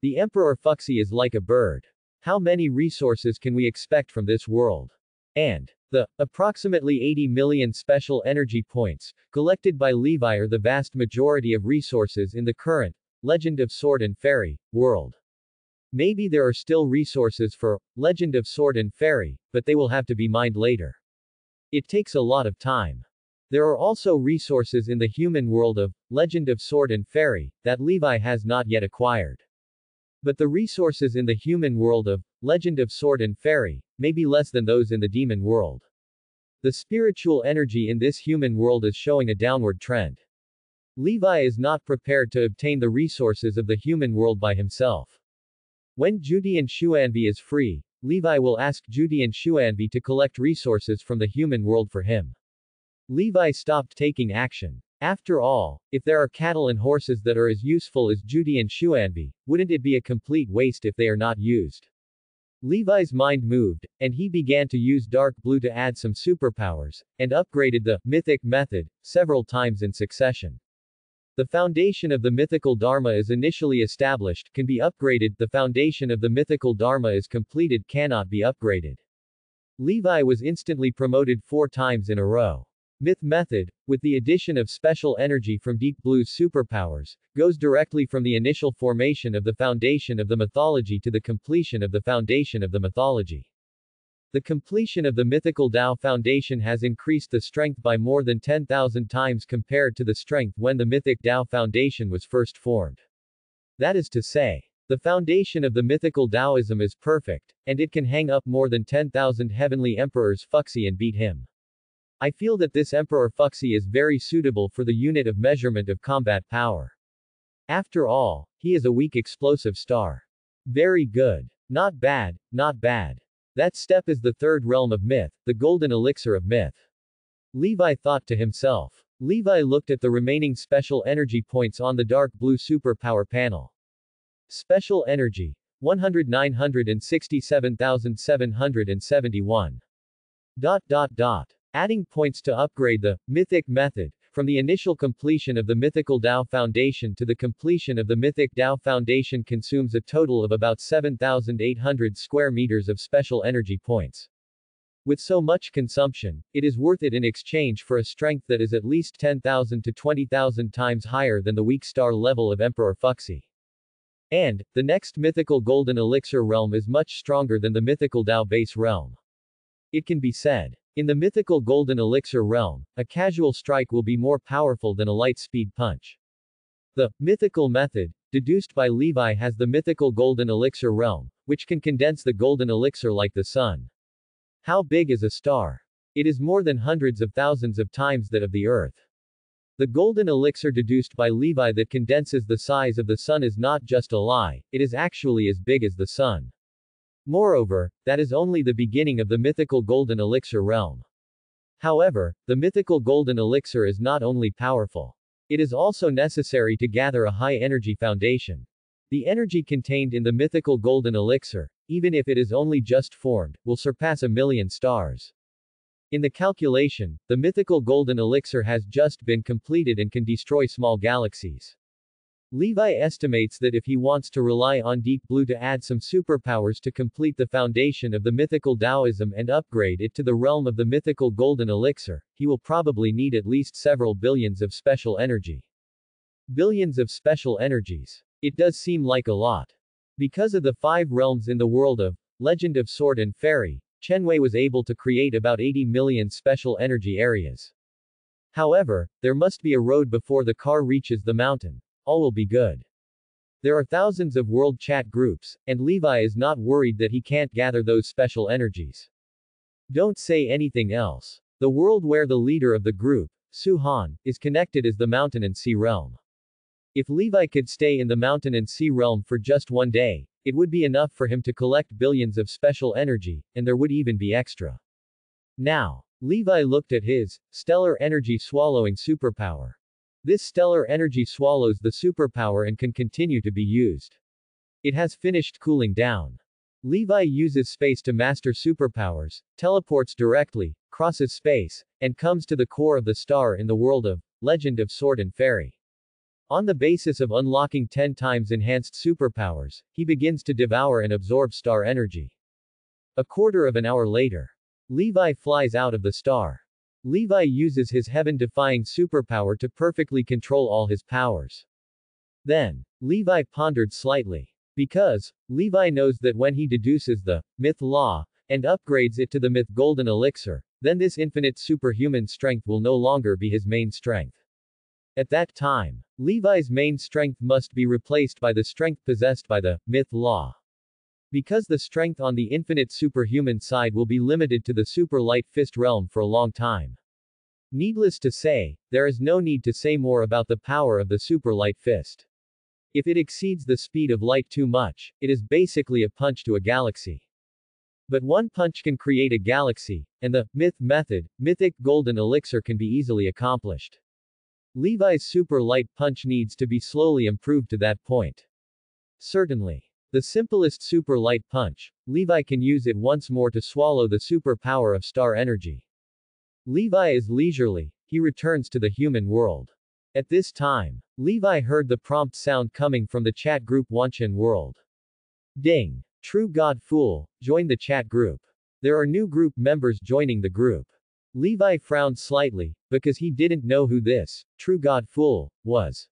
The Emperor Fuxi is like a bird. How many resources can we expect from this world? And the approximately 80 million special energy points collected by Levi are the vast majority of resources in the current Legend of Sword and Fairy world. Maybe there are still resources for Legend of Sword and Fairy, but they will have to be mined later. It takes a lot of time. There are also resources in the human world of Legend of Sword and Fairy that Levi has not yet acquired. But the resources in the human world of Legend of Sword and Fairy may be less than those in the demon world. The spiritual energy in this human world is showing a downward trend. Levi is not prepared to obtain the resources of the human world by himself. When Judy and Xuanvi is free, Levi will ask Judy and Xuanvi to collect resources from the human world for him. Levi stopped taking action. After all, if there are cattle and horses that are as useful as Judy and Xuanvi, wouldn't it be a complete waste if they are not used? Levi's mind moved, and he began to use dark blue to add some superpowers, and upgraded the mythic method several times in succession. The foundation of the mythical Dharma is initially established, can be upgraded, the foundation of the mythical Dharma is completed, cannot be upgraded. Levi was instantly promoted four times in a row. Myth method, with the addition of special energy from Deep Blue's superpowers, goes directly from the initial formation of the foundation of the mythology to the completion of the foundation of the mythology. The completion of the mythical Dao Foundation has increased the strength by more than 10,000 times compared to the strength when the mythic Dao Foundation was first formed. That is to say, the foundation of the mythical Taoism is perfect, and it can hang up more than 10,000 heavenly emperors Fuxi and beat him. I feel that this Emperor Fuxi is very suitable for the unit of measurement of combat power. After all, he is a weak explosive star. Very good. Not bad, not bad. That step is the third realm of myth, the golden elixir of myth. Levi thought to himself. Levi looked at the remaining special energy points on the dark blue superpower panel. Special energy. 109,771. Dot dot dot. Adding points to upgrade the Mythic method, from the initial completion of the Mythical Dao Foundation to the completion of the Mythic Dao Foundation consumes a total of about 7,800 square meters of special energy points. With so much consumption, it is worth it in exchange for a strength that is at least 10,000 to 20,000 times higher than the weak star level of Emperor Fuxi. And, the next mythical golden elixir realm is much stronger than the mythical Dao base realm. It can be said. In the mythical golden elixir realm, a casual strike will be more powerful than a light speed punch. The mythical method, deduced by Levi has the mythical golden elixir realm, which can condense the golden elixir like the sun. How big is a star? It is more than hundreds of thousands of times that of the earth. The golden elixir deduced by Levi that condenses the size of the sun is not just a lie, it is actually as big as the sun. Moreover, that is only the beginning of the mythical golden elixir realm. However, the mythical golden elixir is not only powerful. It is also necessary to gather a high energy foundation. The energy contained in the mythical golden elixir, even if it is only just formed, will surpass a million stars. In the calculation, the mythical golden elixir has just been completed and can destroy small galaxies. Levi estimates that if he wants to rely on Deep Blue to add some superpowers to complete the foundation of the mythical Taoism and upgrade it to the realm of the mythical golden elixir, he will probably need at least several billions of special energy. Billions of special energies. It does seem like a lot. Because of the five realms in the world of Legend of Sword and Fairy, Chen Wei was able to create about 80 million special energy areas. However, there must be a road before the car reaches the mountain. All will be good. There are thousands of world chat groups, and Levi is not worried that he can't gather those special energies. Don't say anything else. The world where the leader of the group, Su Han, is connected is the mountain and sea realm. If Levi could stay in the mountain and sea realm for just one day, it would be enough for him to collect billions of special energy, and there would even be extra. Now, Levi looked at his stellar energy swallowing superpower. This stellar energy swallows the superpower and can continue to be used. It has finished cooling down. Levi uses space to master superpowers, teleports directly, crosses space, and comes to the core of the star in the world of Legend of Sword and Fairy. On the basis of unlocking 10 times enhanced superpowers, he begins to devour and absorb star energy. A quarter of an hour later, Levi flies out of the star. Levi uses his heaven-defying superpower to perfectly control all his powers. Then, Levi pondered slightly. Because, Levi knows that when he deduces the myth law, and upgrades it to the myth golden elixir, then this infinite superhuman strength will no longer be his main strength. At that time, Levi's main strength must be replaced by the strength possessed by the myth law. Because the strength on the infinite superhuman side will be limited to the super light fist realm for a long time. Needless to say, there is no need to say more about the power of the super light fist. If it exceeds the speed of light too much, it is basically a punch to a galaxy. But one punch can create a galaxy, and the myth method, mythic golden elixir can be easily accomplished. Levi's super light punch needs to be slowly improved to that point. Certainly. The simplest super light punch, Levi can use it once more to swallow the super power of star energy. Levi is leisurely, he returns to the human world. At this time, Levi heard the prompt sound coming from the chat group Wanchen World. Ding! True God Fool, join the chat group. There are new group members joining the group. Levi frowned slightly, because he didn't know who this, True God Fool, was.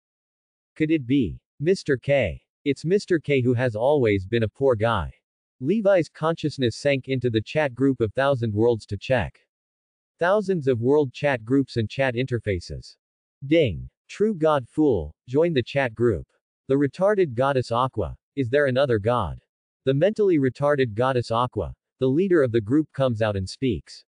Could it be Mr. K? It's Mr. K who has always been a poor guy. Levi's consciousness sank into the chat group of Thousand Worlds to check. Thousands of world chat groups and chat interfaces. Ding. True God Fool, join the chat group. The retarded goddess Aqua. Is there another god? The mentally retarded goddess Aqua. The leader of the group comes out and speaks.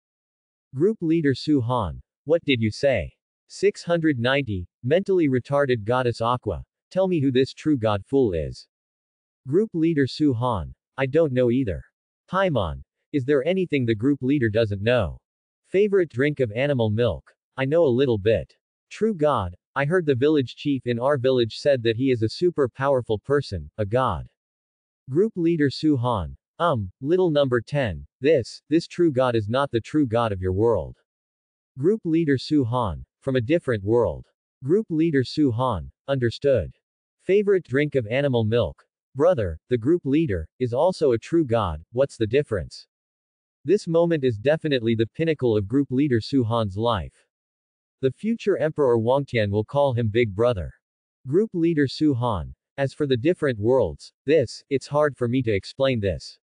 Group leader Su Han. What did you say? 690. Mentally retarded goddess Aqua. Tell me who this true god fool is. Group leader Su Han. I don't know either. Paimon. Is there anything the group leader doesn't know? Favorite drink of animal milk? I know a little bit. True God. I heard the village chief in our village said that he is a super powerful person, a god. Group leader Su Han. Um, little number 10. This, this true god is not the true god of your world. Group leader Su Han. From a different world. Group leader Su Han. Understood. Favorite drink of animal milk. Brother, the group leader, is also a true god, what's the difference? This moment is definitely the pinnacle of group leader Su Han's life. The future Emperor Wangtian will call him Big Brother. Group leader Su Han. As for the different worlds, this, it's hard for me to explain this.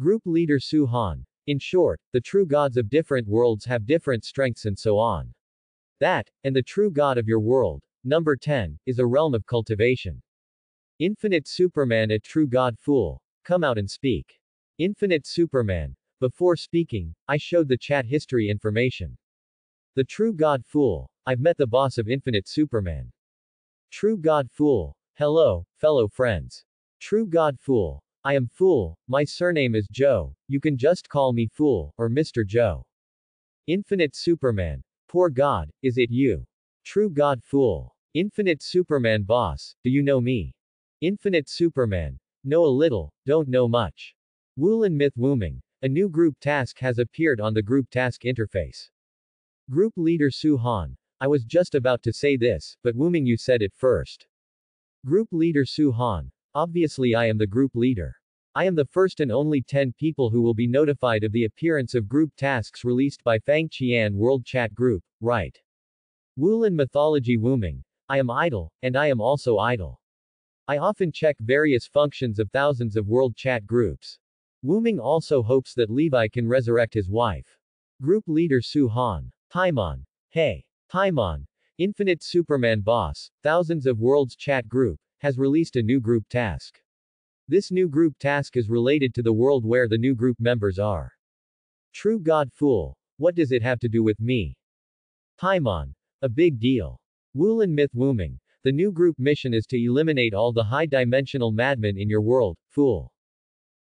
Group leader Su Han. In short, the true gods of different worlds have different strengths and so on. That, and the true god of your world, number 10, is a realm of cultivation. Infinite Superman a true god fool. Come out and speak. Infinite Superman. Before speaking, I showed the chat history information. The true god fool. I've met the boss of Infinite Superman. True god fool. Hello, fellow friends. True god fool. I am Fool, my surname is Joe, you can just call me Fool, or Mr. Joe. Infinite Superman. Poor God, is it you? True God Fool. Infinite Superman Boss, do you know me? Infinite Superman. Know a little, don't know much. Wulin Myth Wuming. A new group task has appeared on the group task interface. Group leader Su Han. I was just about to say this, but Wooming you said it first. Group leader Su Han. Obviously I am the group leader. I am the first and only 10 people who will be notified of the appearance of group tasks released by Fang Qian World Chat Group, right? Wulin Mythology Wuming. I am idle, and I am also idle. I often check various functions of thousands of world chat groups. Wuming also hopes that Levi can resurrect his wife. Group leader Su Han. Paimon. Hey. Paimon. Infinite Superman Boss, thousands of worlds chat group, has released a new group task. This new group task is related to the world where the new group members are. True God Fool. What does it have to do with me? Paimon. A big deal. Wulin Myth Wuming. The new group mission is to eliminate all the high-dimensional madmen in your world, fool.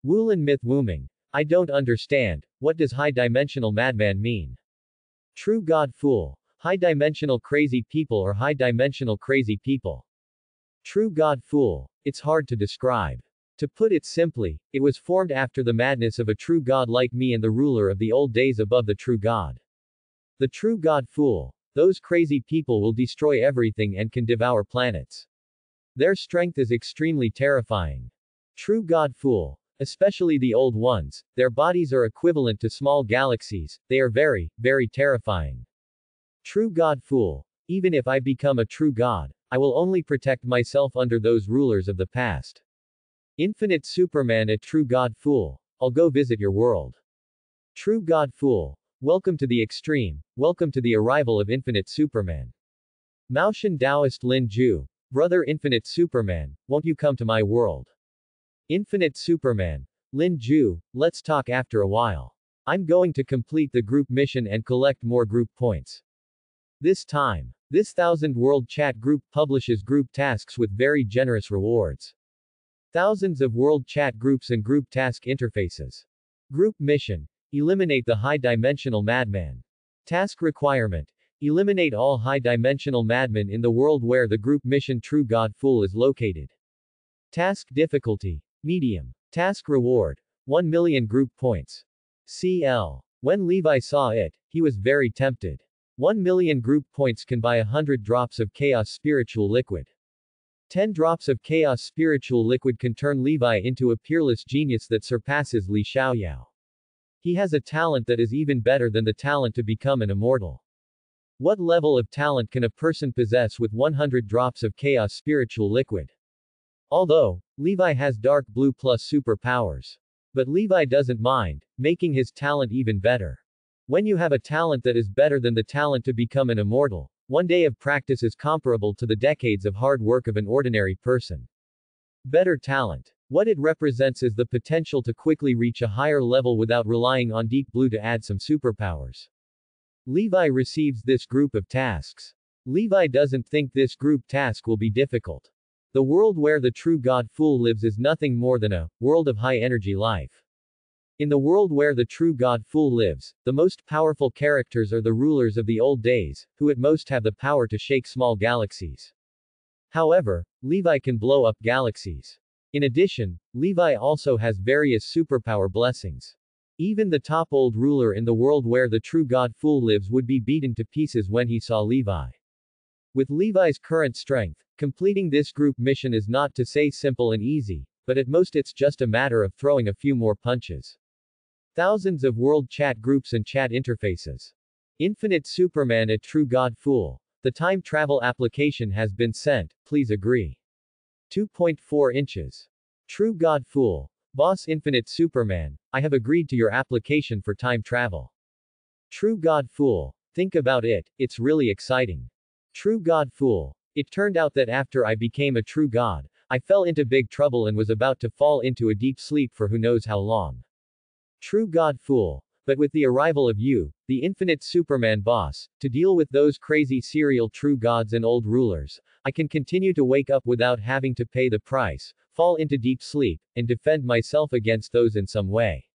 Wulin Myth Wuming. I don't understand, what does high-dimensional madman mean? True God Fool. High-dimensional crazy people or high-dimensional crazy people. True God Fool. It's hard to describe. To put it simply, it was formed after the madness of a true God like me and the ruler of the old days above the true God. The true God Fool. Those crazy people will destroy everything and can devour planets. Their strength is extremely terrifying. True God Fool. Especially the old ones, their bodies are equivalent to small galaxies, they are very, very terrifying. True God Fool. Even if I become a true God, I will only protect myself under those rulers of the past. Infinite Superman a true God fool. I'll go visit your world. True God fool. Welcome to the extreme, welcome to the arrival of Infinite Superman. Maoshan Taoist Lin Ju. Brother Infinite Superman, won't you come to my world? Infinite Superman. Lin Ju, let's talk after a while. I'm going to complete the group mission and collect more group points. This time, this Thousand World Chat group publishes group tasks with very generous rewards. Thousands of world chat groups and group task interfaces. Group mission. Eliminate the high-dimensional madman. Task requirement. Eliminate all high-dimensional madmen in the world where the group mission True God Fool is located. Task difficulty. Medium. Task reward. 1 million group points. CL. When Levi saw it, he was very tempted. 1 million group points can buy a hundred drops of Chaos Spiritual Liquid. 10 drops of Chaos Spiritual Liquid can turn Levi into a peerless genius that surpasses Li Xiaoyao. He has a talent that is even better than the talent to become an immortal. What level of talent can a person possess with 100 drops of Chaos Spiritual Liquid? Although, Levi has dark blue plus superpowers. But Levi doesn't mind, making his talent even better. When you have a talent that is better than the talent to become an immortal, one day of practice is comparable to the decades of hard work of an ordinary person. Better talent. What it represents is the potential to quickly reach a higher level without relying on Deep Blue to add some superpowers. Levi receives this group of tasks. Levi doesn't think this group task will be difficult. The world where the true God Fool lives is nothing more than a world of high energy life. In the world where the true God Fool lives, the most powerful characters are the rulers of the old days, who at most have the power to shake small galaxies. However, Levi can blow up galaxies. In addition, Levi also has various superpower blessings. Even the top old ruler in the world where the true God Fool lives would be beaten to pieces when he saw Levi. With Levi's current strength, completing this group mission is not to say simple and easy, but at most it's just a matter of throwing a few more punches. Thousands of world chat groups and chat interfaces. Infinite Superman a true God Fool. The time travel application has been sent, please agree. 2.4 inches. True God Fool. Boss Infinite Superman, I have agreed to your application for time travel. True God Fool. Think about it, it's really exciting. True God Fool. It turned out that after I became a true God, I fell into big trouble and was about to fall into a deep sleep for who knows how long. True God Fool. But with the arrival of you, the infinite Superman boss, to deal with those crazy serial true gods and old rulers, I can continue to wake up without having to pay the price, fall into deep sleep, and defend myself against those in some way.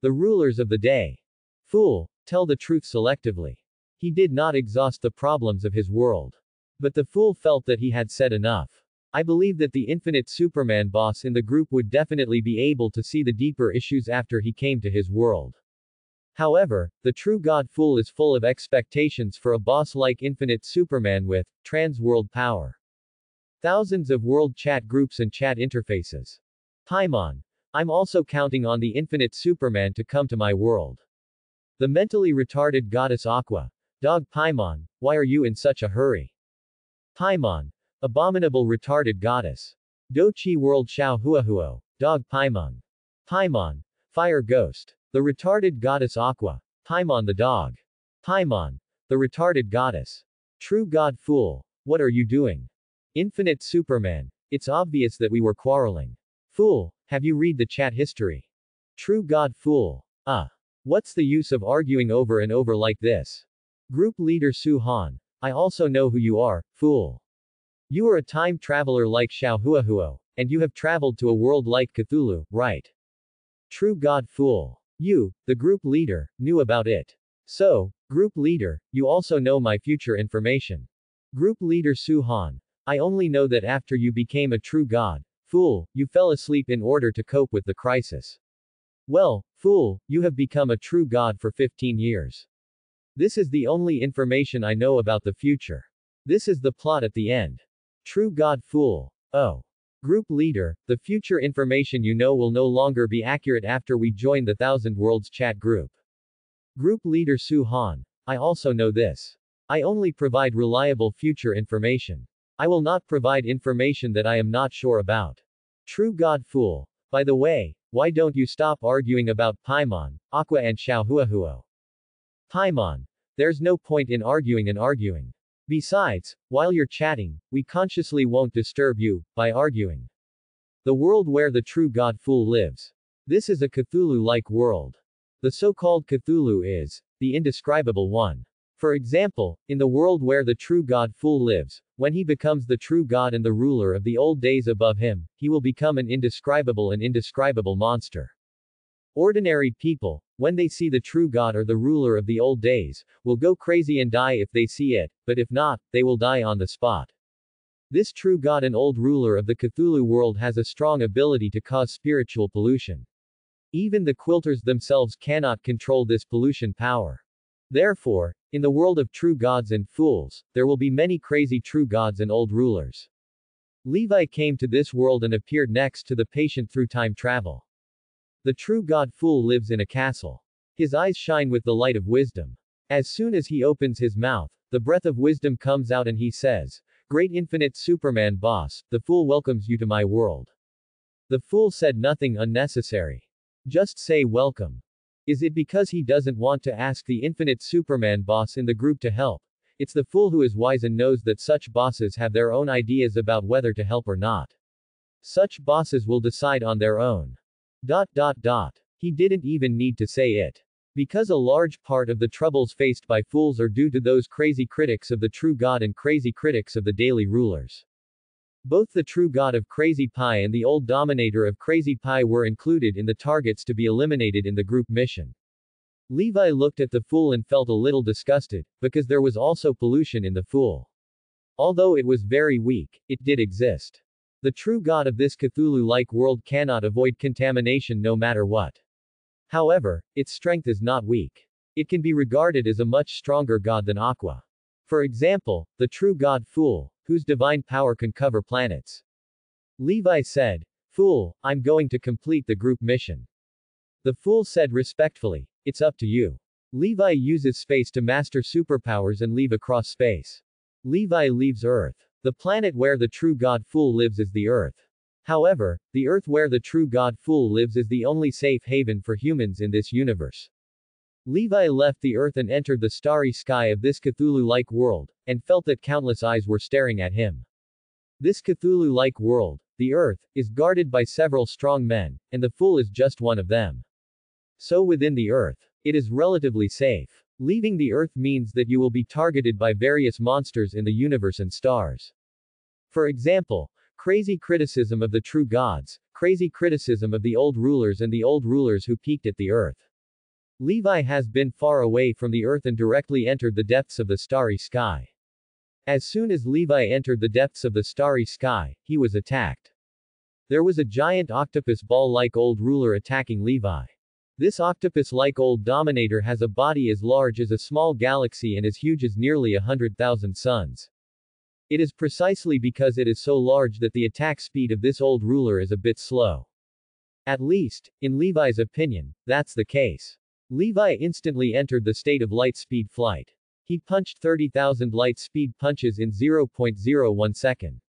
The rulers of the day. Fool, tell the truth selectively. He did not exhaust the problems of his world. But the fool felt that he had said enough. I believe that the infinite Superman boss in the group would definitely be able to see the deeper issues after he came to his world. However, the true God Fool is full of expectations for a boss like Infinite Superman with trans world power. Thousands of world chat groups and chat interfaces. Paimon. I'm also counting on the Infinite Superman to come to my world. The mentally retarded goddess Aqua. Dog Paimon, why are you in such a hurry? Paimon. Abominable retarded goddess. Do Chi World Xiao Huahuo. Dog Paimon. Paimon. Fire Ghost. The retarded goddess Aqua. Paimon the dog. Paimon. The retarded goddess. True God fool. What are you doing? Infinite Superman. It's obvious that we were quarreling. Fool, have you read the chat history? True God fool. Ah. Uh, what's the use of arguing over and over like this? Group leader Su Han. I also know who you are, fool. You are a time traveler like Xiao Huahuo, and you have traveled to a world like Cthulhu, right? True God fool. You, the group leader, knew about it. So, group leader, you also know my future information. Group leader Su Han. I only know that after you became a true god, fool, you fell asleep in order to cope with the crisis. Well, fool, you have become a true god for 15 years. This is the only information I know about the future. This is the plot at the end. True god fool. Oh. Group leader, the future information you know will no longer be accurate after we join the Thousand Worlds chat group. Group leader Su Han. I also know this. I only provide reliable future information. I will not provide information that I am not sure about. True God Fool. By the way, why don't you stop arguing about Paimon, Aqua and Xiaohuahuo? Paimon. There's no point in arguing and arguing. Besides, while you're chatting, we consciously won't disturb you, by arguing. The world where the true God Fool lives. This is a Cthulhu-like world. The so-called Cthulhu is, the indescribable one. For example, in the world where the true God Fool lives, when he becomes the true God and the ruler of the old days above him, he will become an indescribable and indescribable monster. Ordinary people, when they see the true God or the ruler of the old days, will go crazy and die if they see it, but if not, they will die on the spot. This true God and old ruler of the Cthulhu world has a strong ability to cause spiritual pollution. Even the quilters themselves cannot control this pollution power. Therefore, in the world of true gods and fools, there will be many crazy true gods and old rulers. Levi came to this world and appeared next to the patient through time travel. The true God fool lives in a castle. His eyes shine with the light of wisdom. As soon as he opens his mouth, the breath of wisdom comes out and he says, Great infinite Superman boss, the fool welcomes you to my world. The fool said nothing unnecessary. Just say welcome. Is it because he doesn't want to ask the infinite Superman boss in the group to help? It's the fool who is wise and knows that such bosses have their own ideas about whether to help or not. Such bosses will decide on their own. Dot dot dot. He didn't even need to say it. Because a large part of the troubles faced by fools are due to those crazy critics of the true God and crazy critics of the daily rulers. Both the true god of Crazy Pie and the old dominator of Crazy Pie were included in the targets to be eliminated in the group mission. Levi looked at the fool and felt a little disgusted, because there was also pollution in the fool. Although it was very weak, it did exist. The true god of this Cthulhu-like world cannot avoid contamination no matter what. However, its strength is not weak. It can be regarded as a much stronger god than Aqua. For example, the true god Fool, whose divine power can cover planets. Levi said, Fool, I'm going to complete the group mission. The fool said respectfully, It's up to you. Levi uses space to master superpowers and leave across space. Levi leaves Earth. The planet where the true God Fool lives is the Earth. However, the Earth where the true God Fool lives is the only safe haven for humans in this universe. Levi left the Earth and entered the starry sky of this Cthulhu-like world, and felt that countless eyes were staring at him. This Cthulhu-like world, the Earth, is guarded by several strong men, and the Fool is just one of them. So within the Earth, it is relatively safe. Leaving the Earth means that you will be targeted by various monsters in the universe and stars. For example, crazy criticism of the true gods, crazy criticism of the old rulers and the old rulers who peaked at the Earth. Levi has been far away from the Earth and directly entered the depths of the starry sky. As soon as Levi entered the depths of the starry sky, he was attacked. There was a giant octopus ball-like old ruler attacking Levi. This octopus-like old dominator has a body as large as a small galaxy and as huge as nearly a hundred thousand suns. It is precisely because it is so large that the attack speed of this old ruler is a bit slow. At least, in Levi's opinion, that's the case. Levi instantly entered the state of light speed flight. He punched 30,000 light speed punches in 0.01 second.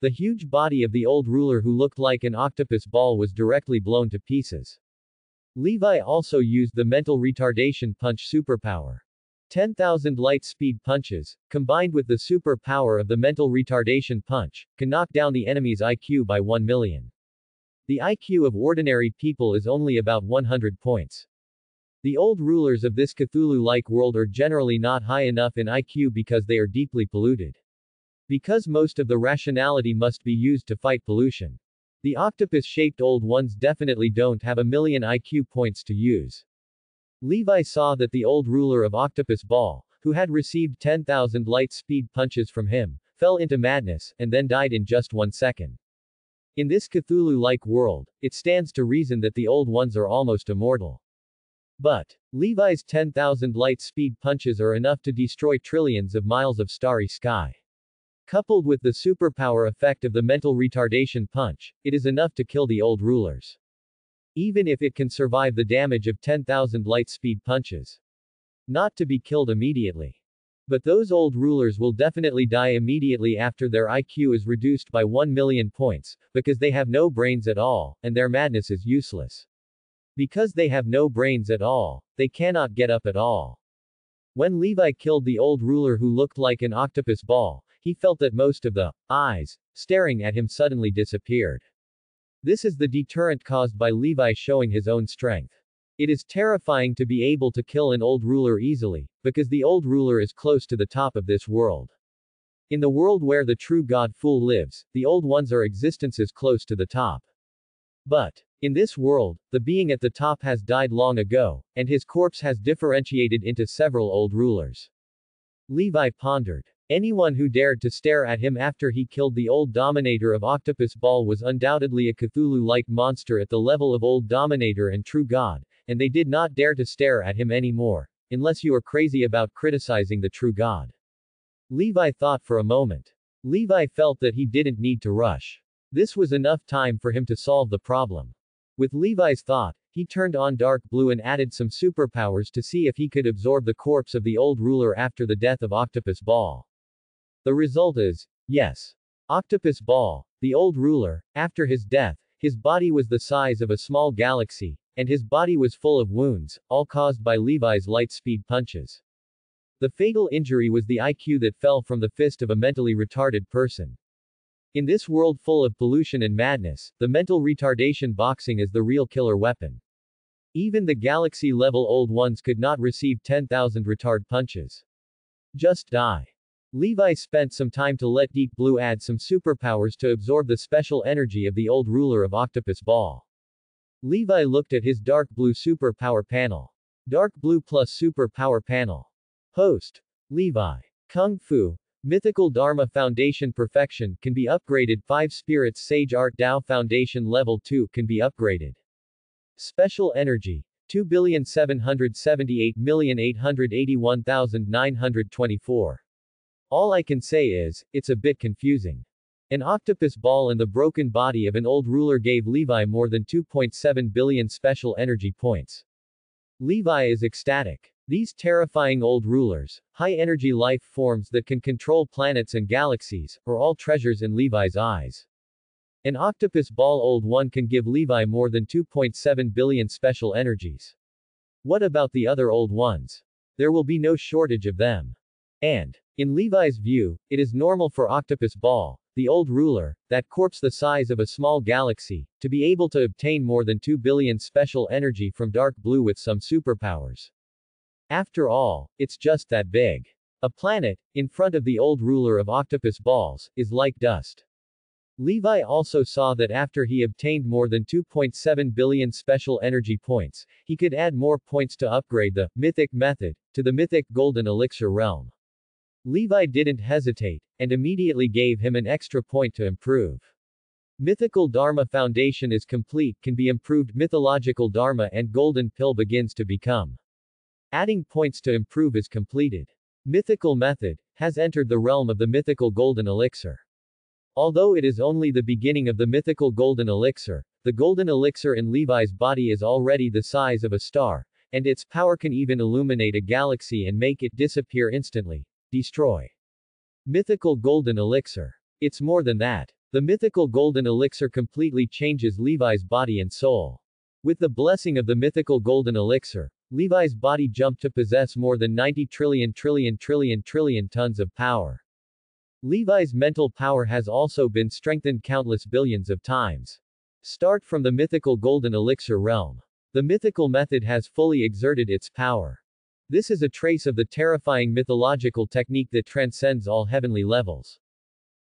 The huge body of the old ruler who looked like an octopus ball was directly blown to pieces. Levi also used the mental retardation punch superpower. 10,000 light speed punches, combined with the superpower of the mental retardation punch, can knock down the enemy's IQ by 1 million. The IQ of ordinary people is only about 100 points. The old rulers of this Cthulhu-like world are generally not high enough in IQ because they are deeply polluted. Because most of the rationality must be used to fight pollution. The octopus-shaped old ones definitely don't have a million IQ points to use. Levi saw that the old ruler of Octopus Ball, who had received 10,000 light speed punches from him, fell into madness, and then died in just one second. In this Cthulhu-like world, it stands to reason that the old ones are almost immortal. But, Levi's 10,000 light speed punches are enough to destroy trillions of miles of starry sky. Coupled with the superpower effect of the mental retardation punch, it is enough to kill the old rulers. Even if it can survive the damage of 10,000 light speed punches. Not to be killed immediately. But those old rulers will definitely die immediately after their IQ is reduced by 1 million points, because they have no brains at all, and their madness is useless. Because they have no brains at all, they cannot get up at all. When Levi killed the old ruler who looked like an octopus ball, he felt that most of the eyes staring at him suddenly disappeared. This is the deterrent caused by Levi showing his own strength. It is terrifying to be able to kill an old ruler easily, because the old ruler is close to the top of this world. In the world where the true God Fool lives, the old ones are existences close to the top. But, in this world, the being at the top has died long ago, and his corpse has differentiated into several old rulers. Levi pondered. Anyone who dared to stare at him after he killed the old Dominator of Octopus Ball was undoubtedly a Cthulhu-like monster at the level of old Dominator and True God, and they did not dare to stare at him anymore, unless you are crazy about criticizing the True God. Levi thought for a moment. Levi felt that he didn't need to rush. This was enough time for him to solve the problem. With Levi's thought, he turned on Dark Blue and added some superpowers to see if he could absorb the corpse of the old ruler after the death of Octopus Ball. The result is, yes. Octopus Ball, the old ruler, after his death, his body was the size of a small galaxy, and his body was full of wounds, all caused by Levi's light speed punches. The fatal injury was the IQ that fell from the fist of a mentally retarded person. In this world full of pollution and madness, the mental retardation boxing is the real killer weapon. Even the galaxy level old ones could not receive 10,000 retard punches. Just die. Levi spent some time to let Deep Blue add some superpowers to absorb the special energy of the old ruler of Octopus Ball. Levi looked at his dark blue superpower panel. Dark blue plus superpower panel. Host. Levi. Kung Fu. Mythical Dharma Foundation Perfection can be upgraded 5 Spirits Sage Art Dao Foundation Level 2 can be upgraded. Special Energy. 2,778,881,924. All I can say is, it's a bit confusing. An octopus ball and the broken body of an old ruler gave Levi more than 2.7 billion special energy points. Levi is ecstatic. These terrifying old rulers, high-energy life forms that can control planets and galaxies, are all treasures in Levi's eyes. An octopus ball old one can give Levi more than 2.7 billion special energies. What about the other old ones? There will be no shortage of them. And, in Levi's view, it is normal for Octopus Ball, the old ruler, that corpse the size of a small galaxy, to be able to obtain more than 2 billion special energy from dark blue with some superpowers. After all, it's just that big. A planet, in front of the old ruler of octopus balls, is like dust. Levi also saw that after he obtained more than 2.7 billion special energy points, he could add more points to upgrade the mythic method to the mythic golden elixir realm. Levi didn't hesitate, and immediately gave him an extra point to improve. Mythical Dharma Foundation is complete can be improved Mythological Dharma and Golden Pill begins to become. Adding points to improve is completed. Mythical Method has entered the realm of the mythical Golden Elixir. Although it is only the beginning of the mythical Golden Elixir, the Golden Elixir in Levi's body is already the size of a star, and its power can even illuminate a galaxy and make it disappear instantly. Destroy. Mythical Golden Elixir. It's more than that. The mythical Golden Elixir completely changes Levi's body and soul. With the blessing of the mythical Golden Elixir, Levi's body jumped to possess more than 90 trillion trillion trillion trillion tons of power. Levi's mental power has also been strengthened countless billions of times. Start from the mythical Golden Elixir realm. The mythical method has fully exerted its power. This is a trace of the terrifying mythological technique that transcends all heavenly levels.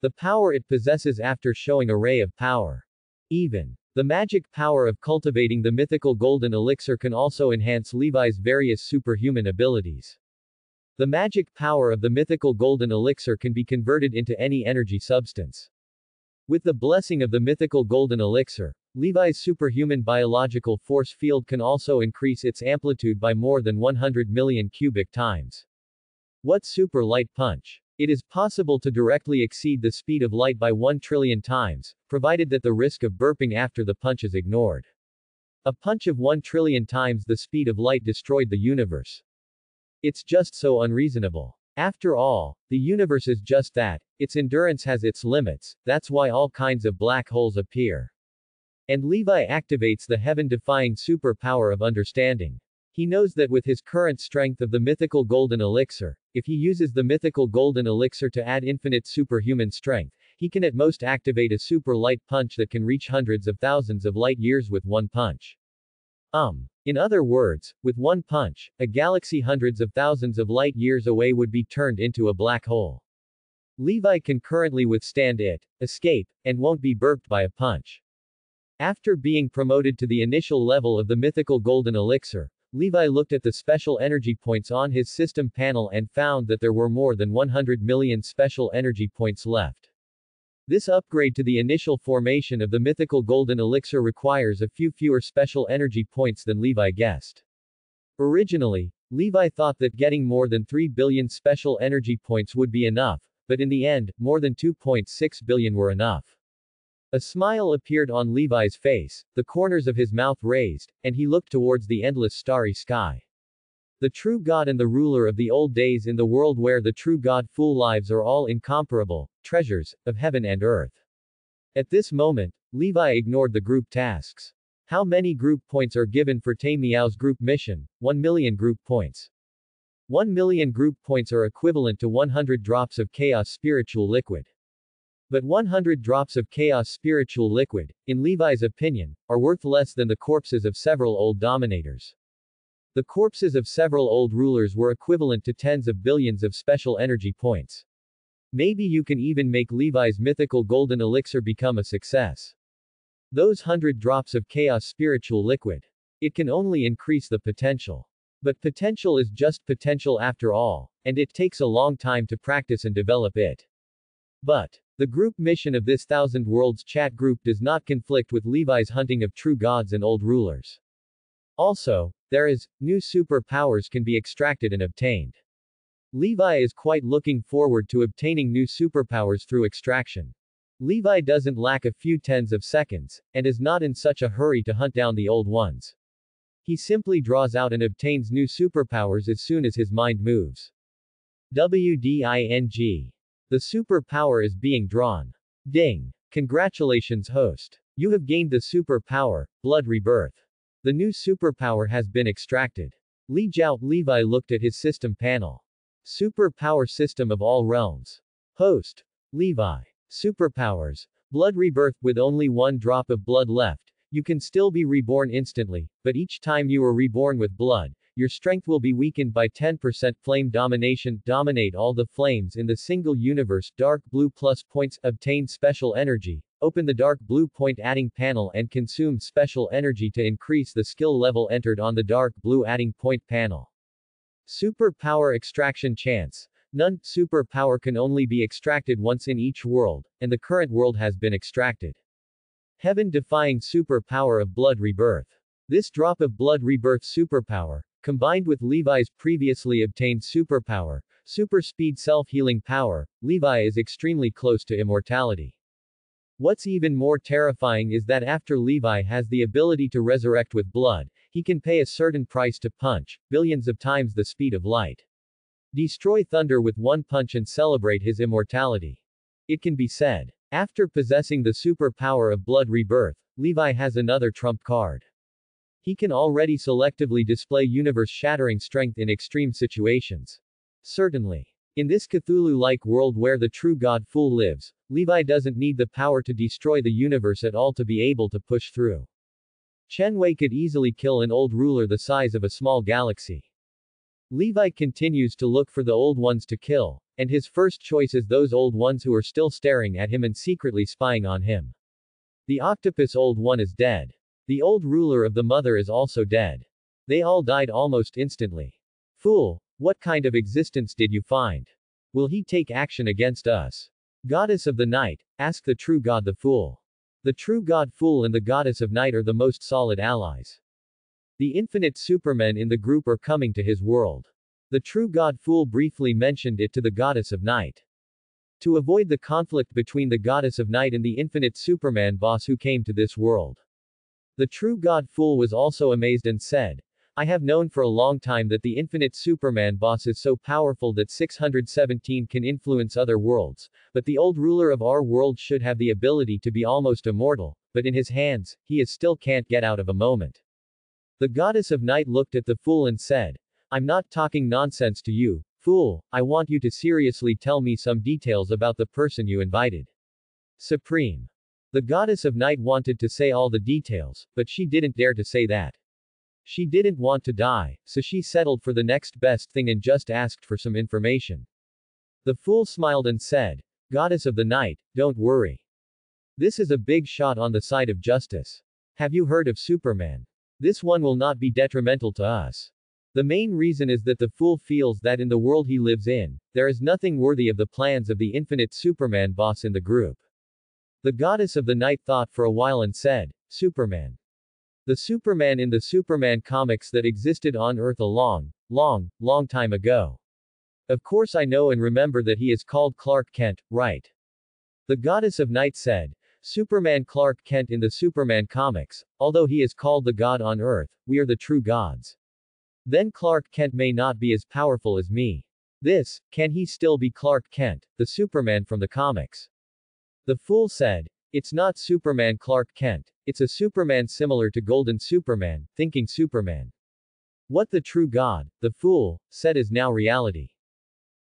The power it possesses after showing a ray of power. Even. The magic power of cultivating the mythical golden elixir can also enhance Levi's various superhuman abilities. The magic power of the mythical golden elixir can be converted into any energy substance. With the blessing of the mythical golden elixir, Levi's superhuman biological force field can also increase its amplitude by more than 100 million cubic times. What super light punch? It is possible to directly exceed the speed of light by 1 trillion times, provided that the risk of burping after the punch is ignored. A punch of 1 trillion times the speed of light destroyed the universe. It's just so unreasonable. After all, the universe is just that, its endurance has its limits, that's why all kinds of black holes appear. And Levi activates the heaven-defying superpower of understanding. He knows that with his current strength of the mythical golden elixir, if he uses the mythical golden elixir to add infinite superhuman strength, he can at most activate a super light punch that can reach hundreds of thousands of light years with one punch. Um. In other words, with one punch, a galaxy hundreds of thousands of light years away would be turned into a black hole. Levi can currently withstand it, escape, and won't be burped by a punch. After being promoted to the initial level of the mythical golden elixir, Levi looked at the special energy points on his system panel and found that there were more than 100 million special energy points left. This upgrade to the initial formation of the mythical golden elixir requires a few fewer special energy points than Levi guessed. Originally, Levi thought that getting more than 3 billion special energy points would be enough, but in the end, more than 2.6 billion were enough. A smile appeared on Levi's face, the corners of his mouth raised, and he looked towards the endless starry sky. The true God and the ruler of the old days in the world where the true God full lives are all incomparable, treasures, of heaven and earth. At this moment, Levi ignored the group tasks. How many group points are given for Miao's group mission? 1 million group points. 1 million group points are equivalent to 100 drops of chaos spiritual liquid. But 100 drops of chaos spiritual liquid, in Levi's opinion, are worth less than the corpses of several old dominators. The corpses of several old rulers were equivalent to tens of billions of special energy points. Maybe you can even make Levi's mythical golden elixir become a success. Those hundred drops of chaos spiritual liquid. It can only increase the potential. But potential is just potential after all, and it takes a long time to practice and develop it. But, the group mission of this Thousand Worlds chat group does not conflict with Levi's hunting of true gods and old rulers. Also, there is, new superpowers can be extracted and obtained. Levi is quite looking forward to obtaining new superpowers through extraction. Levi doesn't lack a few tens of seconds, and is not in such a hurry to hunt down the old ones. He simply draws out and obtains new superpowers as soon as his mind moves. WDING. The superpower is being drawn. Ding. Congratulations host. You have gained the superpower, Blood Rebirth. The new superpower has been extracted. Li Jiao Levi looked at his system panel. Superpower system of all realms. Host. Levi. Superpowers. Blood rebirth, with only one drop of blood left, you can still be reborn instantly, but each time you are reborn with blood, your strength will be weakened by 10% flame domination, dominate all the flames in the single universe, dark blue plus points, obtain special energy, open the dark blue point adding panel and consume special energy to increase the skill level entered on the dark blue adding point panel. Super power extraction chance. None super power can only be extracted once in each world, and the current world has been extracted. Heaven-defying superpower of blood rebirth. This drop of blood rebirth superpower, combined with Levi's previously obtained superpower, super speed self-healing power, Levi is extremely close to immortality. What's even more terrifying is that after Levi has the ability to resurrect with blood, he can pay a certain price to punch, billions of times the speed of light. Destroy Thunder with one punch and celebrate his immortality. It can be said. After possessing the superpower of blood rebirth, Levi has another trump card. He can already selectively display universe-shattering strength in extreme situations. Certainly. In this Cthulhu-like world where the true God Fool lives, Levi doesn't need the power to destroy the universe at all to be able to push through. Chen Wei could easily kill an old ruler the size of a small galaxy. Levi continues to look for the old ones to kill, and his first choice is those old ones who are still staring at him and secretly spying on him. The octopus old one is dead. The old ruler of the mother is also dead. They all died almost instantly. Fool, what kind of existence did you find? Will he take action against us? Goddess of the night, ask the true god the fool. The true god fool and the goddess of night are the most solid allies. The infinite supermen in the group are coming to his world. The true god Fool briefly mentioned it to the goddess of night. To avoid the conflict between the goddess of night and the infinite superman boss who came to this world. The true god Fool was also amazed and said, I have known for a long time that the infinite Superman boss is so powerful that 617 can influence other worlds, but the old ruler of our world should have the ability to be almost immortal, but in his hands, he is still can't get out of a moment. The goddess of night looked at the fool and said, I'm not talking nonsense to you, fool, I want you to seriously tell me some details about the person you invited. Supreme. The goddess of night wanted to say all the details, but she didn't dare to say that. She didn't want to die, so she settled for the next best thing and just asked for some information. The fool smiled and said, Goddess of the night, don't worry. This is a big shot on the side of justice. Have you heard of Superman? This one will not be detrimental to us. The main reason is that the fool feels that in the world he lives in, there is nothing worthy of the plans of the infinite Superman boss in the group. The goddess of the night thought for a while and said, Superman. The Superman in the Superman comics that existed on Earth a long, long, long time ago. Of course I know and remember that he is called Clark Kent, right? The goddess of night said, Superman Clark Kent in the Superman comics, although he is called the god on Earth, we are the true gods. Then Clark Kent may not be as powerful as me. This, can he still be Clark Kent, the Superman from the comics? The fool said, It's not Superman Clark Kent, it's a Superman similar to Golden Superman, thinking Superman. What the true God, the fool, said is now reality.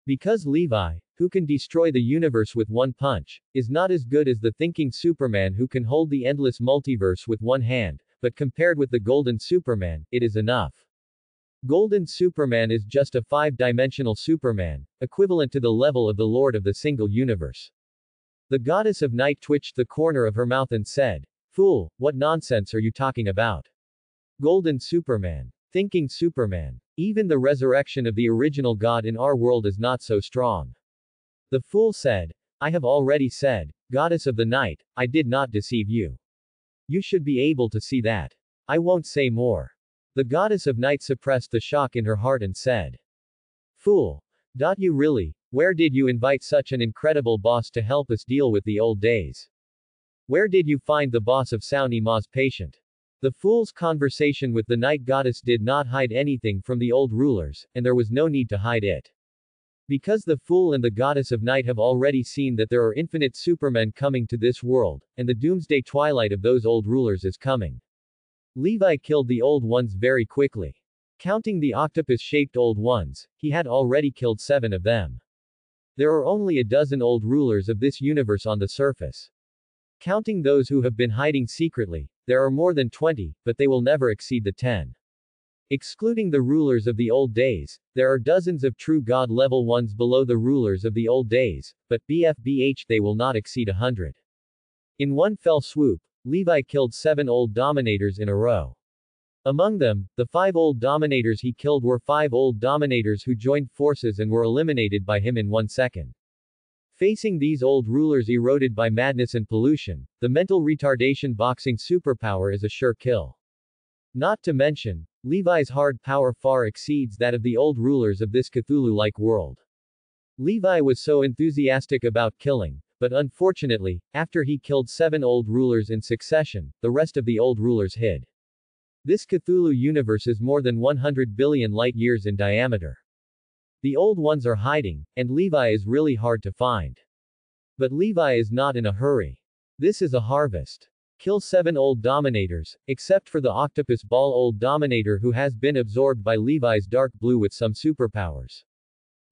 Because Levi, who can destroy the universe with one punch, is not as good as the thinking Superman who can hold the endless multiverse with one hand, but compared with the golden Superman, it is enough. Golden Superman is just a five-dimensional Superman, equivalent to the level of the Lord of the single universe. The goddess of night twitched the corner of her mouth and said, Fool, what nonsense are you talking about? Golden Superman. Thinking Superman. Even the resurrection of the original God in our world is not so strong. The fool said, I have already said, Goddess of the night, I did not deceive you. You should be able to see that. I won't say more. The goddess of night suppressed the shock in her heart and said, Fool. Dot you really, where did you invite such an incredible boss to help us deal with the old days? Where did you find the boss of Sauni Ma's patient? The fool's conversation with the night goddess did not hide anything from the old rulers, and there was no need to hide it. Because the fool and the goddess of night have already seen that there are infinite supermen coming to this world, and the doomsday twilight of those old rulers is coming. Levi killed the old ones very quickly. Counting the octopus-shaped old ones, he had already killed seven of them. There are only a dozen old rulers of this universe on the surface. Counting those who have been hiding secretly, there are more than 20, but they will never exceed the 10. Excluding the rulers of the old days, there are dozens of true God level ones below the rulers of the old days, but BFBH they will not exceed a hundred. In one fell swoop, Levi killed seven old dominators in a row. Among them, the five old dominators he killed were five old dominators who joined forces and were eliminated by him in one second. Facing these old rulers eroded by madness and pollution, the mental retardation boxing superpower is a sure kill. Not to mention, Levi's hard power far exceeds that of the old rulers of this Cthulhu-like world. Levi was so enthusiastic about killing, but unfortunately, after he killed seven old rulers in succession, the rest of the old rulers hid. This Cthulhu universe is more than 100 billion light years in diameter. The old ones are hiding, and Levi is really hard to find. But Levi is not in a hurry. This is a harvest. Kill 7 old Dominators, except for the Octopus Ball old Dominator who has been absorbed by Levi's Dark Blue with some superpowers.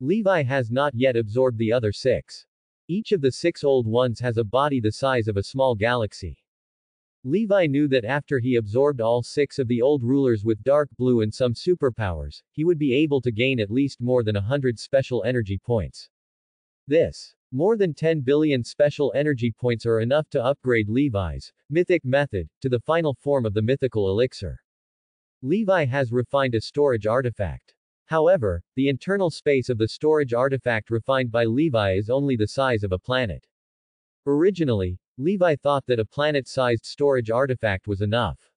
Levi has not yet absorbed the other 6. Each of the 6 old ones has a body the size of a small galaxy. Levi knew that after he absorbed all six of the old rulers with dark blue and some superpowers, he would be able to gain at least more than a hundred special energy points. This more than 10 billion special energy points are enough to upgrade Levi's mythic method to the final form of the mythical elixir. Levi has refined a storage artifact. However, the internal space of the storage artifact refined by Levi is only the size of a planet. Originally, Levi thought that a planet-sized storage artifact was enough.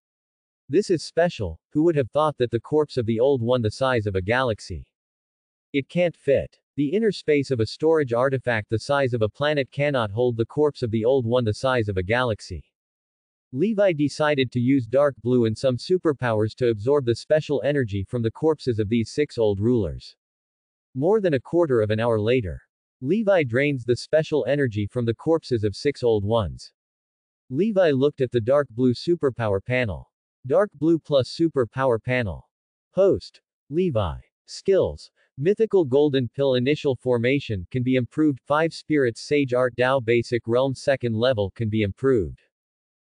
This is special, who would have thought that the corpse of the old one the size of a galaxy? It can't fit. The inner space of a storage artifact the size of a planet cannot hold the corpse of the old one the size of a galaxy. Levi decided to use dark blue and some superpowers to absorb the special energy from the corpses of these six old rulers. More than a quarter of an hour later, Levi drains the special energy from the corpses of six old ones. Levi looked at the dark blue superpower panel. Dark blue plus superpower panel. Host. Levi. Skills. Mythical Golden Pill Initial Formation can be improved 5 Spirits Sage Art Dao Basic Realm Second Level can be improved.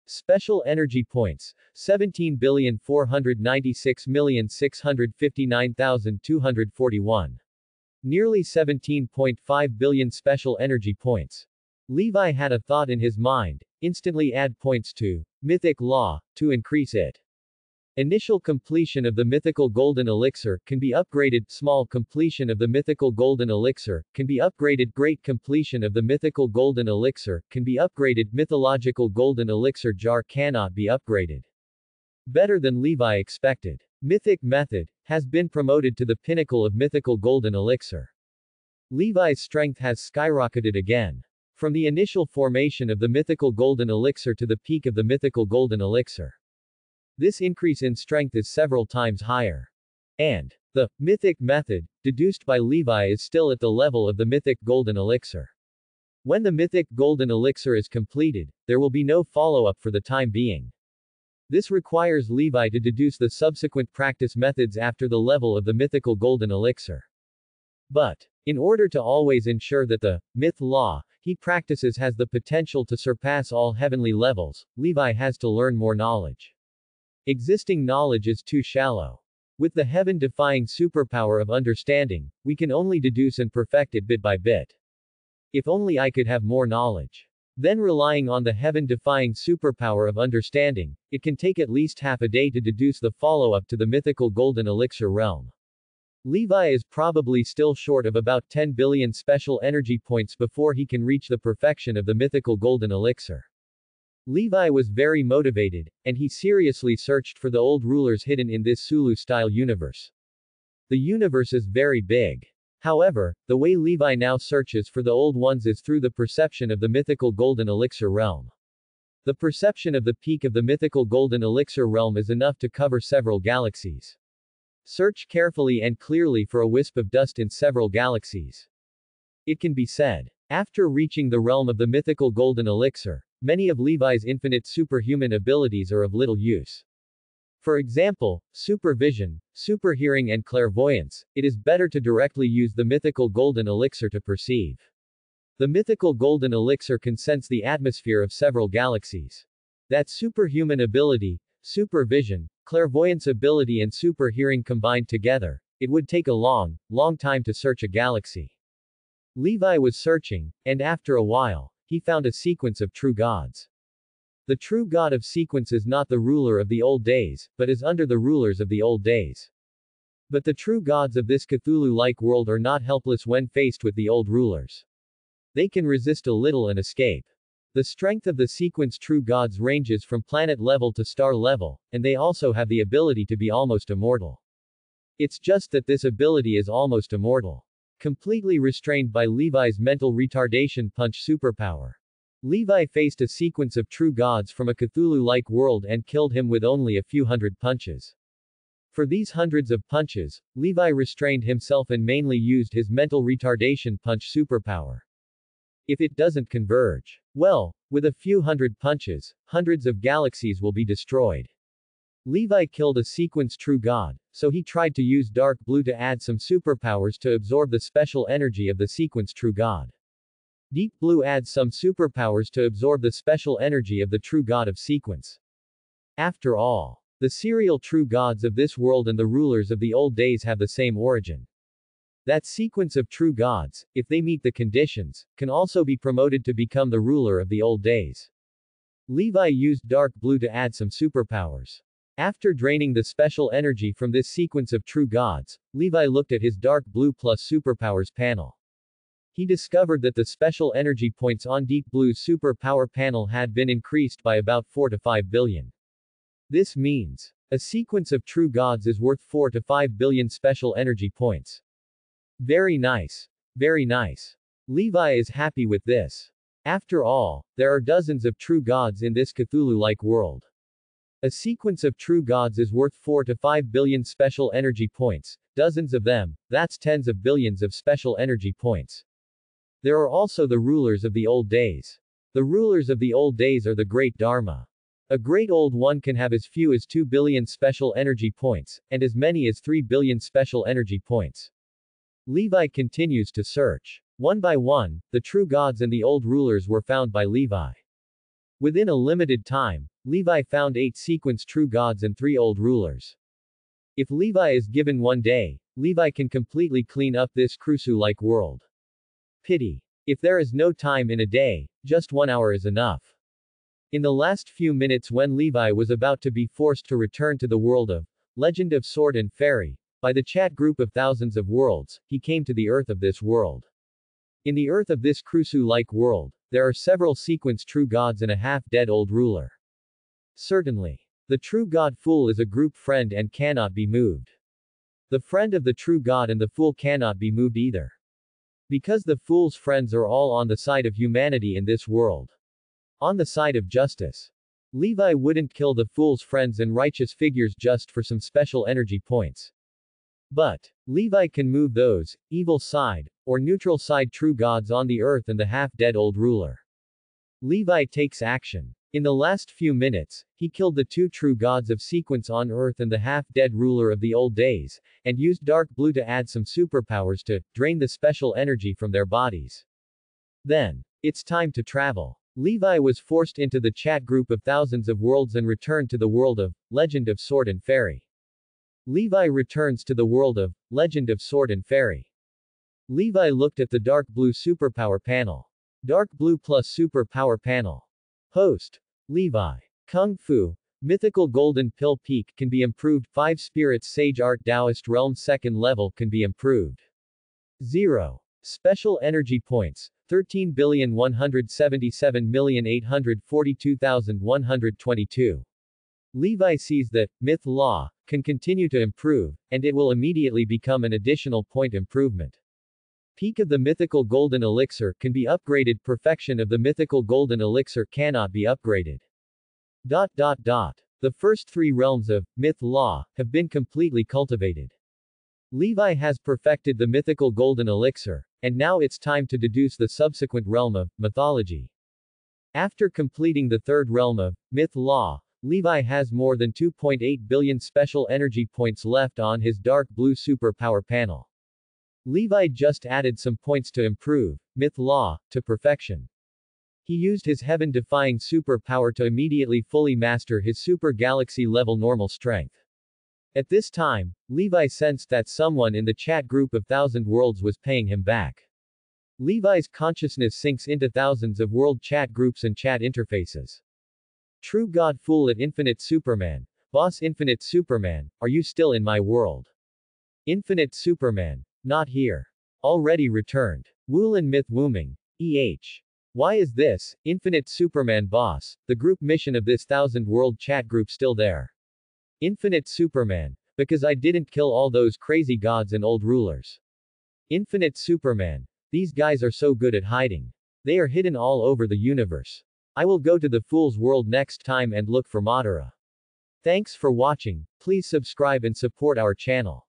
Special Energy Points 17,496,659,241. Nearly 17.5 billion special energy points. Levi had a thought in his mind, instantly add points to Mythic Law, to increase it. Initial completion of the mythical golden elixir can be upgraded. Small completion of the mythical golden elixir can be upgraded. Great completion of the mythical golden elixir can be upgraded. Mythological golden elixir jar cannot be upgraded. Better than Levi expected. Mythic method has been promoted to the pinnacle of mythical golden elixir. Levi's strength has skyrocketed again. From the initial formation of the mythical golden elixir to the peak of the mythical golden elixir. This increase in strength is several times higher. And the mythic method, deduced by Levi is still at the level of the mythic golden elixir. When the mythic golden elixir is completed, there will be no follow-up for the time being. This requires Levi to deduce the subsequent practice methods after the level of the mythical golden elixir. But, in order to always ensure that the myth law he practices has the potential to surpass all heavenly levels, Levi has to learn more knowledge. Existing knowledge is too shallow. With the heaven-defying superpower of understanding, we can only deduce and perfect it bit by bit. If only I could have more knowledge. Then relying on the heaven-defying superpower of understanding, it can take at least half a day to deduce the follow-up to the mythical golden elixir realm. Levi is probably still short of about 10 billion special energy points before he can reach the perfection of the mythical golden elixir. Levi was very motivated, and he seriously searched for the old rulers hidden in this Cthulhu-style universe. The universe is very big. However, the way Levi now searches for the old ones is through the perception of the mythical golden elixir realm. The perception of the peak of the mythical golden elixir realm is enough to cover several galaxies. Search carefully and clearly for a wisp of dust in several galaxies. It can be said. After reaching the realm of the mythical golden elixir, many of Levi's infinite superhuman abilities are of little use. For example, supervision, superhearing and clairvoyance, it is better to directly use the mythical golden elixir to perceive. The mythical golden elixir can sense the atmosphere of several galaxies. That superhuman ability, supervision, clairvoyance ability and super hearing combined together, it would take a long, long time to search a galaxy. Levi was searching, and after a while, he found a sequence of true gods. The true god of sequence is not the ruler of the old days, but is under the rulers of the old days. But the true gods of this Cthulhu-like world are not helpless when faced with the old rulers. They can resist a little and escape. The strength of the sequence true gods ranges from planet level to star level, and they also have the ability to be almost immortal. It's just that this ability is almost immortal. Completely restrained by Levi's mental retardation punch superpower. Levi faced a sequence of true gods from a Cthulhu-like world and killed him with only a few hundred punches. For these hundreds of punches, Levi restrained himself and mainly used his mental retardation punch superpower. If it doesn't converge, well, with a few hundred punches, hundreds of galaxies will be destroyed. Levi killed a sequence true god, so he tried to use dark blue to add some superpowers to absorb the special energy of the sequence true god. Deep blue adds some superpowers to absorb the special energy of the true god of sequence. After all, the serial true gods of this world and the rulers of the old days have the same origin. That sequence of true gods, if they meet the conditions, can also be promoted to become the ruler of the old days. Levi used dark blue to add some superpowers. After draining the special energy from this sequence of true gods, Levi looked at his dark blue plus superpowers panel. He discovered that the special energy points on Deep Blue's superpower panel had been increased by about 4 to 5 billion. This means, a sequence of true gods is worth 4 to 5 billion special energy points. Very nice. Very nice. Levi is happy with this. After all, there are dozens of true gods in this Cthulhu-like world. A sequence of true gods is worth 4 to 5 billion special energy points, dozens of them, that's tens of billions of special energy points. There are also the rulers of the old days. The rulers of the old days are the great Dharma. A great old one can have as few as 2 billion special energy points, and as many as 3 billion special energy points. Levi continues to search. One by one, the true gods and the old rulers were found by Levi. Within a limited time, Levi found eight sequence true gods and three old rulers. If Levi is given one day, Levi can completely clean up this Cthulhu-like world. Pity. If there is no time in a day, just one hour is enough. In the last few minutes when Levi was about to be forced to return to the world of Legend of Sword and Fairy, by the chat group of thousands of worlds, he came to the earth of this world. In the earth of this Cthulhu-like world, there are several sequence true gods and a half-dead old ruler. Certainly. The true god fool is a group friend and cannot be moved. The friend of the true god and the fool cannot be moved either. Because the fool's friends are all on the side of humanity in this world. On the side of justice. Levi wouldn't kill the fool's friends and righteous figures just for some special energy points. But, Levi can move those, evil side, or neutral side true gods on the earth and the half-dead old ruler. Levi takes action. In the last few minutes, he killed the two true gods of sequence on earth and the half-dead ruler of the old days, and used dark blue to add some superpowers to drain the special energy from their bodies. Then, it's time to travel. Levi was forced into the chat group of thousands of worlds and returned to the world of Legend of Sword and Fairy. Levi returns to the world of Legend of Sword and Fairy. Levi looked at the dark blue superpower panel. Dark blue plus superpower panel. Host. Levi. Kung Fu. Mythical Golden Pill Peak can be improved. 5 Spirits Sage Art Taoist Realm Second level can be improved. 0. Special Energy Points. 13,177,842,122. Levi sees that, Myth Law, can continue to improve, and it will immediately become an additional point improvement. Peak of the Mythical Golden Elixir can be upgraded. Perfection of the Mythical Golden Elixir cannot be upgraded. Dot dot dot. The first three realms of myth law have been completely cultivated. Levi has perfected the mythical golden elixir, and now it's time to deduce the subsequent realm of mythology. After completing the third realm of myth law, Levi has more than 2.8 billion special energy points left on his dark blue superpower panel. Levi just added some points to improve myth law to perfection. He used his heaven-defying superpower to immediately fully master his super galaxy-level normal strength. At this time, Levi sensed that someone in the chat group of Thousand Worlds was paying him back. Levi's consciousness sinks into thousands of world chat groups and chat interfaces. True God Fool at Infinite Superman. Boss Infinite Superman, are you still in my world? Infinite Superman. Not here. Already returned. Wulin Myth Wuming. EH. Why is this, Infinite Superman boss, the group mission of this thousand world chat group still there? Infinite Superman. Because I didn't kill all those crazy gods and old rulers. Infinite Superman. These guys are so good at hiding. They are hidden all over the universe. I will go to the Fool's World next time and look for Madara. Thanks for watching, please subscribe and support our channel.